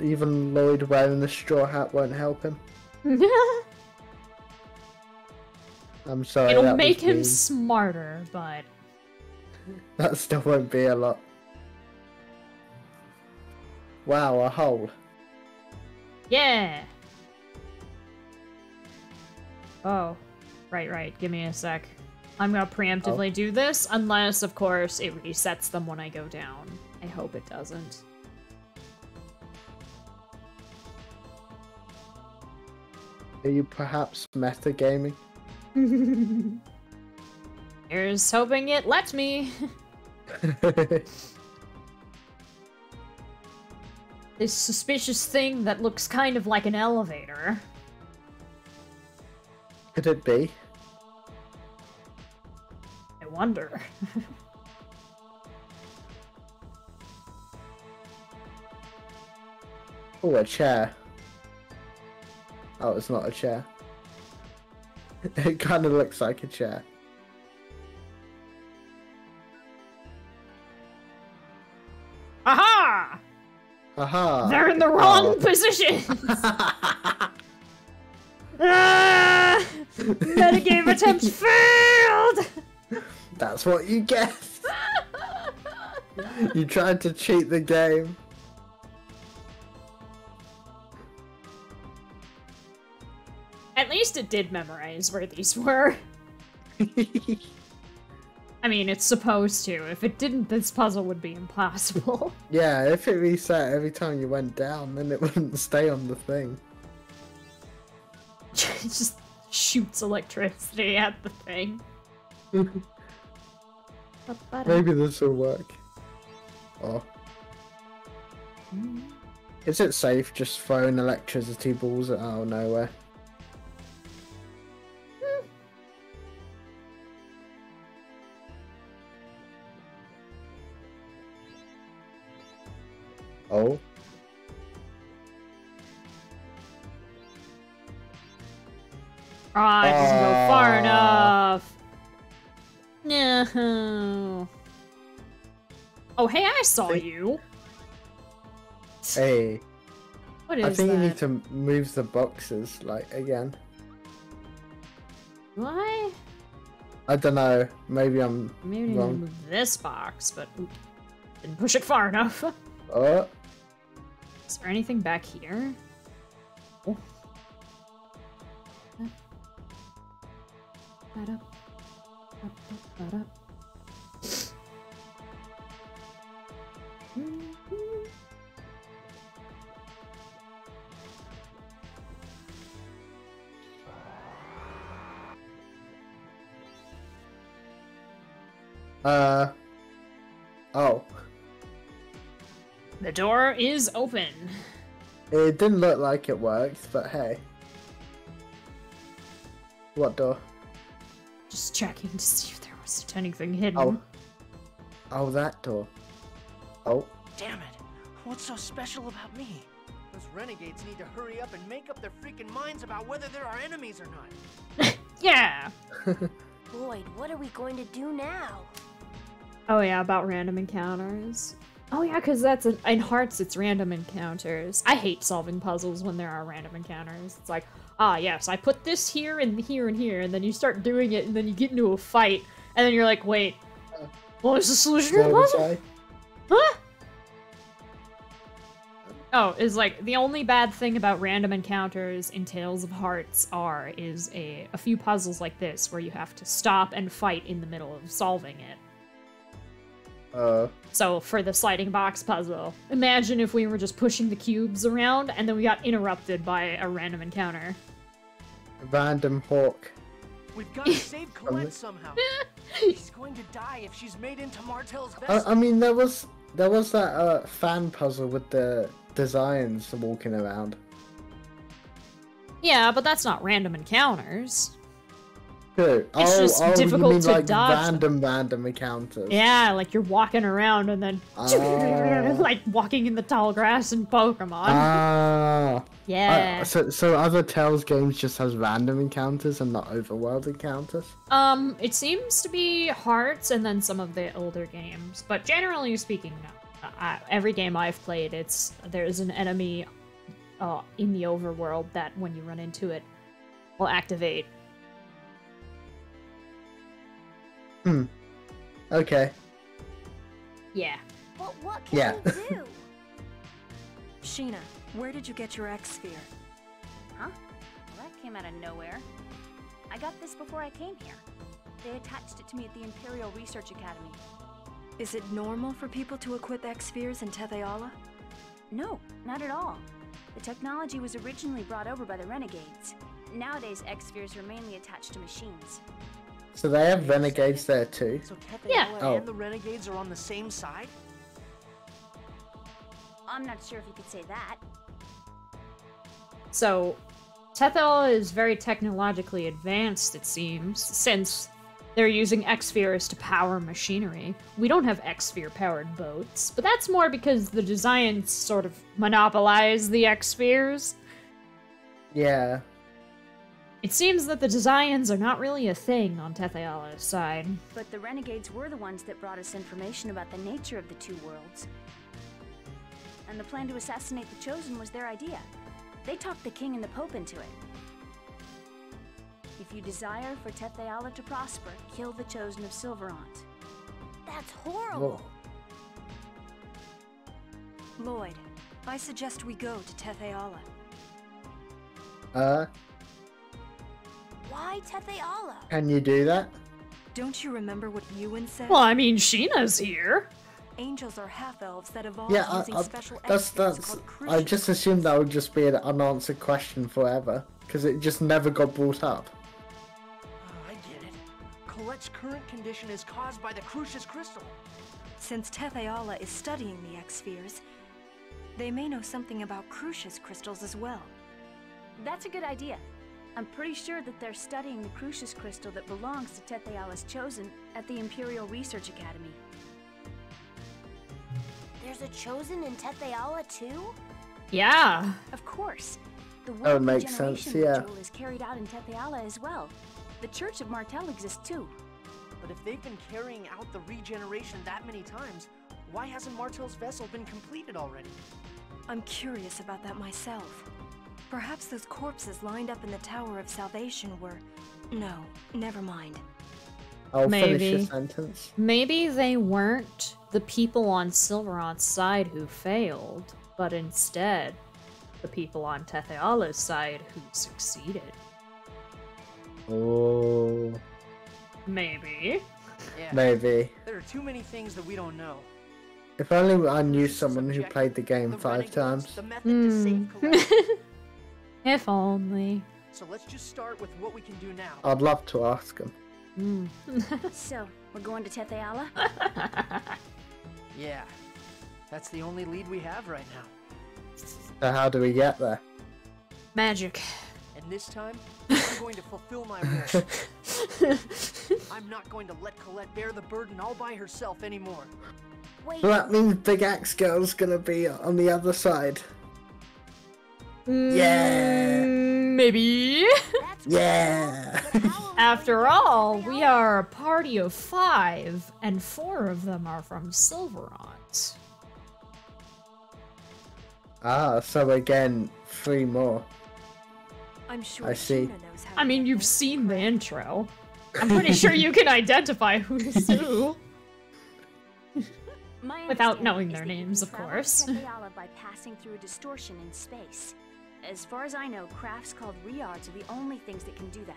even Lloyd wearing the straw hat won't help him. I'm sorry. It'll make him mean. smarter, but. That still won't be a lot. Wow, a hole. Yeah! Oh, right, right. Give me a sec. I'm gonna preemptively oh. do this, unless, of course, it resets them when I go down. I hope it doesn't. Are you perhaps metagaming? Here's hoping it lets me. this suspicious thing that looks kind of like an elevator. Could it be? Wonder. Oh, a chair. Oh, it's not a chair. It kind of looks like a chair. Aha! Aha! They're in the wrong Oh. positions! ah! Metagame attempt failed! That's what you get. you tried to cheat the game. At least it did memorize where these were. I mean, it's supposed to. If it didn't, this puzzle would be impossible. Yeah, if it reset every time you went down, then it wouldn't stay on the thing. it just shoots electricity at the thing. Maybe this will work. Oh. Is it safe just throwing electricity balls out of nowhere? Oh. Ah, it doesn't go far Ah. enough. No. Oh, hey, I saw you. Hey. What I think that? you need to move the boxes, like, again. Why? I don't know. Maybe I'm Maybe I need to wrong. move this box, but didn't push it far enough. Oh. Is there anything back here? Oh. Ba-da. Uh. Oh. The door is open. It didn't look like it worked, but hey. What door? Just checking to see if there anything hidden. Oh. Oh, that door. Oh. Damn it! What's so special about me? Those renegades need to hurry up and make up their freaking minds about whether they're our enemies or not. Yeah. Lloyd, what are we going to do now? Oh yeah, about random encounters. Oh yeah, because that's an, in Hearts. It's random encounters. I hate solving puzzles when there are random encounters. It's like, ah yes, I put this here and here and here, and then you start doing it, and then you get into a fight, and then you're like, wait, what was the solution to the puzzle? Huh? Oh, is like the only bad thing about random encounters in Tales of Hearts are is a a few puzzles like this where you have to stop and fight in the middle of solving it. Uh, So for the sliding box puzzle, imagine if we were just pushing the cubes around and then we got interrupted by a random encounter. random hawk. We've got to save Colette somehow. she's going to die if she's made into Martel's I. I mean, there was there was that uh, fan puzzle with the Desians walking around. Yeah, but that's not random encounters. It's oh, just oh, difficult you mean to like dodge random random encounters. Yeah, like you're walking around and then Oh. like walking in the tall grass in Pokemon. Ah. Yeah. Uh, so so other Tales games just has random encounters and not overworld encounters. Um, it seems to be Hearts and then some of the older games, but generally speaking, no. Uh, every game I've played, it's there's an enemy uh, in the overworld that when you run into it will activate. Hmm. Okay. Yeah. But what can Yeah. we do? Sheena, where did you get your Exsphere? Huh? Well, that came out of nowhere. I got this before I came here. They attached it to me at the Imperial Research Academy. Is it normal for people to equip Exspheres in Tethe'alla? No, not at all. The technology was originally brought over by the Renegades. Nowadays, Exspheres are mainly attached to machines. So they have renegades there too. So Tethe'alla Yeah. Oh. and the Renegades are on the same side? I'm not sure if you could say that. So, Tethel is very technologically advanced, it seems, since they're using Exspheres to power machinery. We don't have Exsphere powered boats, but that's more because the Desians sort of monopolize the Exspheres. Yeah. It seems that the Desians are not really a thing on Tethe'alla's side. But the Renegades were the ones that brought us information about the nature of the two worlds. And the plan to assassinate the Chosen was their idea. They talked the King and the Pope into it. If you desire for Tethe'alla to prosper, kill the Chosen of Sylvarant. That's horrible. Lloyd, I suggest we go to Tethe'alla. Uh, Why Tethe'alla? can you do that? Don't you remember what Yuan said? Well, I mean, Sheena's here. Angels are half-elves that evolve Yeah, I, using I, special that's Exspheres that's. I just assumed that would just be an unanswered question forever because it just never got brought up. Oh, I get it. Colette's current condition is caused by the Cruxis Crystal. Since Tethe'alla is studying the Exspheres, they may know something about Cruxis crystals as well. That's a good idea. I'm pretty sure that they're studying the Cruxis crystal that belongs to Tethe'alla's Chosen at the Imperial Research Academy. There's a chosen in Tethe'alla too? Yeah. Of course. The That world would make sense, regeneration yeah. ritual is carried out in Tethe'alla as well. The Church of Martel exists too. But if they've been carrying out the regeneration that many times, why hasn't Martel's vessel been completed already? I'm curious about that myself. Perhaps those corpses lined up in the Tower of Salvation were... No, never mind. I'll finish Maybe. your sentence. Maybe they weren't the people on Sylvarant's side who failed, but instead the people on Tethe'alla's side who succeeded. Oh, Maybe. Yeah. maybe. There are too many things that we don't know. If only I knew someone who played the game The five times. The If only. so let's just start with what we can do now. I'd love to ask him. Hmm. So, we're going to Tethe'alla? Yeah. That's the only lead we have right now. So how do we get there? Magic. And this time, I'm going to fulfill my role. I'm not going to let Colette bear the burden all by herself anymore. Wait, Well, that means Big Axe Girl's gonna be on the other side. Yeah. Maybe. Yeah. cool, but how are we After all, we are a party of five, and four of them are from Sylvarant. Ah, so again, three more. I'm sure I see. Knows how I mean, you've seen the intro. I'm pretty sure you can identify who's who. My Without knowing their names, of course. By passing through a distortion in space. As far as I know, crafts called Riards are the only things that can do that.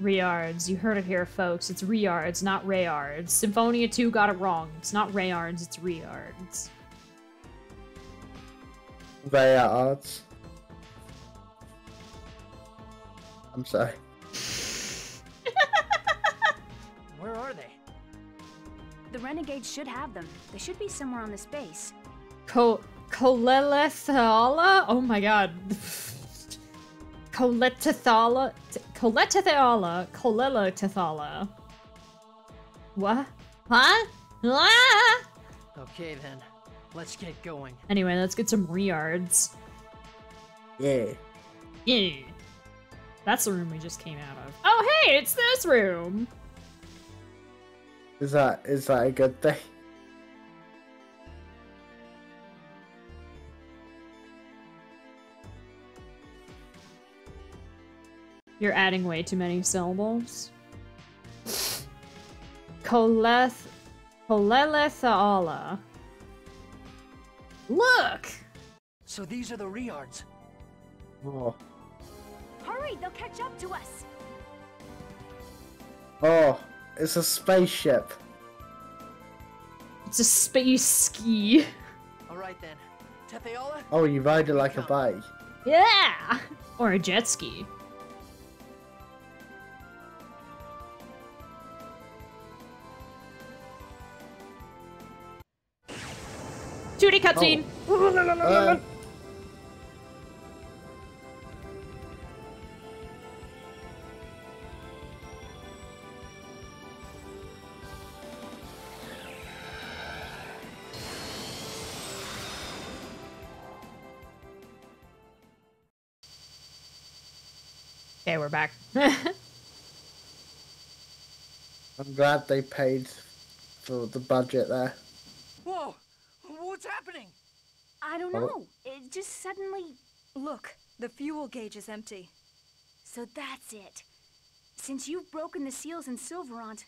Riards, you heard it here, folks. It's Riards, not Rayards. Symphonia 2 got it wrong. It's not Rayards, it's Riards. They are odds. I'm sorry. Where are they? The renegades should have them. They should be somewhere on this base. Ko Kolelethala? Oh my god. Koletethala. Koletethala. Kolelethala. What? Huh? Ah! Okay then, let's get going. Anyway, let's get some Riards. Yeah. Yeah. That's the room we just came out of. Oh, hey, it's this room. Is that is that a good thing? You're adding way too many syllables. Koleth. Kolelethala. Look! So these are the Riards. Oh. Hurry, they'll catch up to us. Oh, it's a spaceship. It's a space ski. Alright then. Tethe'alla? Oh, you ride it like a bike. Yeah! Or a jet ski. Judy cutscene! Uh, Okay, we're back. I'm glad they paid for the budget there. Whoa! What's happening? I don't Oh. know. It just suddenly. Look, the fuel gauge is empty. So that's it. Since you've broken the seals in Sylvarant,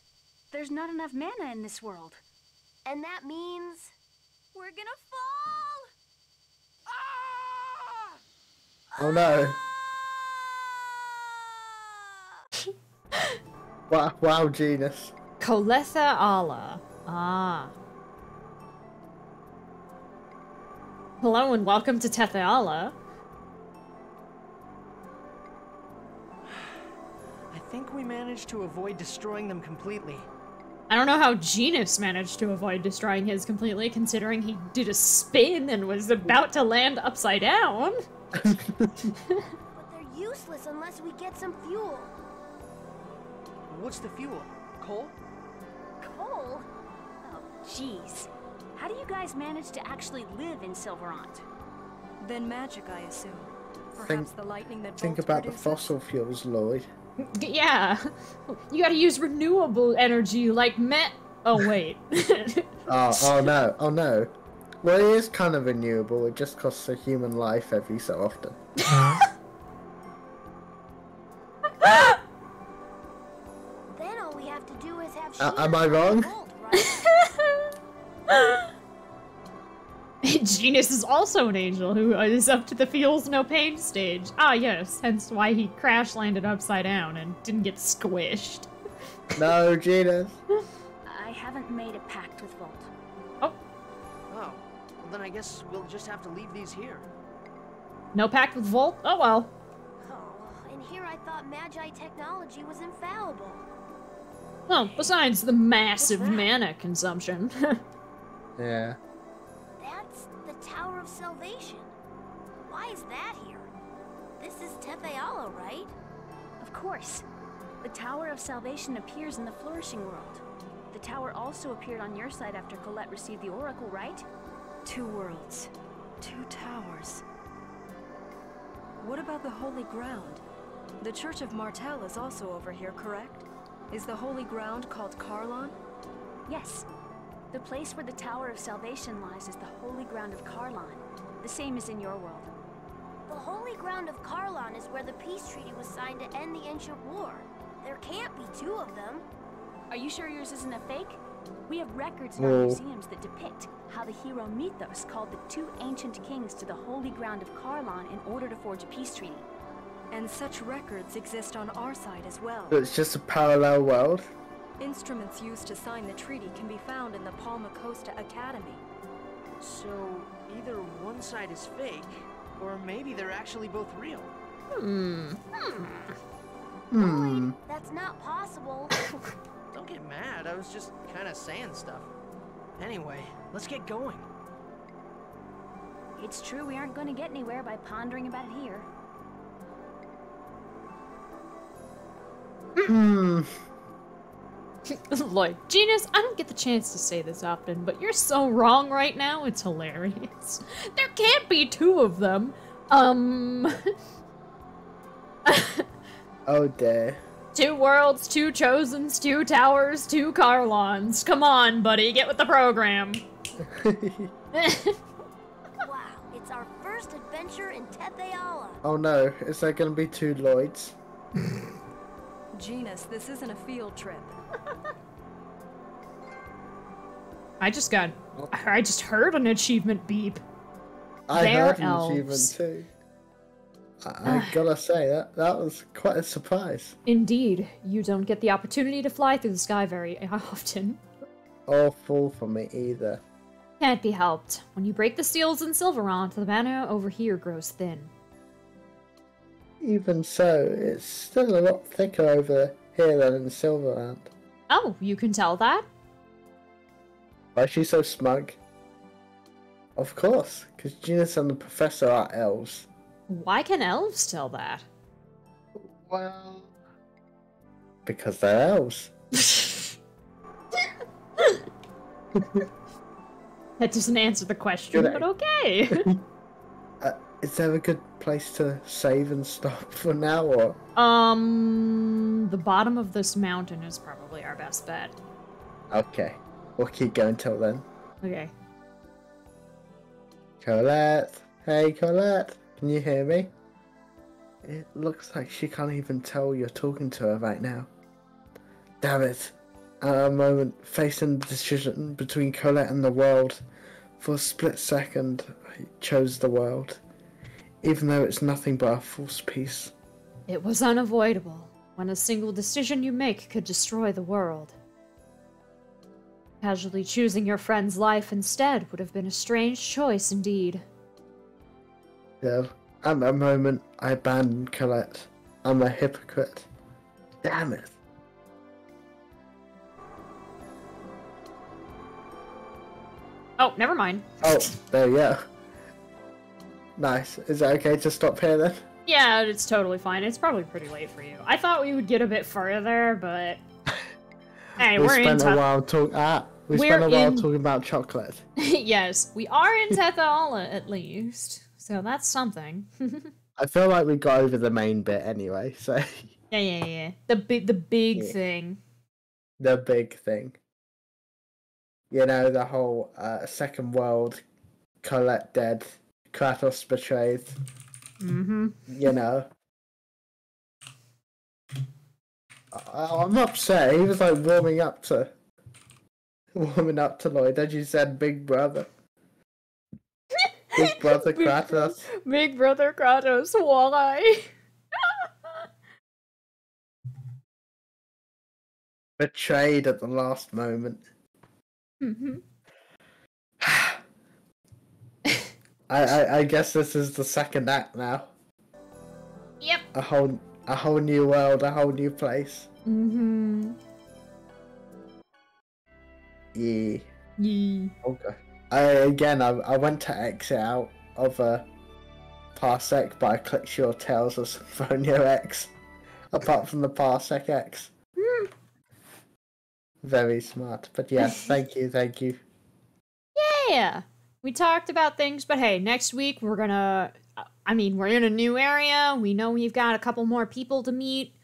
there's not enough mana in this world. And that means We're gonna fall! Oh no. wow, wow, genius. Koletha Allah. Ah. Hello and welcome to Tethe'alla. I think we managed to avoid destroying them completely. I don't know how Genis managed to avoid destroying his completely, considering he did a spin and was about to land upside down. But they're useless unless we get some fuel. What's the fuel? Coal? Coal? Oh, jeez. How do you guys manage to actually live in Sylvarant? Then magic, I assume. Perhaps Think- the lightning that Think bolts about the fossil fuels, Lloyd. Yeah. You gotta use renewable energy like met. Oh, wait. Oh, oh no, oh no. Well, it is kind of renewable. It just costs a human life every so often. Then all we have to do is have Uh, am I wrong? Volt, right? Genis is also an angel who is up to the feels no pain stage. Ah, yes, hence why he crash landed upside down and didn't get squished. No, Genis. I haven't made a pact with Volt. Oh. Well, then I guess we'll just have to leave these here. No pact with Volt? Oh well. Oh, and here I thought Magitechnology was infallible. Well, besides the massive mana consumption. Yeah. That's the Tower of Salvation. Why is that here? This is Tethe'alla, right? Of course. The Tower of Salvation appears in the Flourishing World. The tower also appeared on your side after Colette received the Oracle, right? Two worlds. Two towers. What about the Holy Ground? The Church of Martel is also over here, correct? Is the Holy Ground called Kharlan? Yes. The place where the Tower of Salvation lies is the holy ground of Kharlan, the same as in your world. The holy ground of Kharlan is where the peace treaty was signed to end the ancient war. There can't be two of them. Are you sure yours isn't a fake? We have records in our museums that depict how the hero Mithos called the two ancient kings to the holy ground of Kharlan in order to forge a peace treaty. And such records exist on our side as well. It's just a parallel world. Instruments used to sign the treaty can be found in the Palmacosta Academy. So, either one side is fake, or maybe they're actually both real. Hmm. Hmm. That's not possible. Don't get mad, I was just kinda saying stuff. Anyway, let's get going. It's true we aren't going to get anywhere by pondering about it here. Hmm. Lloyd, Genis, I don't get the chance to say this often, but you're so wrong right now, it's hilarious. There can't be two of them. Um. Oh dear. two worlds, two chosens, two towers, two Kharlans. Come on, buddy, get with the program. wow, it's our first adventure in Tethe'alla. Oh no, is there gonna be two Lloyds? Genis, this isn't a field trip. I just got. I just heard an achievement beep. I They're heard an elves. achievement too. I, I gotta say that that was quite a surprise. Indeed, you don't get the opportunity to fly through the sky very often. Awful for me either. Can't be helped. When you break the seals in Sylvarant, the mana over here grows thin. Even so, it's still a lot thicker over here than in Sylvarant. Oh, you can tell that? Why is she so smug? Of course, because Genis and the Professor are elves. Why can elves tell that? Well, because they're elves. That doesn't answer the question, but okay. Is there a good place to save and stop for now, or um, the bottom of this mountain is probably our best bet. okay, we'll keep going till then. Okay. Colette, hey Colette, can you hear me? It looks like she can't even tell you're talking to her right now. Damn it! At a moment, facing the decision between Colette and the world, for a split second, I chose the world, even though it's nothing but a false peace. It was unavoidable when a single decision you make could destroy the world. Casually choosing your friend's life instead would have been a strange choice indeed. So, at that moment, I abandoned Colette. I'm a hypocrite. Damn it. Oh, never mind. Oh, there you go. Nice. Is it okay to stop here then? Yeah, it's totally fine. It's probably pretty late for you. I thought we would get a bit further, but hey, we we're in. spent a while talking. Ah, we We're spent a while in- talking about chocolate. yes, we are in Tethe'alla at least, so that's something. I feel like we got over the main bit anyway. So yeah, yeah, yeah. The big, the big Yeah. thing. the big thing, you know, the whole uh, Second World, Colette dead, Kratos betrayed. Mm-hmm. You know. I, I'm upset. He was like warming up to, warming up to Lloyd. As you said, Big Brother. Big Brother Big Kratos. Big Brother Kratos, why? Betrayed at the last moment. mm-hmm. I, I I guess this is the second act now. Yep. A whole a whole new world, a whole new place. Mm-hmm. Yeah. Yeah. Okay. I again I I went to exit out of a parsec, but I clicked your Tales of Symphonia X. Apart from the parsec X. Very smart. But yes, thank you, thank you. Yeah. We talked about things, but hey, next week we're gonna. I mean, we're in a new area. We know we've got a couple more people to meet.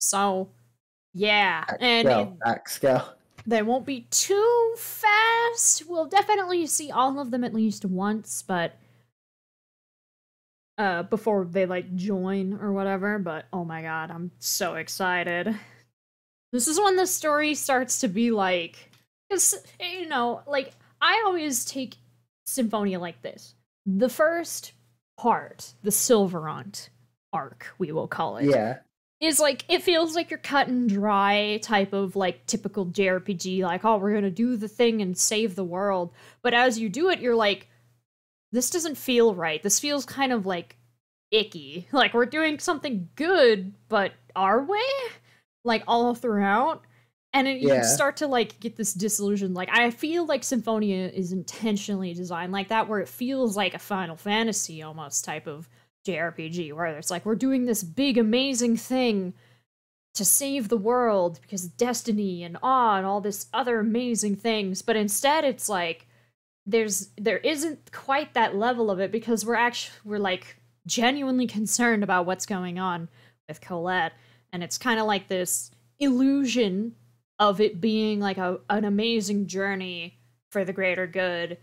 So, yeah. And Well, Axe girl. They won't be too fast. We'll definitely see all of them at least once, but uh before they like join or whatever, but oh my god, I'm so excited. This is when the story starts to be like cuz you know, like I always take Symphonia like this. The first part, the Sylvarant arc, we will call it Yeah. is like it feels like you're cut and dry type of like typical JRPG, like, oh, we're gonna do the thing and save the world. But as you do it, you're like, this doesn't feel right. This feels kind of like icky. Like we're doing something good, but are we? Like all throughout. And it, you start to like get this disillusion. Like I feel like Symphonia is intentionally designed like that, where it feels like a Final Fantasy almost type of JRPG, where it's like we're doing this big amazing thing to save the world because destiny and awe and all this other amazing things, but instead it's like there's there isn't quite that level of it because we're actually we're like genuinely concerned about what's going on with Colette, and it's kind of like this illusion of it being like a an amazing journey for the greater good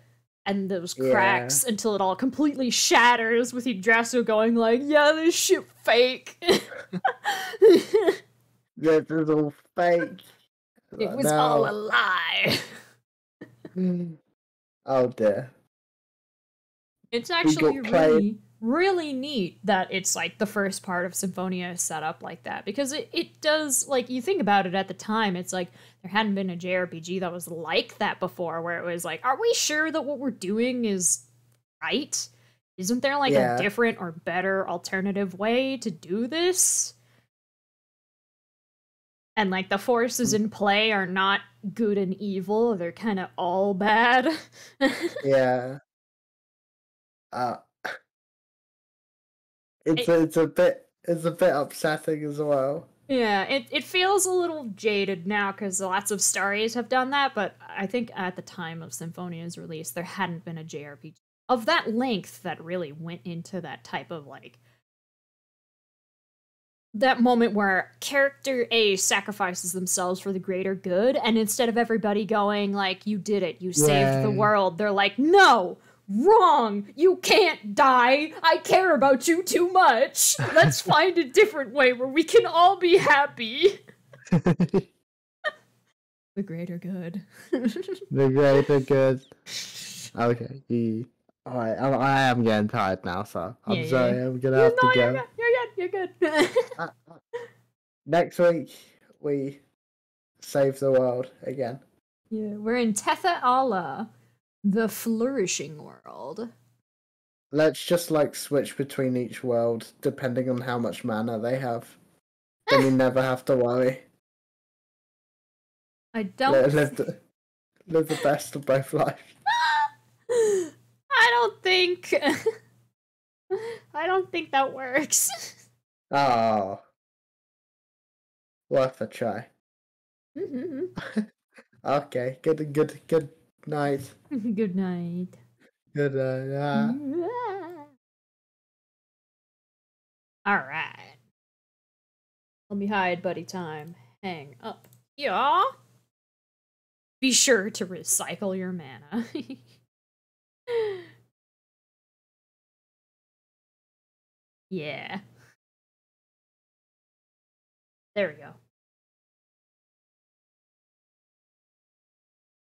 and those Yeah. cracks until it all completely shatters with Yggdrasil going like, yeah, this shit fake. yeah, This is all fake. it oh, was No. all a lie. Oh dear. It's actually played- really, neat that it's like the first part of Symphonia set up like that because it, it does like you think about it at the time, it's like there hadn't been a JRPG that was like that before, where it was like, are we sure that what we're doing is right? Isn't there like Yeah. a different or better alternative way to do this? And like the forces Hmm. in play are not good and evil, they're kind of all bad. Yeah. Uh, it's a, it's a bit it's a bit upsetting as well. Yeah, it, it feels a little jaded now because lots of stories have done that, but I think at the time of Symphonia's release, there hadn't been a JRPG of that length that really went into that type of like. That moment where character A sacrifices themselves for the greater good, and instead of everybody going, like, you did it, you saved the world, they're like, no, wrong, you can't die, I care about you too much. Let's find a different way where we can all be happy. the greater good. The greater good. Okay. You, all right. I, I am getting tired now, so I'm Yeah, yeah, sorry. yeah. I'm gonna You have know, to you're go. good, you're good, you're good. Uh, uh, Next week we save the world again. yeah, we're in Tethe'alla, the flourishing world. Let's just like switch between each world depending on how much mana they have. Then we never have to worry. I don't. Live the, live the best of both lives. I don't think. I don't think that works. Oh. Worth a try. Mm-hmm. Okay. Good good good night. Good night. Good night. Ah. All right. Let me hide, buddy. Time. Hang up. Yeah. Be sure to recycle your mana. yeah. There we go.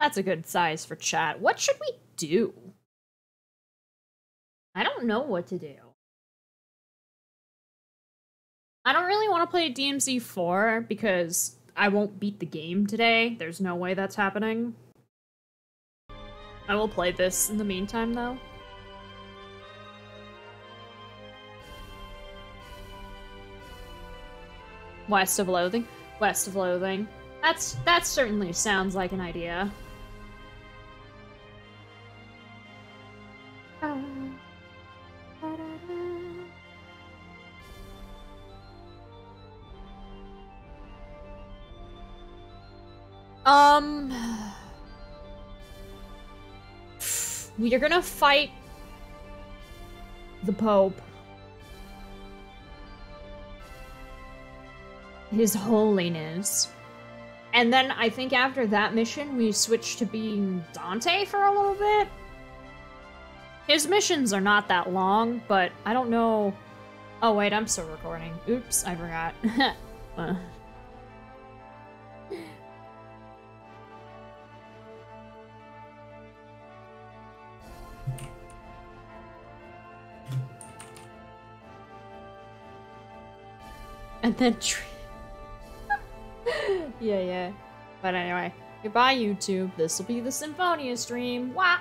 That's a good size for chat. What should we do? I don't know what to do. I don't really want to play DMC 4 because I won't beat the game today. There's no way that's happening. I will play this in the meantime, though. West of Loathing. West of Loathing. That's that certainly sounds like an idea. Um... We are gonna fight... the Pope. His Holiness. And then I think after that mission, we switch to being Dante for a little bit? His missions are not that long, but I don't know... Oh wait, I'm still recording. Oops, I forgot. uh. And then yeah, yeah. But anyway, goodbye YouTube. This will be the Symphonia stream. Wah!